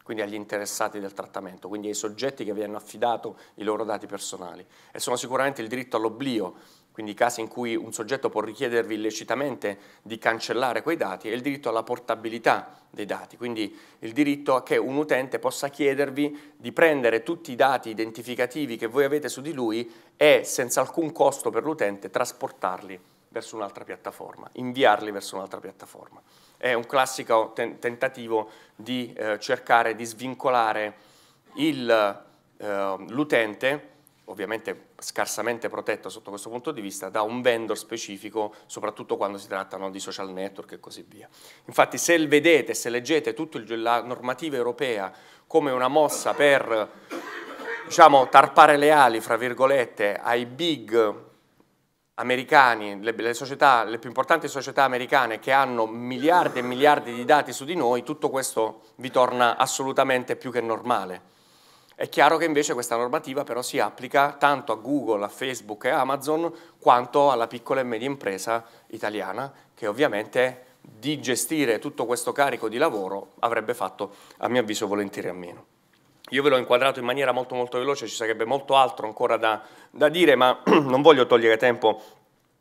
quindi agli interessati del trattamento, quindi ai soggetti che vi hanno affidato i loro dati personali. E sono sicuramente il diritto all'oblio, quindi casi in cui un soggetto può richiedervi illecitamente di cancellare quei dati, e il diritto alla portabilità dei dati, quindi il diritto a che un utente possa chiedervi di prendere tutti i dati identificativi che voi avete su di lui e senza alcun costo per l'utente trasportarli verso un'altra piattaforma, inviarli verso un'altra piattaforma. È un classico ten tentativo di eh, cercare di svincolare eh, l'utente ovviamente scarsamente protetto sotto questo punto di vista, da un vendor specifico, soprattutto quando si trattano di social network e così via. Infatti se vedete, se leggete tutta la normativa europea come una mossa per diciamo, tarpare le ali, fra virgolette, ai big americani, le, le, società, le più importanti società americane che hanno miliardi e miliardi di dati su di noi, tutto questo vi torna assolutamente più che normale è chiaro che invece questa normativa però si applica tanto a Google, a Facebook e Amazon quanto alla piccola e media impresa italiana che ovviamente di gestire tutto questo carico di lavoro avrebbe fatto a mio avviso volentieri a meno. Io ve l'ho inquadrato in maniera molto molto veloce, ci sarebbe molto altro ancora da, da dire ma <clears throat> non voglio togliere tempo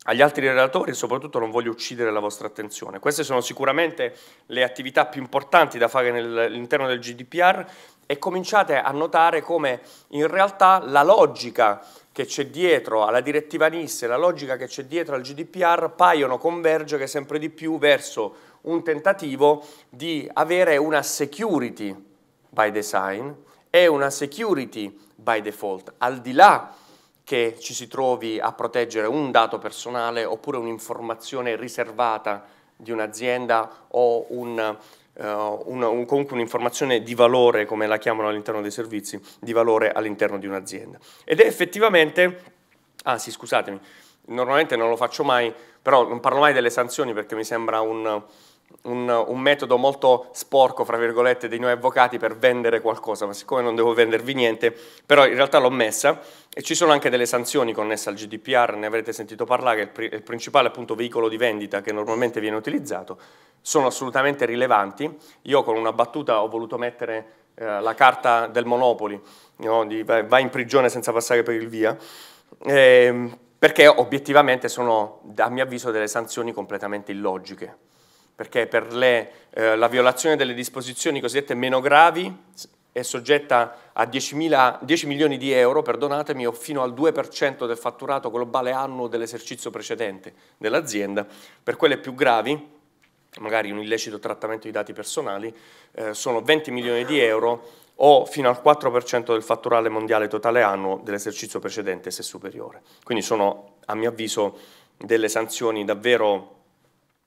agli altri relatori e soprattutto non voglio uccidere la vostra attenzione. Queste sono sicuramente le attività più importanti da fare all'interno del GDPR e cominciate a notare come in realtà la logica che c'è dietro alla direttiva NIS e la logica che c'è dietro al GDPR paiono convergere sempre di più verso un tentativo di avere una security by design e una security by default, al di là che ci si trovi a proteggere un dato personale oppure un'informazione riservata di un'azienda o un, uh, un, un, comunque un'informazione di valore, come la chiamano all'interno dei servizi, di valore all'interno di un'azienda. Ed è effettivamente, ah sì scusatemi, normalmente non lo faccio mai, però non parlo mai delle sanzioni perché mi sembra un un, un, metodo molto sporco, fra virgolette, dei noi avvocati per vendere qualcosa, ma siccome non devo vendervi niente, però in realtà l'ho messa e ci sono anche delle sanzioni connesse al GDPR, ne avrete sentito parlare, che è il principale appunto veicolo di vendita che normalmente viene utilizzato, sono assolutamente rilevanti. Io con una battuta ho voluto mettere eh, la carta del Monopoli, no? di vai in prigione senza passare per il via, eh, perché obiettivamente sono, a mio avviso, delle sanzioni completamente illogiche perché per le, eh, la violazione delle disposizioni cosiddette meno gravi è soggetta a 10, 10 milioni di euro, perdonatemi, o fino al 2% del fatturato globale annuo dell'esercizio precedente dell'azienda. Per quelle più gravi, magari un illecito trattamento di dati personali, eh, sono 20 milioni di euro o fino al 4% del fatturale mondiale totale annuo dell'esercizio precedente se superiore. Quindi sono, a mio avviso, delle sanzioni davvero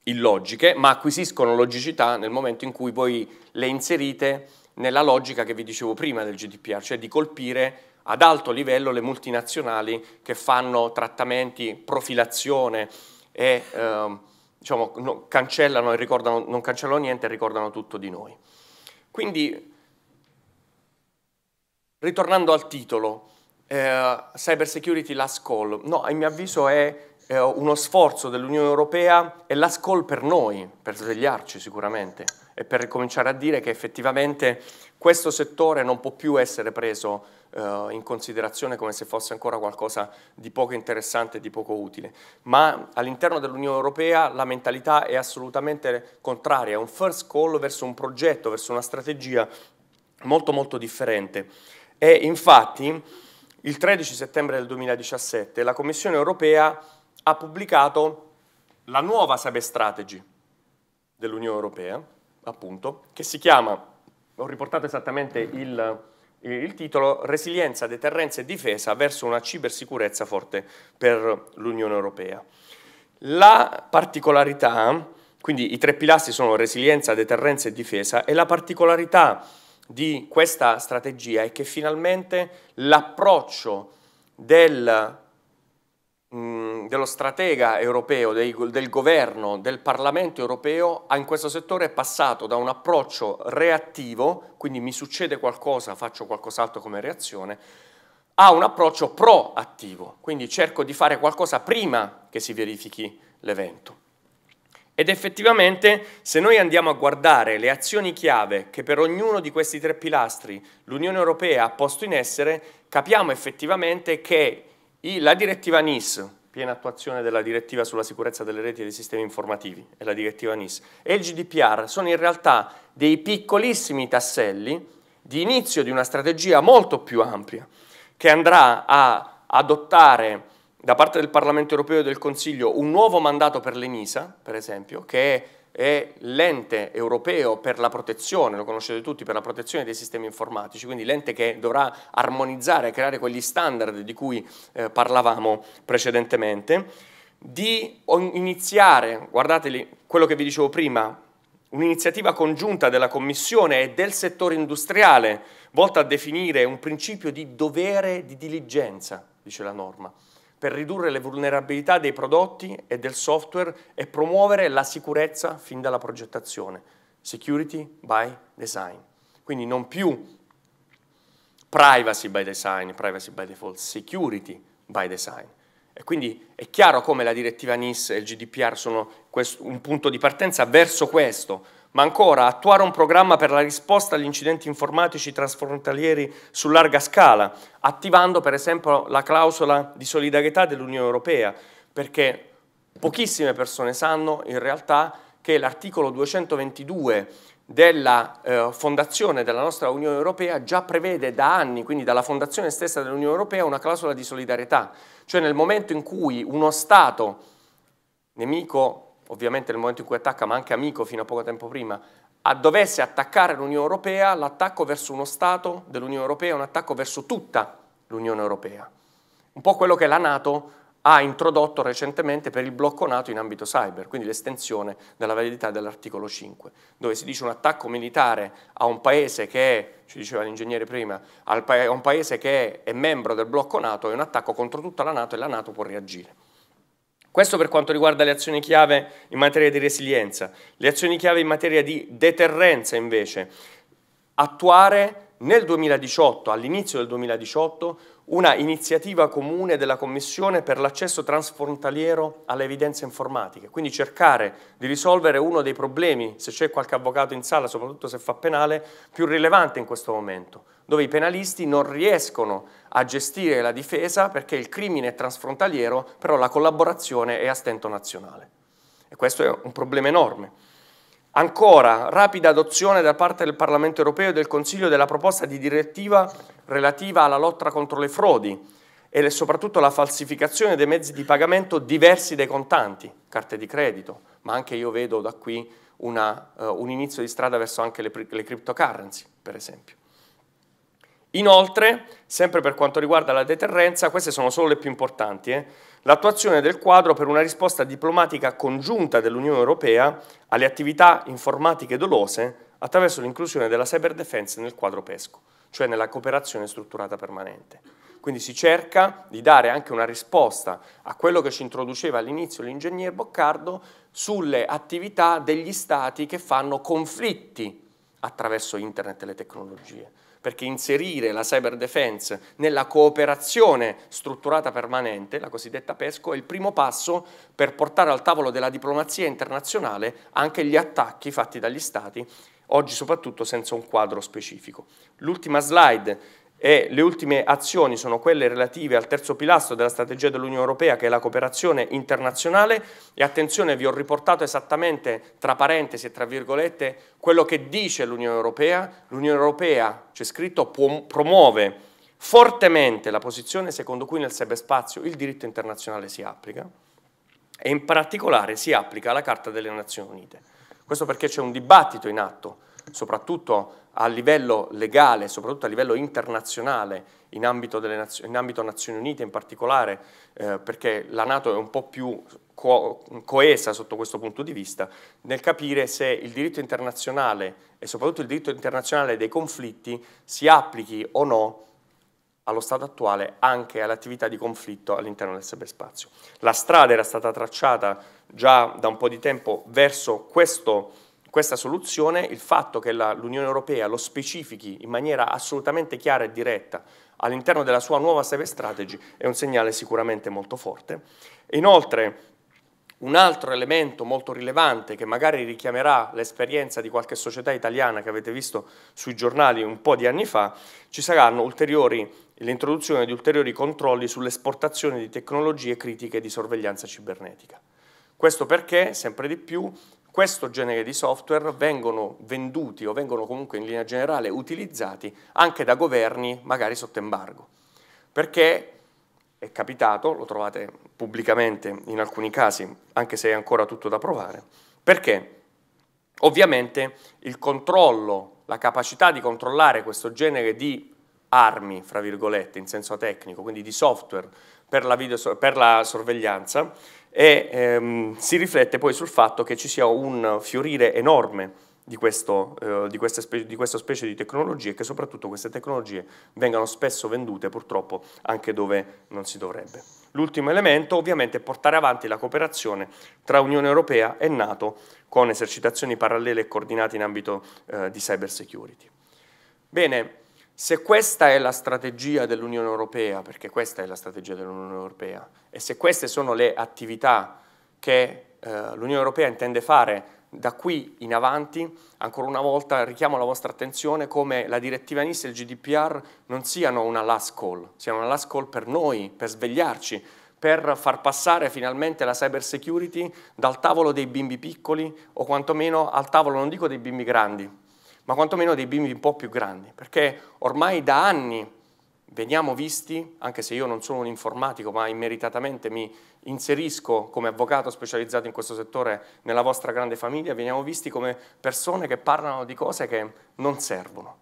illogiche, ma acquisiscono logicità nel momento in cui voi le inserite nella logica che vi dicevo prima del GDPR, cioè di colpire ad alto livello le multinazionali che fanno trattamenti, profilazione e eh, diciamo, no, cancellano e ricordano, non cancellano niente e ricordano tutto di noi. Quindi ritornando al titolo, eh, Cyber Security Last Call, no, a mio avviso è eh, uno sforzo dell'Unione Europea e last call per noi, per svegliarci sicuramente e per cominciare a dire che effettivamente questo settore non può più essere preso eh, in considerazione come se fosse ancora qualcosa di poco interessante e di poco utile, ma all'interno dell'Unione Europea la mentalità è assolutamente contraria, è un first call verso un progetto, verso una strategia molto molto differente. E infatti il 13 settembre del 2017 la Commissione Europea ha pubblicato la nuova Cyber Strategy dell'Unione Europea, appunto, che si chiama, ho riportato esattamente il, il titolo, Resilienza, deterrenza e difesa verso una cibersicurezza forte per l'Unione Europea. La particolarità, quindi i tre pilastri sono resilienza, deterrenza e difesa, e la particolarità di questa strategia è che finalmente l'approccio del mh, dello stratega europeo, dei, del governo, del Parlamento europeo in questo settore è passato da un approccio reattivo, quindi mi succede qualcosa, faccio qualcos'altro come reazione, a un approccio proattivo, quindi cerco di fare qualcosa prima che si verifichi l'evento. Ed effettivamente se noi andiamo a guardare le azioni chiave che per ognuno di questi tre pilastri l'Unione Europea ha posto in essere, capiamo effettivamente che la direttiva NIS, piena attuazione della direttiva sulla sicurezza delle reti e dei sistemi informativi, e la direttiva NIS, e il GDPR sono in realtà dei piccolissimi tasselli di inizio di una strategia molto più ampia, che andrà a adottare da parte del Parlamento europeo e del Consiglio un nuovo mandato per l'ENISA, per esempio, che è è l'ente europeo per la protezione, lo conoscete tutti, per la protezione dei sistemi informatici, quindi l'ente che dovrà armonizzare, creare quegli standard di cui eh, parlavamo precedentemente, di iniziare, guardate quello che vi dicevo prima, un'iniziativa congiunta della Commissione e del settore industriale volta a definire un principio di dovere di diligenza, dice la norma per ridurre le vulnerabilità dei prodotti e del software e promuovere la sicurezza fin dalla progettazione. Security by design. Quindi non più privacy by design, privacy by default, security by design. E quindi è chiaro come la direttiva NIS e il GDPR sono un punto di partenza verso questo, ma ancora attuare un programma per la risposta agli incidenti informatici trasfrontalieri su larga scala, attivando per esempio la clausola di solidarietà dell'Unione Europea, perché pochissime persone sanno in realtà che l'articolo 222 della eh, fondazione della nostra Unione Europea già prevede da anni, quindi dalla fondazione stessa dell'Unione Europea, una clausola di solidarietà, cioè nel momento in cui uno Stato nemico ovviamente nel momento in cui attacca, ma anche amico fino a poco tempo prima, a dovesse attaccare l'Unione Europea, l'attacco verso uno Stato dell'Unione Europea è un attacco verso tutta l'Unione Europea. Un po' quello che la Nato ha introdotto recentemente per il blocco NATO in ambito cyber, quindi l'estensione della validità dell'articolo 5, dove si dice un attacco militare a un paese che è, ci diceva l'ingegnere prima, a un paese che è membro del blocco NATO è un attacco contro tutta la Nato e la Nato può reagire. Questo per quanto riguarda le azioni chiave in materia di resilienza. Le azioni chiave in materia di deterrenza invece. Attuare nel 2018, all'inizio del 2018, una iniziativa comune della Commissione per l'accesso transfrontaliero alle evidenze informatiche, quindi cercare di risolvere uno dei problemi, se c'è qualche avvocato in sala, soprattutto se fa penale, più rilevante in questo momento, dove i penalisti non riescono a gestire la difesa perché il crimine è transfrontaliero, però la collaborazione è a stento nazionale. E questo è un problema enorme. Ancora, rapida adozione da parte del Parlamento europeo e del Consiglio della proposta di direttiva relativa alla lotta contro le frodi e soprattutto la falsificazione dei mezzi di pagamento diversi dai contanti, carte di credito, ma anche io vedo da qui una, uh, un inizio di strada verso anche le, le cryptocurrency, per esempio. Inoltre, sempre per quanto riguarda la deterrenza, queste sono solo le più importanti, eh, l'attuazione del quadro per una risposta diplomatica congiunta dell'Unione Europea alle attività informatiche dolose attraverso l'inclusione della cyber defense nel quadro PESCO, cioè nella cooperazione strutturata permanente. Quindi si cerca di dare anche una risposta a quello che ci introduceva all'inizio l'ingegner Boccardo sulle attività degli stati che fanno conflitti attraverso internet e le tecnologie perché inserire la cyber defense nella cooperazione strutturata permanente, la cosiddetta PESCO, è il primo passo per portare al tavolo della diplomazia internazionale anche gli attacchi fatti dagli Stati, oggi soprattutto senza un quadro specifico. L'ultima slide e le ultime azioni sono quelle relative al terzo pilastro della strategia dell'Unione Europea che è la cooperazione internazionale e attenzione vi ho riportato esattamente tra parentesi e tra virgolette quello che dice l'Unione Europea, l'Unione Europea c'è scritto promuove fortemente la posizione secondo cui nel cyberspazio il diritto internazionale si applica e in particolare si applica la Carta delle Nazioni Unite. Questo perché c'è un dibattito in atto soprattutto a livello legale, soprattutto a livello internazionale, in ambito, delle, in ambito Nazioni Unite in particolare, eh, perché la Nato è un po' più co coesa sotto questo punto di vista, nel capire se il diritto internazionale e soprattutto il diritto internazionale dei conflitti si applichi o no allo stato attuale anche alle attività di conflitto all'interno del cyberspazio. La strada era stata tracciata già da un po' di tempo verso questo questa soluzione, il fatto che l'Unione Europea lo specifichi in maniera assolutamente chiara e diretta all'interno della sua nuova cyber strategy è un segnale sicuramente molto forte. Inoltre, un altro elemento molto rilevante che magari richiamerà l'esperienza di qualche società italiana che avete visto sui giornali un po' di anni fa, ci saranno l'introduzione di ulteriori controlli sull'esportazione di tecnologie critiche di sorveglianza cibernetica. Questo perché, sempre di più, questo genere di software vengono venduti o vengono comunque in linea generale utilizzati anche da governi magari sotto embargo. Perché è capitato, lo trovate pubblicamente in alcuni casi, anche se è ancora tutto da provare, perché ovviamente il controllo, la capacità di controllare questo genere di armi, fra virgolette, in senso tecnico, quindi di software per la, video, per la sorveglianza, e ehm, si riflette poi sul fatto che ci sia un fiorire enorme di, questo, eh, di, specie, di, questa specie di tecnologie e che soprattutto queste tecnologie vengano spesso vendute purtroppo anche dove non si dovrebbe. L'ultimo elemento ovviamente è portare avanti la cooperazione tra Unione Europea e Nato con esercitazioni parallele e coordinate in ambito eh, di cyber security. Bene, se questa è la strategia dell'Unione Europea, perché questa è la strategia dell'Unione Europea, e se queste sono le attività che eh, l'Unione Europea intende fare da qui in avanti, ancora una volta richiamo la vostra attenzione come la direttiva NIS e il GDPR non siano una last call, siano una last call per noi, per svegliarci, per far passare finalmente la cyber security dal tavolo dei bimbi piccoli o quantomeno al tavolo, non dico dei bimbi grandi, ma quantomeno dei bimbi un po' più grandi, perché ormai da anni veniamo visti, anche se io non sono un informatico, ma immeritatamente mi inserisco come avvocato specializzato in questo settore nella vostra grande famiglia, veniamo visti come persone che parlano di cose che non servono.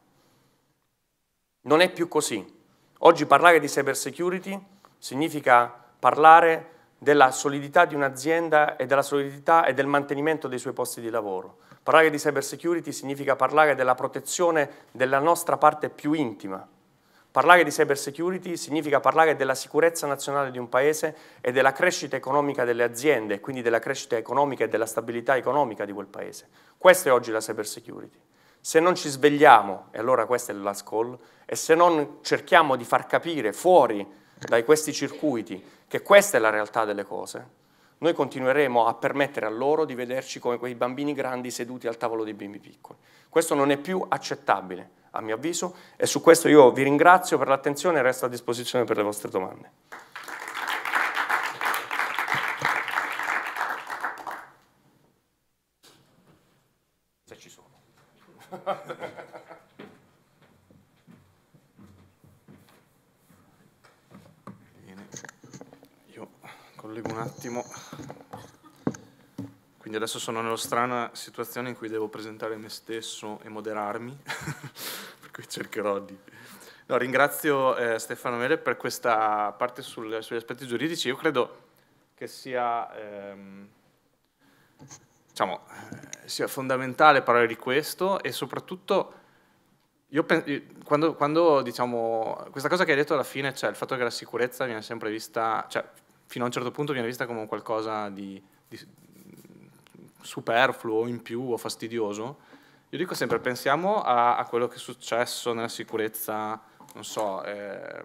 Non è più così. Oggi parlare di cyber security significa parlare della solidità di un'azienda e della solidità e del mantenimento dei suoi posti di lavoro. Parlare di cyber security significa parlare della protezione della nostra parte più intima. Parlare di cyber security significa parlare della sicurezza nazionale di un paese e della crescita economica delle aziende, quindi della crescita economica e della stabilità economica di quel paese. Questa è oggi la cyber security. Se non ci svegliamo, e allora questa è la call, e se non cerchiamo di far capire fuori da questi circuiti che questa è la realtà delle cose, noi continueremo a permettere a loro di vederci come quei bambini grandi seduti al tavolo dei bimbi piccoli. Questo non è più accettabile, a mio avviso, e su questo io vi ringrazio per l'attenzione e resto a disposizione per le vostre domande. Se ci sono. collego un attimo. Quindi adesso sono nella strana situazione in cui devo presentare me stesso e moderarmi, <laughs> per cui cercherò di... No, ringrazio eh, Stefano Mele per questa parte sul, sugli aspetti giuridici. Io credo che sia, ehm, diciamo, eh, sia fondamentale parlare di questo e soprattutto io quando, quando, diciamo, questa cosa che hai detto alla fine, cioè il fatto che la sicurezza viene sempre vista, cioè fino a un certo punto viene vista come qualcosa di, di superfluo, in più o fastidioso. Io dico sempre, pensiamo a, a quello che è successo nella sicurezza, non so, eh,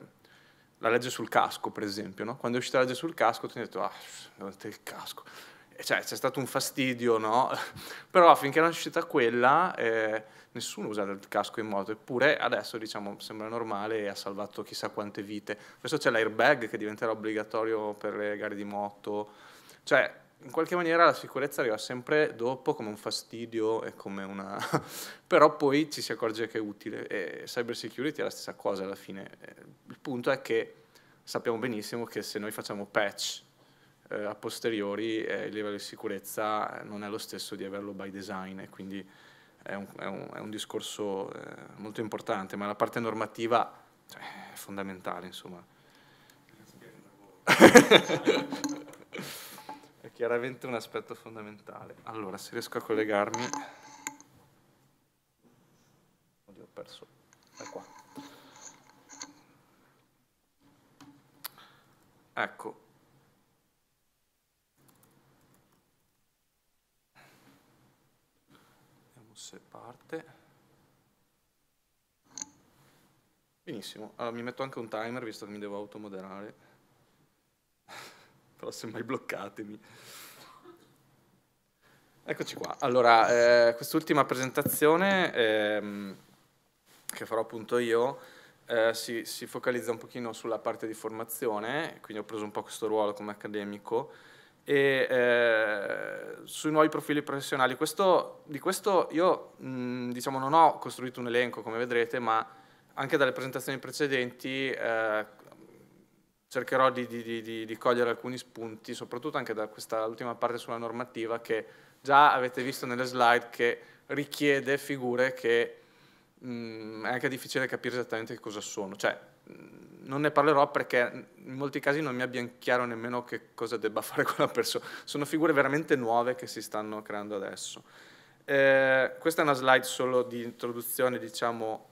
la legge sul casco, per esempio, no? Quando è uscita la legge sul casco, tu hai detto, ah, dovete il casco. Cioè, c'è stato un fastidio, no? <laughs> Però finché non è uscita quella, eh, nessuno usa il casco in moto, eppure adesso, diciamo, sembra normale e ha salvato chissà quante vite. Adesso c'è l'airbag che diventerà obbligatorio per le gare di moto. Cioè, in qualche maniera la sicurezza arriva sempre dopo come un fastidio e come una... <laughs> però poi ci si accorge che è utile e cyber security è la stessa cosa alla fine. Il punto è che sappiamo benissimo che se noi facciamo patch eh, a posteriori eh, il livello di sicurezza non è lo stesso di averlo by design e quindi è un, è un, è un discorso eh, molto importante, ma la parte normativa cioè, è fondamentale insomma. <laughs> chiaramente un aspetto fondamentale. Allora, se riesco a collegarmi... Oddio, ho perso... È qua. Ecco. Vediamo se parte. Benissimo, allora, mi metto anche un timer visto che mi devo automoderare però semmai bloccatemi. Eccoci qua. Allora, eh, quest'ultima presentazione ehm, che farò appunto io eh, si, si, focalizza un pochino sulla parte di formazione, quindi ho preso un po' questo ruolo come accademico e eh, sui nuovi profili professionali. Questo, di questo io mh, diciamo, non ho costruito un elenco come vedrete, ma anche dalle presentazioni precedenti eh, cercherò di, di, di, di, cogliere alcuni spunti, soprattutto anche da questa ultima parte sulla normativa che già avete visto nelle slide che richiede figure che mh, mm, è anche difficile capire esattamente che cosa sono. Cioè, mh, non ne parlerò perché in molti casi non mi abbia chiaro nemmeno che cosa debba <laughs> fare quella persona. Sono figure veramente nuove che si stanno creando adesso. Eh, questa è una slide solo di introduzione, diciamo,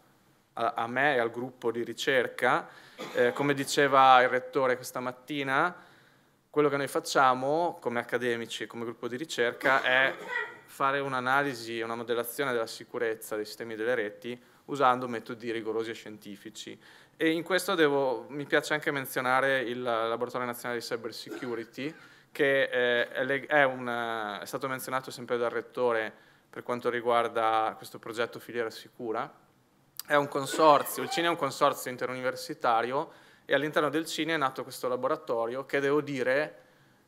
a, me e al gruppo di ricerca. Eh, come diceva il rettore questa mattina, quello che noi facciamo come accademici, come gruppo di ricerca, è fare un'analisi e una modellazione della sicurezza dei sistemi delle reti usando metodi rigorosi e scientifici. E in questo devo, mi piace anche menzionare il Laboratorio Nazionale di Cyber Security, che eh, è, è, una, è stato menzionato sempre dal rettore per quanto riguarda questo progetto Filiera Sicura, è un consorzio, il CINE è un consorzio interuniversitario e all'interno del CINE è nato questo laboratorio che devo dire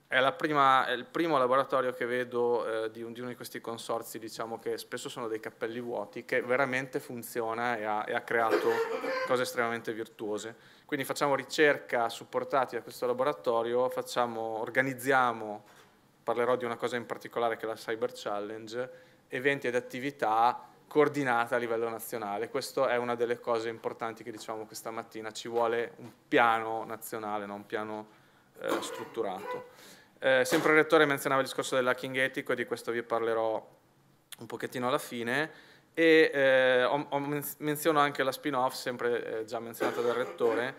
è, prima, è il primo laboratorio che vedo eh, di, un, di, uno di questi consorzi, diciamo che spesso sono dei cappelli vuoti, che veramente funziona e ha, e ha creato cose estremamente virtuose. Quindi facciamo ricerca supportati da questo laboratorio, facciamo, organizziamo, parlerò di una cosa in particolare che è la Cyber Challenge, eventi ed attività coordinata a livello nazionale. Questa è una delle cose importanti che diciamo questa mattina, ci vuole un piano nazionale, non un piano eh, strutturato. Eh, sempre il rettore menzionava il discorso dell'hacking etico e di questo vi parlerò un pochettino alla fine e eh, ho, ho menziono anche la spin-off, sempre eh, già menzionata dal rettore,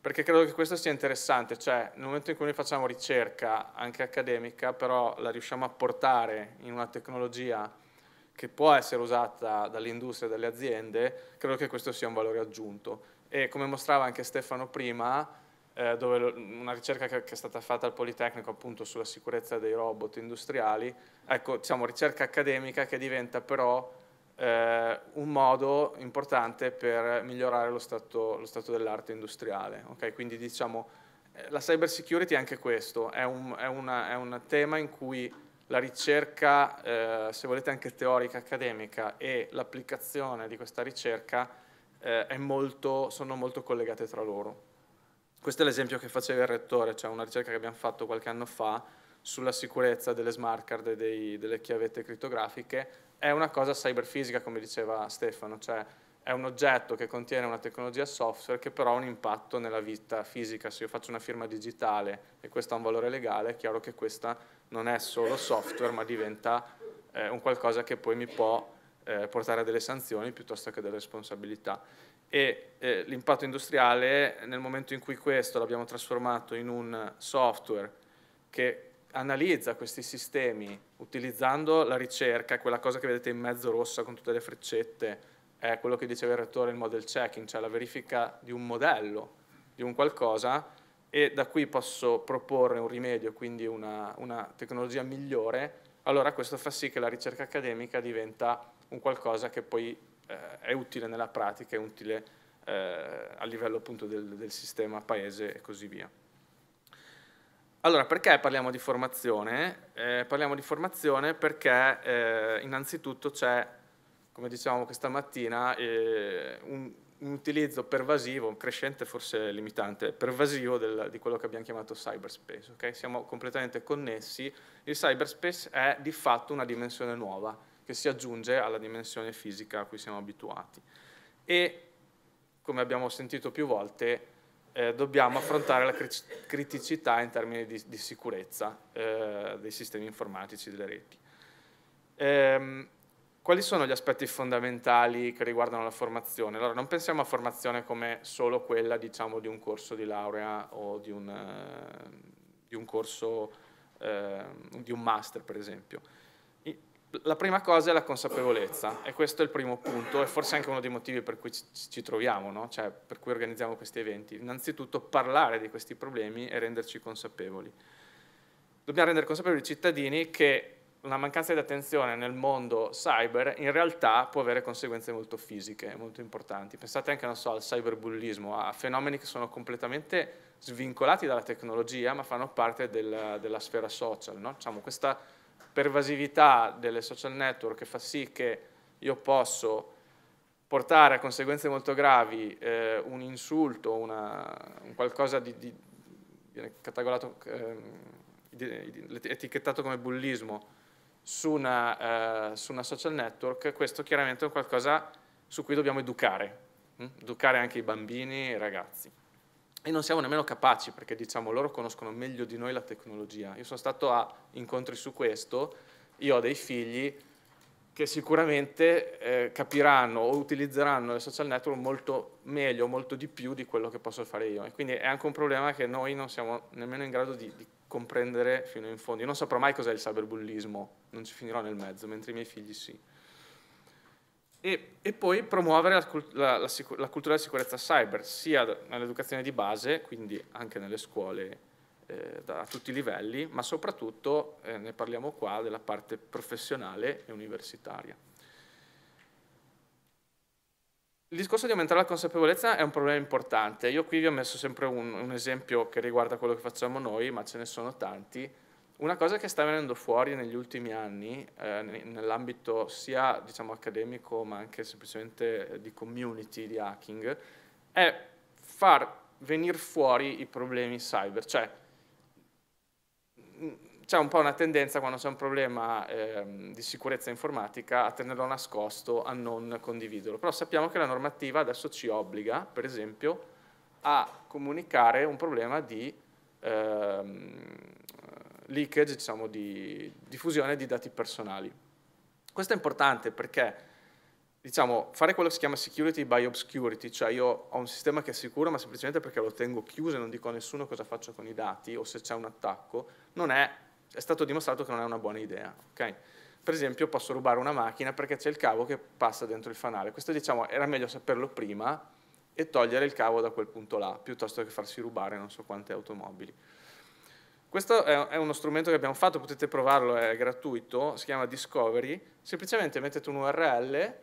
perché credo che questo sia interessante, cioè nel momento in cui noi facciamo ricerca anche accademica, però la riusciamo a portare in una tecnologia che può essere usata dall'industria e dalle aziende, credo che questo sia un valore aggiunto. E come mostrava anche Stefano prima, eh, dove lo, una ricerca che, che, è stata fatta al Politecnico appunto sulla sicurezza dei robot industriali, ecco, diciamo ricerca accademica che diventa però eh, un modo importante per migliorare lo stato, stato dell'arte industriale. Okay? Quindi diciamo, eh, la cyber security è anche questo, è un, è, una, è un tema in cui la ricerca, eh, se volete anche teorica, accademica e l'applicazione di questa ricerca eh, molto, sono molto collegate tra loro. Questo è l'esempio che faceva il rettore, cioè una ricerca che abbiamo fatto qualche anno fa sulla sicurezza delle smart card e dei, delle chiavette criptografiche, è una cosa cyberfisica, come diceva Stefano, cioè è un oggetto che contiene una tecnologia software che però ha un impatto nella vita fisica. Se io faccio una firma digitale e questo ha un valore legale, è chiaro che questa non è solo software, ma diventa eh, un qualcosa che poi mi può eh, portare a delle sanzioni piuttosto che delle responsabilità. E eh, l'impatto industriale, nel momento in cui questo l'abbiamo trasformato in un software che analizza questi sistemi utilizzando la ricerca, quella cosa che vedete in mezzo rossa con tutte le freccette, è quello che diceva il rettore, il model checking, cioè la verifica di un modello, di un qualcosa, e da qui posso proporre un rimedio, quindi una, una tecnologia migliore, allora questo fa sì che la ricerca accademica diventa un qualcosa che poi eh, è utile nella pratica, è utile eh, a livello appunto del, del sistema paese e così via. Allora, perché parliamo di formazione? Eh, parliamo di formazione perché eh, innanzitutto c'è, come dicevamo questa mattina, eh, un, un, utilizzo pervasivo, crescente forse limitante, pervasivo del, di quello che abbiamo chiamato cyberspace. Okay? Siamo completamente connessi, il cyberspace è di fatto una dimensione nuova che si aggiunge alla dimensione fisica a cui siamo abituati. E, come abbiamo sentito più volte, eh, dobbiamo affrontare la criticità in termini di, di sicurezza eh, dei sistemi informatici, delle reti. Ehm, quali sono gli aspetti fondamentali che riguardano la formazione? Allora, non pensiamo a formazione come solo quella diciamo, di un corso di laurea o di un, eh, di un corso, eh, di un master, per esempio la prima cosa è la consapevolezza e questo è il primo punto e forse anche uno dei motivi per cui ci troviamo, no? cioè per cui organizziamo questi eventi. Innanzitutto parlare di questi problemi e renderci consapevoli. Dobbiamo rendere consapevoli i cittadini che una mancanza di attenzione nel mondo cyber in realtà può avere conseguenze molto fisiche, molto importanti. Pensate anche, so, al cyberbullismo, a fenomeni che sono completamente svincolati dalla tecnologia ma fanno parte del, della sfera social. No? Diciamo, questa pervasività delle social network fa sì che io posso portare a conseguenze molto gravi eh, un insulto, una, un qualcosa di, di viene eh, etichettato come bullismo su una, eh, su una, social network, questo chiaramente è qualcosa su cui dobbiamo educare, hm? educare anche i bambini e i ragazzi e non siamo nemmeno capaci perché diciamo loro conoscono meglio di noi la tecnologia. Io sono stato a incontri su questo, io ho dei figli che sicuramente eh, capiranno o utilizzeranno le social network molto meglio, molto di più di quello che posso fare io. E quindi è anche un problema che noi non siamo nemmeno in grado di, di comprendere fino in fondo. Io non saprò mai cos'è il cyberbullismo, non ci finirò nel mezzo, mentre i miei figli sì e, e poi promuovere la, la, la, la, cultura della sicurezza cyber, sia nell'educazione di base, quindi anche nelle scuole eh, da, a tutti i livelli, ma soprattutto, eh, ne parliamo qua, della parte professionale e universitaria. Il discorso di aumentare la consapevolezza è un problema importante. Io qui vi ho messo sempre un, un esempio che riguarda quello che facciamo noi, ma ce ne sono tanti una cosa che sta venendo fuori negli ultimi anni, eh, nell'ambito sia diciamo, accademico ma anche semplicemente di community, di hacking, è far venire fuori i problemi cyber. Cioè, c'è un po' una tendenza quando c'è un problema eh, di sicurezza informatica a tenerlo nascosto, a non condividerlo. Però sappiamo che la normativa adesso ci obbliga, per esempio, a comunicare un problema di... Ehm, leakage, diciamo, di diffusione di dati personali. Questo è importante perché diciamo, fare quello che si chiama security by obscurity, cioè io ho un sistema che è sicuro ma semplicemente perché lo tengo chiuso e non dico a nessuno cosa faccio con i dati o se c'è un attacco, non è, è stato dimostrato che non è una buona idea. Okay? Per esempio posso rubare una macchina perché c'è il cavo che passa dentro il fanale. Questo diciamo era meglio saperlo prima e togliere il cavo da quel punto là, piuttosto che farsi rubare non so quante automobili. Questo è uno strumento che abbiamo fatto, potete provarlo, è gratuito, si chiama Discovery, semplicemente mettete un URL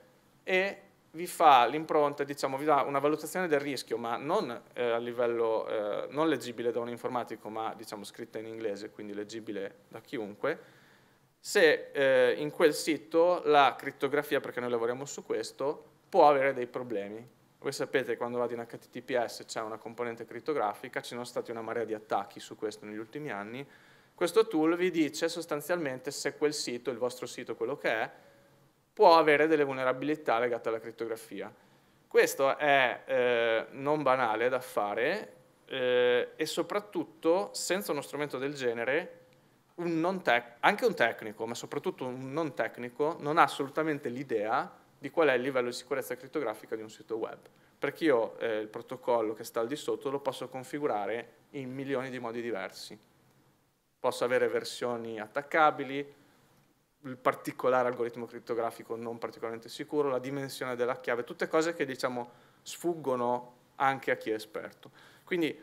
e vi fa l'impronta, diciamo, vi dà una valutazione del rischio, ma non eh, a livello, eh, non leggibile da un informatico, ma diciamo scritta in inglese, quindi leggibile da chiunque, se eh, in quel sito la crittografia, perché noi lavoriamo su questo, può avere dei problemi. Voi sapete che quando vado in HTTPS c'è una componente crittografica, ci sono stati una marea di attacchi su questo negli ultimi anni. Questo tool vi dice sostanzialmente se quel sito, il vostro sito, quello che è, può avere delle vulnerabilità legate alla crittografia. Questo è eh, non banale da fare eh, e soprattutto senza uno strumento del genere un anche un tecnico, ma soprattutto un non tecnico, non ha assolutamente l'idea di qual è il livello di sicurezza crittografica di un sito web. Perché io eh, il protocollo che sta al di sotto lo posso configurare in milioni di modi diversi. posso avere versioni attaccabili, il particolare algoritmo crittografico non particolarmente sicuro, la dimensione della chiave, tutte cose che diciamo sfuggono anche a chi è esperto. Quindi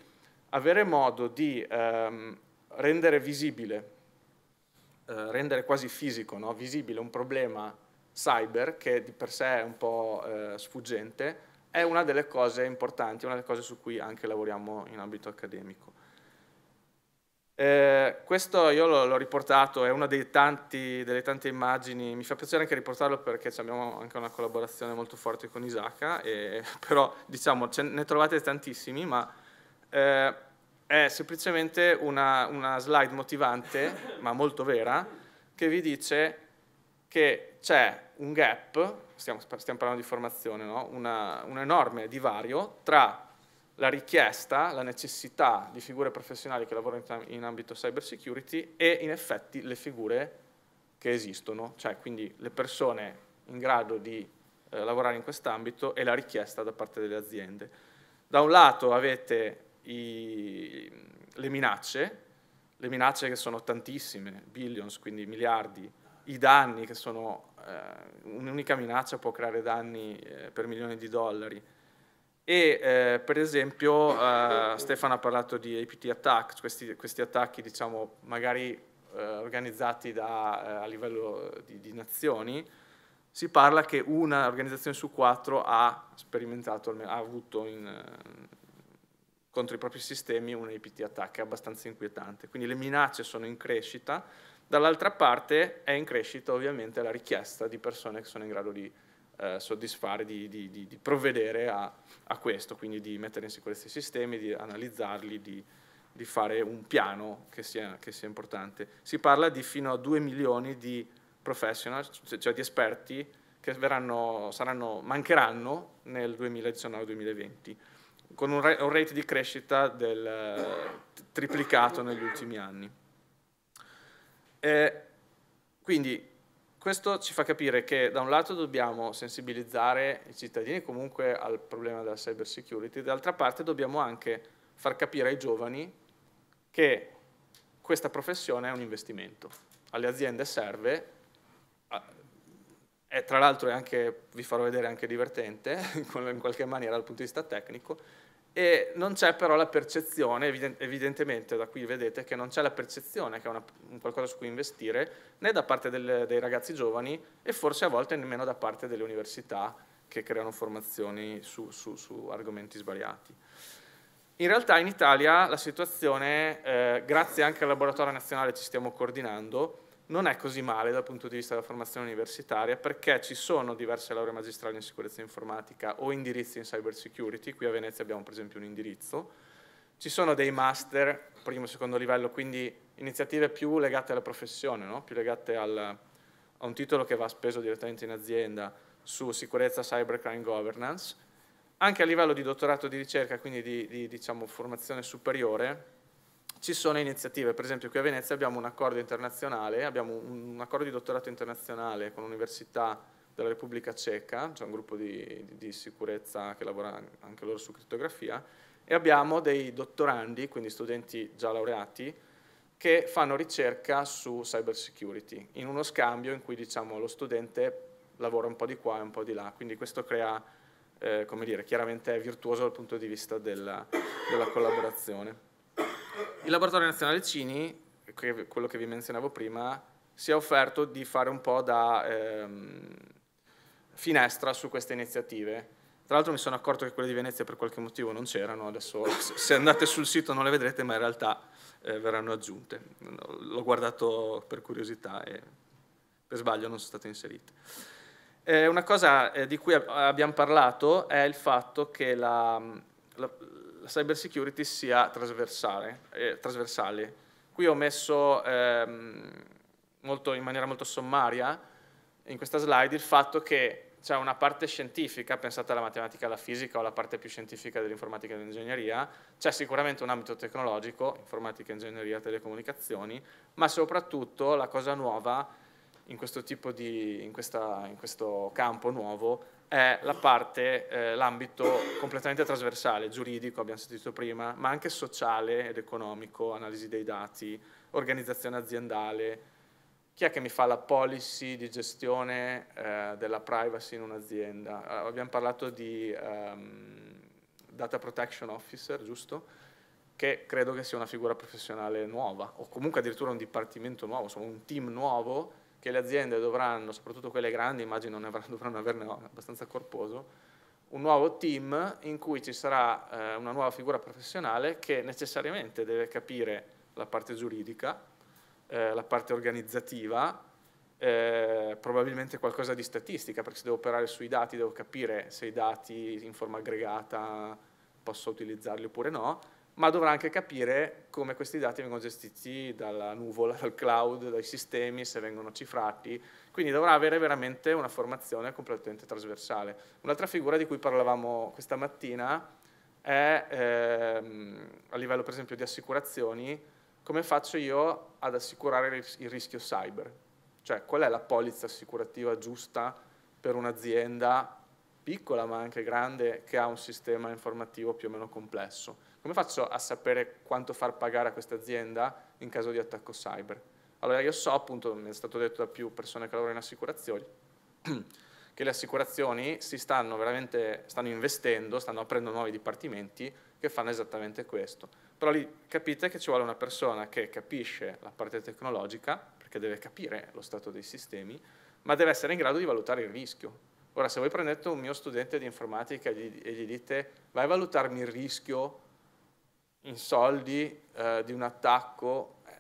avere modo di ehm, rendere visibile, eh, rendere quasi fisico, no? visibile un problema cyber che di per sé è un po' eh, sfuggente, è una delle cose importanti, una delle cose su cui anche lavoriamo in ambito accademico. Eh, questo io l'ho riportato, è una tanti, delle tante immagini, mi fa piacere anche riportarlo perché abbiamo anche una collaborazione molto forte con Isaka, e, <laughs> però diciamo ne trovate tantissimi, ma eh, è semplicemente una, una slide motivante, ma molto vera, che vi dice che c'è un gap, stiamo, stiamo, parlando di formazione, no? Una, un enorme divario tra la richiesta, la necessità di figure professionali che lavorano in ambito cyber security e in effetti le figure che esistono, cioè quindi le persone in grado di eh, lavorare in quest'ambito e la richiesta da parte delle aziende. Da un lato avete i, le minacce, le minacce che sono tantissime, billions, quindi miliardi, i danni che sono, eh, un'unica minaccia può creare danni eh, per milioni di dollari, e eh, per esempio eh, Stefano ha parlato di APT attack, questi, questi attacchi diciamo magari eh, organizzati da, eh, a livello di, di, nazioni, si parla che una organizzazione su quattro ha sperimentato, ha avuto in, eh, contro i propri sistemi un APT attack, è abbastanza inquietante. Quindi le minacce sono in crescita, dall'altra parte è in crescita ovviamente la richiesta di persone che sono in grado di eh, soddisfare, di, di, di, di provvedere a, a, questo, quindi di mettere in sicurezza i sistemi, di analizzarli, di, fare un piano che sia, che sia, importante. Si parla di fino a 2 milioni di professional, cioè di esperti che verranno, saranno, mancheranno nel 2019-2020, con un, rate di crescita del triplicato negli ultimi anni. Eh, quindi questo ci fa capire che da un lato dobbiamo sensibilizzare i cittadini comunque al problema della cyber security, dall'altra parte dobbiamo anche far capire ai giovani che questa professione è un investimento. Alle aziende serve, e tra l'altro vi farò vedere anche divertente <laughs> in qualche maniera dal punto di vista tecnico, e non c'è però la percezione, evidentemente da qui vedete che non c'è la percezione che è una, un qualcosa su cui investire né da parte del, dei ragazzi giovani e forse a volte nemmeno da parte delle università che creano formazioni su, su, su argomenti svariati. In realtà in Italia la situazione, eh, grazie anche al laboratorio nazionale ci stiamo coordinando, non è così male dal punto di vista della formazione universitaria perché ci sono diverse lauree magistrali in sicurezza informatica o indirizzi in cyber security, qui a Venezia abbiamo per esempio un indirizzo, ci sono dei master, primo e secondo livello, quindi iniziative più legate alla professione, no? più legate al, a un titolo che va speso direttamente in azienda su sicurezza, cybercrime governance, anche a livello di dottorato di ricerca, quindi di, di diciamo, formazione superiore, ci sono iniziative, per esempio qui a Venezia abbiamo un accordo internazionale, abbiamo un accordo di dottorato internazionale con l'Università della Repubblica Ceca, c'è un gruppo di, di, di, sicurezza che lavora anche loro su crittografia, e abbiamo dei dottorandi, quindi studenti già laureati, che fanno ricerca su cyber security, in uno scambio in cui diciamo, lo studente lavora un po' di qua e un po' di là, quindi questo crea, eh, come dire, chiaramente è virtuoso dal punto di vista della, della collaborazione. Il Laboratorio Nazionale Cini, quello che vi menzionavo prima, si è offerto di fare un po' da ehm, finestra su queste iniziative. Tra l'altro mi sono accorto che quelle di Venezia per qualche motivo non c'erano, adesso se andate sul sito non le vedrete, ma in realtà eh, verranno aggiunte. L'ho guardato per curiosità e per sbaglio non sono state inserite. Eh, una cosa eh, di cui abbiamo parlato è il fatto che la, la la cyber security sia trasversale. Eh, trasversale. Qui ho messo ehm, molto, in maniera molto sommaria in questa slide il fatto che c'è una parte scientifica, pensate alla matematica, alla fisica o alla parte più scientifica dell'informatica e dell'ingegneria, c'è sicuramente un ambito tecnologico, informatica, ingegneria, telecomunicazioni, ma soprattutto la cosa nuova in questo, di, in questa, in questo campo nuovo è la parte, eh, l'ambito completamente trasversale, giuridico, abbiamo sentito prima, ma anche sociale ed economico, analisi dei dati, organizzazione aziendale, chi è che mi fa la policy di gestione eh, della privacy in un'azienda? Uh, abbiamo parlato di um, Data Protection Officer, giusto? Che credo che sia una figura professionale nuova, o comunque addirittura un dipartimento nuovo, insomma un team nuovo che le aziende dovranno, soprattutto quelle grandi, immagino ne avranno, <laughs> dovranno averne abbastanza corposo, un nuovo team in cui ci sarà eh, una nuova figura professionale che necessariamente deve capire la parte giuridica, eh, la parte organizzativa, eh, probabilmente qualcosa di statistica, perché se devo operare sui dati devo capire se i dati in forma aggregata posso utilizzarli oppure no, ma dovrà anche capire come questi dati vengono gestiti dalla nuvola, dal cloud, dai sistemi, se vengono cifrati, quindi dovrà avere veramente una formazione completamente trasversale. Un'altra figura di cui parlavamo questa mattina è ehm, a livello per esempio di assicurazioni, come faccio io ad assicurare il rischio cyber? Cioè, qual è la polizza assicurativa giusta per un'azienda piccola ma anche grande che ha un sistema informativo più o meno complesso? Come faccio a sapere quanto far pagare a questa azienda in caso di attacco cyber? Allora io so, appunto, mi è stato detto da più persone che lavorano in assicurazioni, <clears throat> che le assicurazioni si stanno veramente, stanno investendo, stanno aprendo nuovi dipartimenti che fanno esattamente questo. Però lì capite che ci vuole una persona che capisce la parte tecnologica, perché deve capire lo stato dei sistemi, ma deve essere in grado di valutare il rischio. Ora, se voi prendete un mio studente di informatica e gli, e gli dite vai a valutarmi il rischio in soldi eh, di un attacco, eh,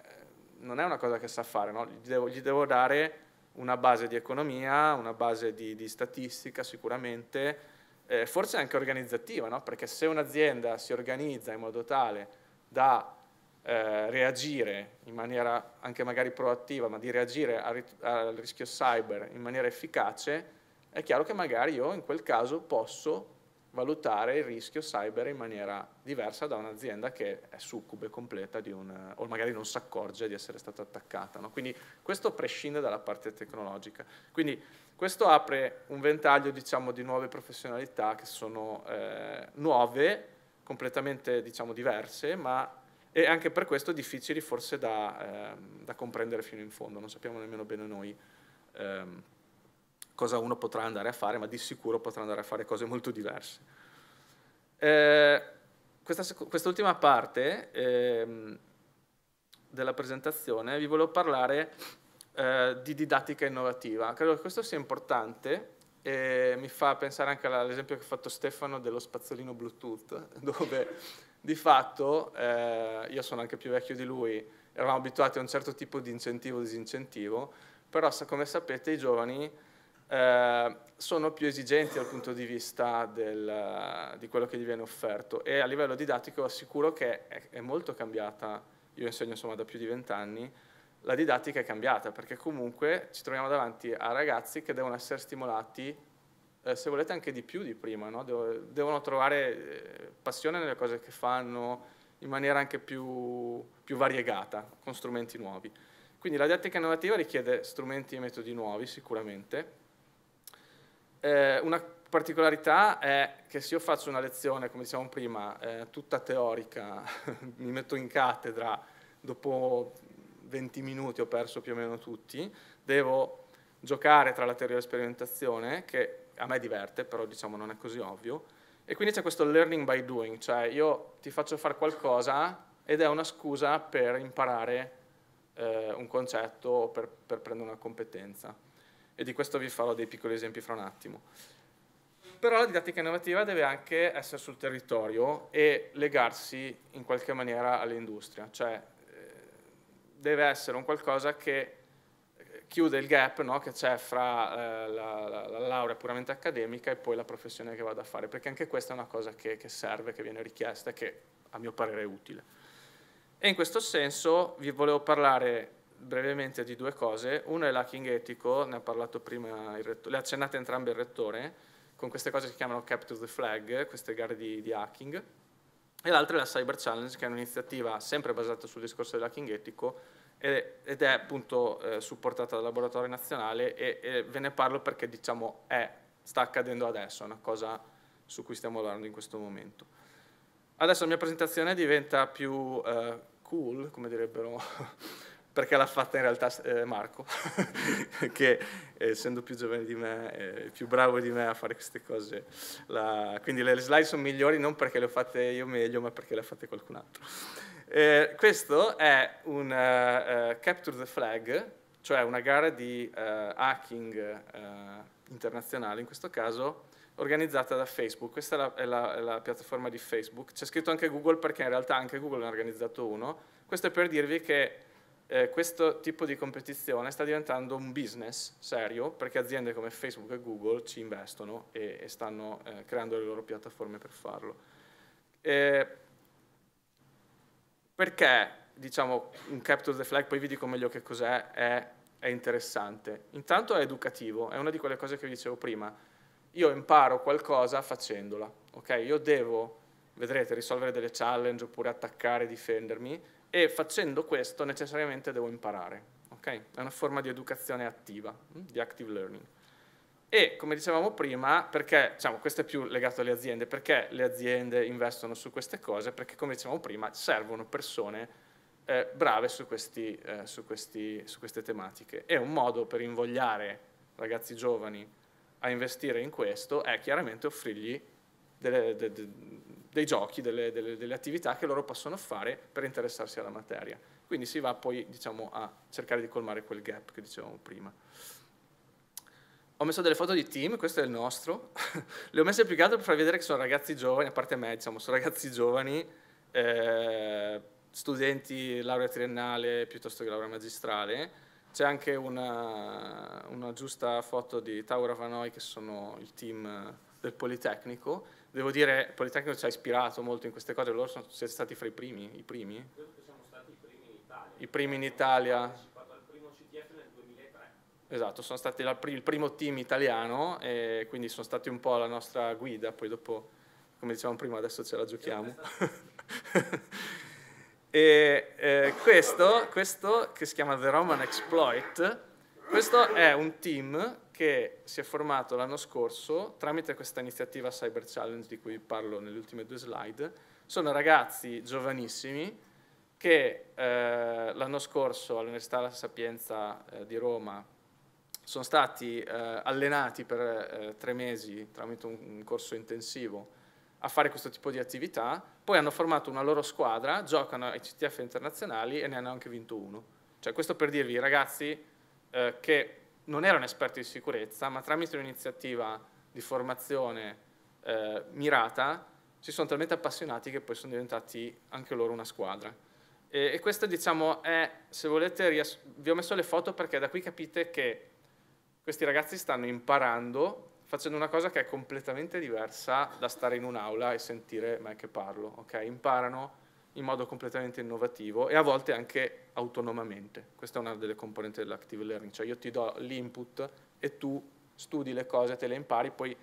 non è una cosa che sa fare, no? gli, devo, gli devo dare una base di economia, una base di, di statistica sicuramente, eh, forse anche organizzativa, no? perché se un'azienda si organizza in modo tale da eh, reagire in maniera anche magari proattiva, ma di reagire al, al rischio cyber in maniera efficace, è chiaro che magari io in quel caso posso valutare il rischio cyber in maniera diversa da un'azienda che è succube completa di un, o magari non si accorge di essere stata attaccata. No? Quindi questo prescinde dalla parte tecnologica. Quindi questo apre un ventaglio diciamo, di nuove professionalità che sono eh, nuove, completamente diciamo, diverse, ma e anche per questo difficili forse da, eh, da, comprendere fino in fondo. Non sappiamo nemmeno bene noi eh, cosa uno potrà andare a fare, ma di sicuro potrà andare a fare cose molto diverse. Eh, questa, quest'ultima parte eh, della presentazione vi volevo parlare eh, di didattica innovativa. Credo che questo sia importante e mi fa pensare anche all'esempio che ha fatto Stefano dello spazzolino Bluetooth, <laughs> dove di fatto, eh, io sono anche più vecchio di lui, eravamo abituati a un certo tipo di incentivo o disincentivo, però come sapete i giovani eh, sono più esigenti dal punto di vista del, di quello che gli viene offerto e a livello didattico assicuro che è, è molto cambiata, io insegno insomma da più di vent'anni, la didattica è cambiata perché comunque ci troviamo davanti a ragazzi che devono essere stimolati, eh, se volete anche di più di prima, no? Devo, devono trovare eh, passione nelle cose che fanno in maniera anche più, più variegata, con strumenti nuovi. Quindi la didattica innovativa richiede strumenti e metodi nuovi sicuramente, eh, una particolarità è che se io faccio una lezione, come dicevamo prima, eh, tutta teorica, <laughs> mi metto in cattedra, dopo 20 minuti ho perso più o meno tutti, devo giocare tra la teoria e la sperimentazione, che a me diverte, però diciamo non è così ovvio, e quindi c'è questo learning by doing, cioè io ti faccio fare qualcosa ed è una scusa per imparare eh, un concetto o per, per prendere una competenza e di questo vi farò dei piccoli esempi fra un attimo. Però la didattica innovativa deve anche essere sul territorio e legarsi in qualche maniera all'industria, cioè eh, deve essere un qualcosa che eh, chiude il gap no, che c'è fra eh, la, la, la, laurea puramente accademica e poi la professione che vado a fare, perché anche questa è una cosa che, che serve, che viene richiesta e che a mio parere è utile. E in questo senso vi volevo parlare brevemente di due cose. Uno è l'hacking etico, ne ha parlato prima il rettore, le ha accennate entrambe il rettore, con queste cose che si chiamano Capture the Flag, queste gare di, di hacking. E l'altra è la Cyber Challenge, che è un'iniziativa sempre basata sul discorso dell'hacking etico ed è appunto eh, supportata dal laboratorio nazionale e, e, ve ne parlo perché diciamo è sta accadendo adesso, è una cosa su cui stiamo lavorando in questo momento. Adesso la mia presentazione diventa più uh, cool, come direbbero, perché l'ha fatta in realtà eh, Marco, <laughs> che essendo più giovane di me, è più bravo di me a fare queste cose. La... quindi le slide sono migliori non perché le ho fatte io meglio, ma perché le ha fatte qualcun altro. Eh, questo è un uh, uh, Capture the Flag, cioè una gara di uh, hacking internazionale, in questo caso, organizzata da Facebook. Questa è la, è, la, è la, piattaforma di Facebook. C'è scritto anche Google perché in realtà anche Google ne ha organizzato uno. Questo è per dirvi che eh, questo tipo di competizione sta diventando un business serio perché aziende come Facebook e Google ci investono e, e stanno eh, creando le loro piattaforme per farlo. Eh, perché diciamo un capture the flag, poi vi dico meglio che cos'è, è, è interessante. Intanto è educativo, è una di quelle cose che vi dicevo prima io imparo qualcosa facendola, ok? Io devo, vedrete, risolvere delle challenge oppure attaccare, difendermi e facendo questo necessariamente devo imparare, ok? È una forma di educazione attiva, hm, di active learning. E come dicevamo prima, perché, diciamo, questo è più legato alle aziende, perché le aziende investono su queste cose? Perché come dicevamo prima servono persone eh, brave su, questi, eh, su, questi, su queste tematiche. È un modo per invogliare ragazzi giovani a investire in questo è chiaramente offrirgli delle, de, de, dei giochi, delle, delle, delle, attività che loro possono fare per interessarsi alla materia. Quindi si va poi diciamo, a cercare di colmare quel gap che dicevamo prima. Ho messo delle foto di team, questo è il nostro, <laughs> le ho messe più che altro per far vedere che sono ragazzi giovani, a parte me, diciamo, sono ragazzi giovani, eh, studenti laurea triennale piuttosto che laurea magistrale, c'è anche una, una, giusta foto di Taura Vanoi che sono il team del Politecnico. Devo dire, Politecnico ci ha ispirato molto in queste cose, loro sono, siete stati fra i primi, i primi? Credo che siamo stati i primi in Italia. I primi in Italia. Ho partecipato al primo CTF nel 2003. Esatto, sono stati la, il primo team italiano e quindi sono stati un po' la nostra guida, poi dopo, come dicevamo prima, adesso ce la giochiamo. <laughs> E eh, questo, questo, che si chiama The Roman Exploit, questo è un team che si è formato l'anno scorso tramite questa iniziativa Cyber Challenge di cui parlo nelle ultime due slide. Sono ragazzi giovanissimi che eh, l'anno scorso all'Università La Sapienza eh, di Roma sono stati eh, allenati per eh, tre mesi tramite un, un corso intensivo a fare questo tipo di attività, poi hanno formato una loro squadra, giocano ai CTF internazionali e ne hanno anche vinto uno. Cioè questo per dirvi, ragazzi eh, che non erano esperti di sicurezza, ma tramite un'iniziativa di formazione eh, mirata si sono talmente appassionati che poi sono diventati anche loro una squadra. E, e questo diciamo è, se volete, vi ho messo le foto perché da qui capite che questi ragazzi stanno imparando facendo una cosa che è completamente diversa da stare in un'aula e sentire me che parlo, ok? Imparano in modo completamente innovativo e a volte anche autonomamente. Questa è una delle componenti dell'active learning, cioè io ti do l'input e tu studi le cose, te le impari, poi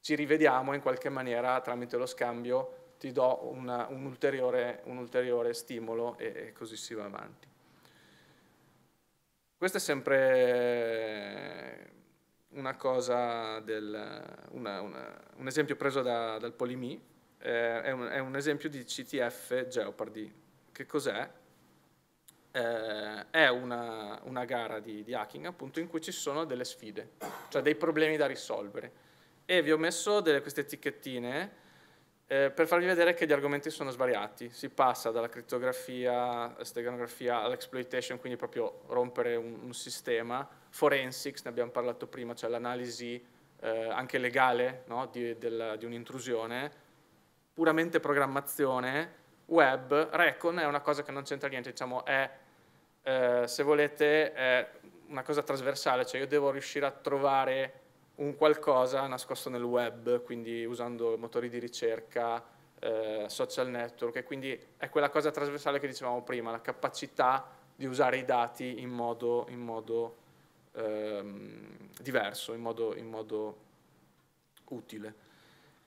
ci rivediamo in qualche maniera tramite lo scambio, ti do una, un, ulteriore, un, ulteriore, stimolo e, e così si va avanti. Questo è sempre una cosa del, una, una, un esempio preso da, dal Polimi, eh, è, un, è, un, esempio di CTF Jeopardy. Che cos'è? Eh, è una, una gara di, di, hacking appunto in cui ci sono delle sfide, cioè dei problemi da risolvere. E vi ho messo delle, queste etichettine eh, per farvi vedere che gli argomenti sono svariati. Si passa dalla crittografia, steganografia all'exploitation, quindi proprio rompere un, un sistema, forensics, ne abbiamo parlato prima, cioè l'analisi eh, anche legale no? di, del, di un'intrusione, puramente programmazione, web, Recon è una cosa che non c'entra niente, diciamo è, eh, se volete, è una cosa trasversale, cioè io devo riuscire a trovare un qualcosa nascosto nel web, quindi usando motori di ricerca, eh, social network, e quindi è quella cosa trasversale che dicevamo prima, la capacità di usare i dati in modo, in modo ehm, diverso, in modo, in modo utile.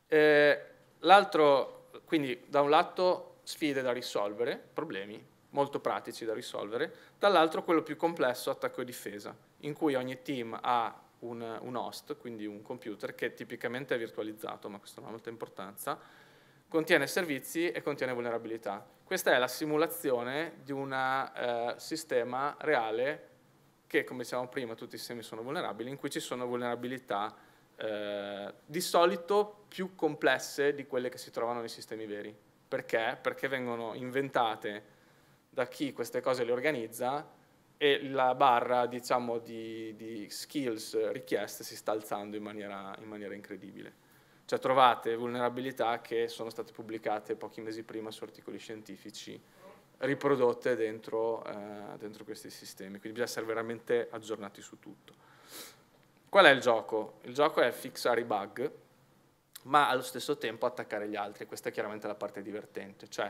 Eh, l'altro, quindi da un lato sfide da risolvere, problemi molto pratici da risolvere, dall'altro quello più complesso, attacco e difesa, in cui ogni team ha un, un host, quindi un computer che tipicamente è virtualizzato, ma questo non ha molta importanza, contiene servizi e contiene vulnerabilità. Questa è la simulazione di un eh, sistema reale che, come dicevamo prima, tutti i sistemi sono vulnerabili, in cui ci sono vulnerabilità eh, di solito più complesse di quelle che si trovano nei sistemi veri. Perché? Perché vengono inventate da chi queste cose le organizza e la barra diciamo, di, di skills richieste si sta alzando in maniera, in maniera incredibile. Cioè trovate vulnerabilità che sono state pubblicate pochi mesi prima su articoli scientifici riprodotte dentro, eh, dentro questi sistemi, quindi bisogna essere veramente aggiornati su tutto. Qual è il gioco? Il gioco è fixare i bug, ma allo stesso tempo attaccare gli altri, questa è chiaramente la parte divertente, cioè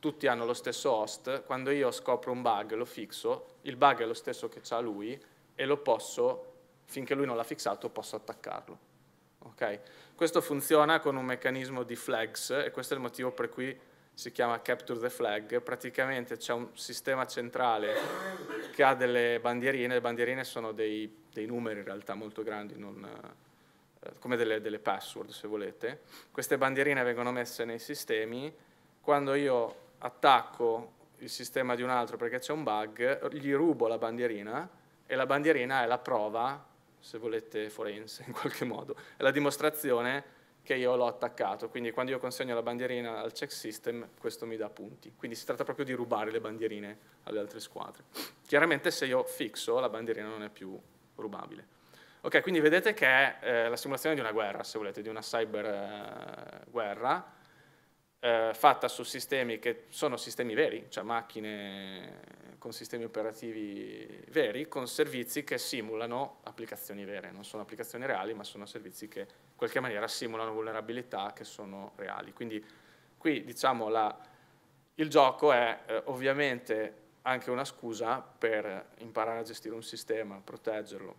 tutti hanno lo stesso host, quando io scopro un bug lo fixo, il bug è lo stesso che ha lui e lo posso, finché lui non l'ha fissato, posso attaccarlo. Okay? Questo funziona con un meccanismo di flags e questo è il motivo per cui si chiama Capture the Flag. Praticamente c'è un sistema centrale che ha delle bandierine, le bandierine sono dei, dei numeri in realtà molto grandi, non, eh, come delle, delle password se volete. Queste bandierine vengono messe nei sistemi, quando io attacco il sistema di un altro perché c'è un bug, gli rubo la bandierina e la bandierina è la prova se volete forense <laughs> in qualche modo, è la dimostrazione che io l'ho attaccato, quindi quando io consegno la bandierina al check system questo mi dà punti, quindi si tratta proprio di rubare le bandierine alle altre squadre. Chiaramente se io fixo la bandierina non è più rubabile. Ok, quindi vedete che è eh, la simulazione di una guerra, se volete, di una cyber eh, guerra, eh, fatta su sistemi che sono sistemi veri, cioè macchine con sistemi operativi veri, con servizi che simulano applicazioni vere, non sono applicazioni reali, ma sono servizi che in qualche maniera simulano vulnerabilità che sono reali. Quindi qui diciamo la, il gioco è eh, ovviamente anche una scusa per imparare a gestire un sistema, proteggerlo.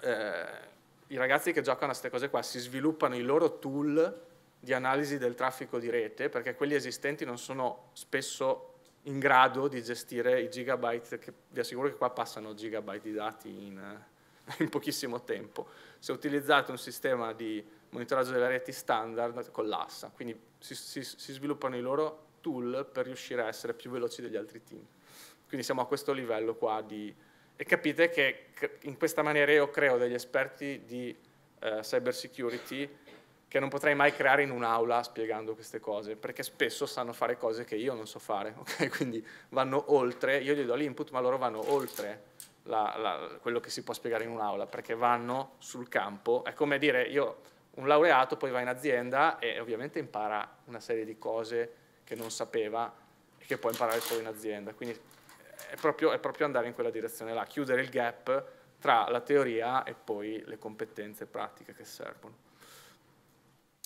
Eh, I ragazzi che giocano a queste cose qua si sviluppano i loro tool di analisi del traffico di rete, perché quelli esistenti non sono spesso in grado di gestire i gigabyte, che vi assicuro che qua passano gigabyte di dati in, <laughs> in pochissimo tempo. Se utilizzate un sistema di monitoraggio delle reti standard, collassa, quindi si, si, si sviluppano i loro tool per riuscire a essere più veloci degli altri team. Quindi siamo a questo livello qua di... E capite che in questa maniera io creo degli esperti di eh, cyber security che non potrei mai creare in un'aula spiegando queste cose, perché spesso sanno fare cose che io non so fare, <laughs> okay? quindi vanno oltre, io gli do l'input ma loro vanno oltre la, la, quello che si può spiegare in un'aula, perché vanno sul campo, è come dire io un laureato poi va in azienda e ovviamente impara una serie di cose che non sapeva e che può imparare solo in azienda, quindi è proprio, è proprio andare in quella direzione là, chiudere il gap tra la teoria e poi le competenze pratiche che servono.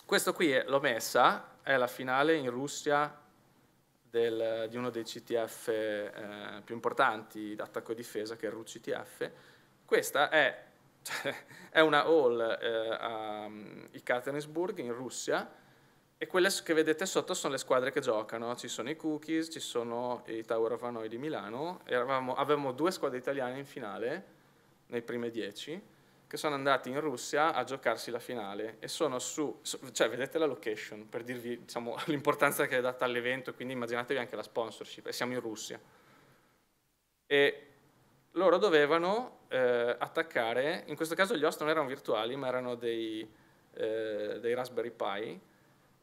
Questo qui l'ho messa, è la finale in Russia del, di uno dei CTF eh, più importanti d'attacco e difesa, che è il RUCTF. Questa è, cioè, <laughs> è una hall eh, a Ekaterinburg in Russia e quelle che vedete sotto sono le squadre che giocano. Ci sono i Cookies, ci sono i Tower of Hanoi di Milano, eravamo, avevamo due squadre italiane in finale, nei primi dieci, che sono andati in Russia a giocarsi la finale e sono su, cioè vedete la location per dirvi diciamo, <laughs> l'importanza che è data all'evento, quindi immaginatevi anche la sponsorship, e siamo in Russia. E loro dovevano eh, attaccare, in questo caso gli host non erano virtuali, ma erano dei, eh, dei Raspberry Pi,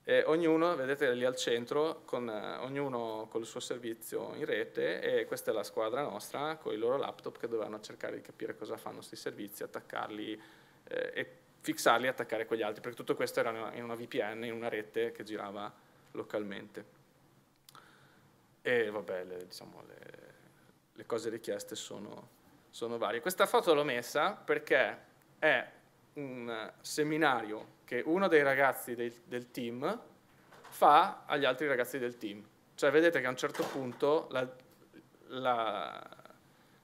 e ognuno, vedete lì al centro, con, eh, ognuno con il suo servizio in rete e questa è la squadra nostra con i loro laptop che dovevano cercare di capire cosa fanno questi servizi, attaccarli eh, e fissarli e attaccare quegli altri, perché tutto questo era in una VPN, in una rete che girava localmente. E vabbè, le, diciamo, le, le cose richieste sono, sono varie. Questa foto l'ho messa perché è un seminario che uno dei ragazzi del, del, team fa agli altri ragazzi del team. Cioè vedete che a un certo punto la, la,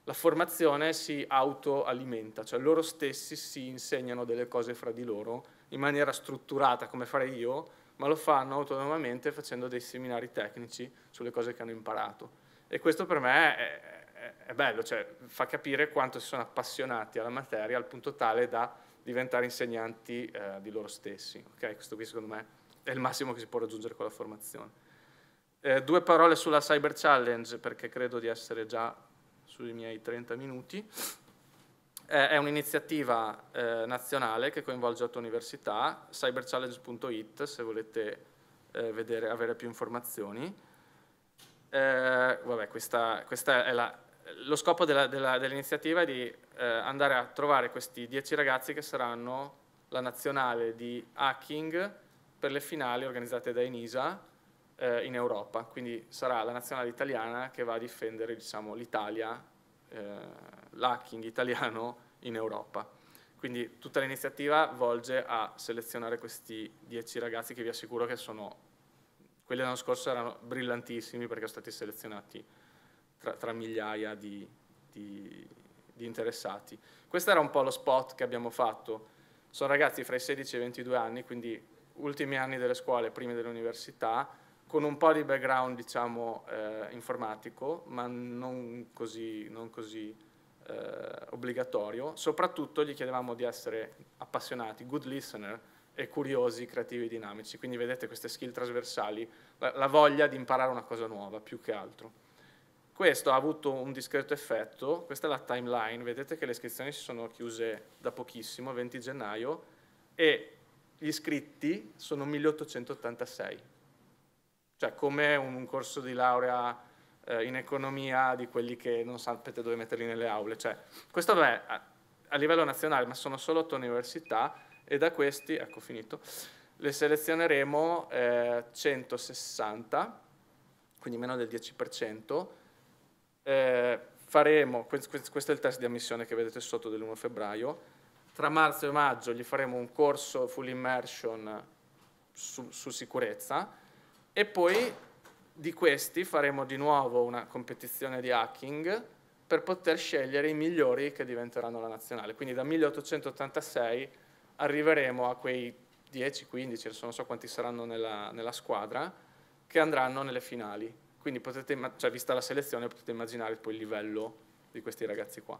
la formazione si autoalimenta, cioè loro stessi si insegnano delle cose fra di loro in maniera strutturata come farei io, ma lo fanno autonomamente facendo dei seminari tecnici sulle cose che hanno imparato. E questo per me è, è, è bello, cioè fa capire quanto si sono appassionati alla materia al punto tale da diventare insegnanti eh, di loro stessi. Okay? Questo qui secondo me è il massimo che si può raggiungere con la formazione. Eh, due parole sulla Cyber Challenge, perché credo di essere già sui miei 30 minuti. Eh, è un'iniziativa eh, nazionale che coinvolge otto università, cyberchallenge.it se volete eh, vedere, avere più informazioni. Eh, vabbè, questa, questa è la, lo scopo dell'iniziativa dell è di eh, andare a trovare questi dieci ragazzi che saranno la nazionale di hacking per le finali organizzate da Enisa eh, in Europa, quindi sarà la nazionale italiana che va a difendere diciamo, l'Italia, eh, l'hacking italiano in Europa. Quindi tutta l'iniziativa volge a selezionare questi dieci ragazzi che vi assicuro che sono, quelli dell'anno scorso erano brillantissimi perché sono stati selezionati tra, tra migliaia di, di, di interessati. Questo era un po' lo spot che abbiamo fatto. Sono ragazzi fra i 16 e i 22 anni, quindi ultimi anni delle scuole, primi dell'università, con un po' di background diciamo, eh, informatico, ma non così, non così eh, obbligatorio. Soprattutto gli chiedevamo di essere appassionati, good listener e curiosi, creativi e dinamici. Quindi vedete queste skill trasversali, la, la voglia di imparare una cosa nuova, più che altro. Questo ha avuto un discreto effetto, questa è la timeline, vedete che le iscrizioni si sono chiuse da pochissimo, 20 gennaio, e gli iscritti sono 1886 cioè come un corso di laurea eh, in economia di quelli che non sapete dove metterli nelle aule. Cioè, questo vabbè, a, a livello nazionale, ma sono solo otto università e da questi, ecco finito, le selezioneremo eh, 160, quindi meno del 10%. Eh, faremo, questo è il test di ammissione che vedete sotto dell'1 febbraio, tra marzo e maggio gli faremo un corso full immersion su, su sicurezza, e poi di questi faremo di nuovo una competizione di hacking per poter scegliere i migliori che diventeranno la nazionale. Quindi da 1886 arriveremo a quei 10, 15, adesso non so quanti saranno nella, nella squadra, che andranno nelle finali. Quindi potete, cioè, vista la selezione potete immaginare poi il livello di questi ragazzi qua.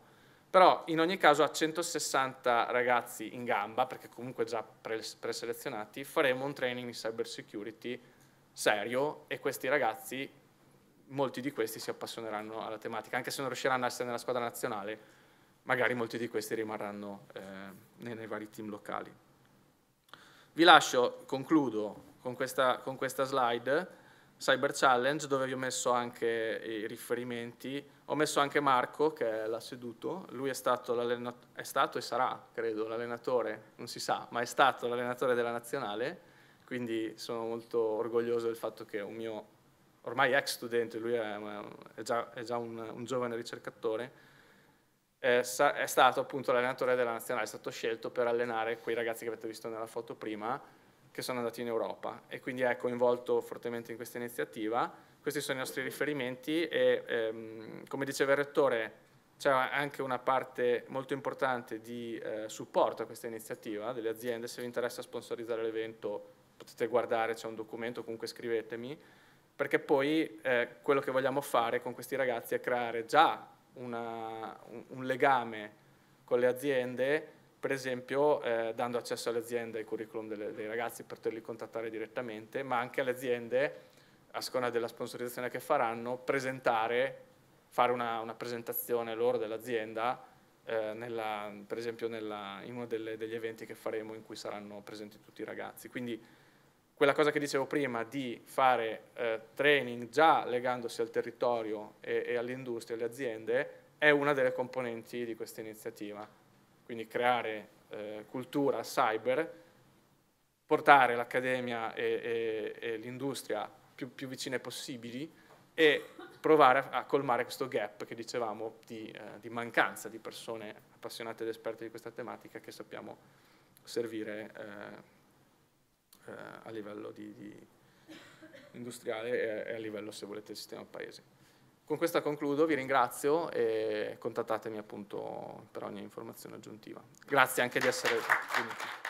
Però in ogni caso a 160 ragazzi in gamba, perché comunque già preselezionati, faremo un training di cyber security serio e questi ragazzi, molti di questi si appassioneranno alla tematica, anche se non riusciranno a essere nella squadra nazionale, magari molti di questi rimarranno eh, nei, nei, vari team locali. Vi lascio, concludo con questa, con questa slide, Cyber Challenge, dove vi ho messo anche i riferimenti. Ho messo anche Marco, che là seduto. Lui è stato, è stato e sarà, credo, l'allenatore, non si sa, ma è stato l'allenatore della nazionale quindi sono molto orgoglioso del fatto che un mio ormai ex studente, lui è, è già, è già un, un, giovane ricercatore, è, è stato appunto l'allenatore della nazionale, è stato scelto per allenare quei ragazzi che avete visto nella foto prima, che sono andati in Europa e quindi è coinvolto fortemente in questa iniziativa. Questi sono i nostri riferimenti e ehm, come diceva il rettore c'è anche una parte molto importante di eh, supporto a questa iniziativa delle aziende, se vi interessa sponsorizzare l'evento potete guardare, c'è un documento, comunque scrivetemi, perché poi eh, quello che vogliamo fare con questi ragazzi è creare già una, un, un, legame con le aziende, per esempio eh, dando accesso alle aziende ai curriculum delle, dei ragazzi per poterli contattare direttamente, ma anche alle aziende, a seconda della sponsorizzazione che faranno, presentare, fare una, una presentazione loro dell'azienda eh, nella, per esempio nella, in uno delle, degli eventi che faremo in cui saranno presenti tutti i ragazzi. Quindi quella cosa che dicevo prima di fare eh, training già legandosi al territorio e, e all'industria, alle aziende, è una delle componenti di questa iniziativa. Quindi creare eh, cultura cyber, portare l'accademia e, e, e l'industria più, più, vicine possibili e provare a, a, colmare questo gap che dicevamo di, eh, di mancanza di persone appassionate ed esperte di questa tematica che sappiamo servire eh, eh, a livello di, di industriale e, a livello, se volete, del sistema paese. Con questo concludo, vi ringrazio e contattatemi appunto per ogni informazione aggiuntiva. Grazie anche di essere venuti.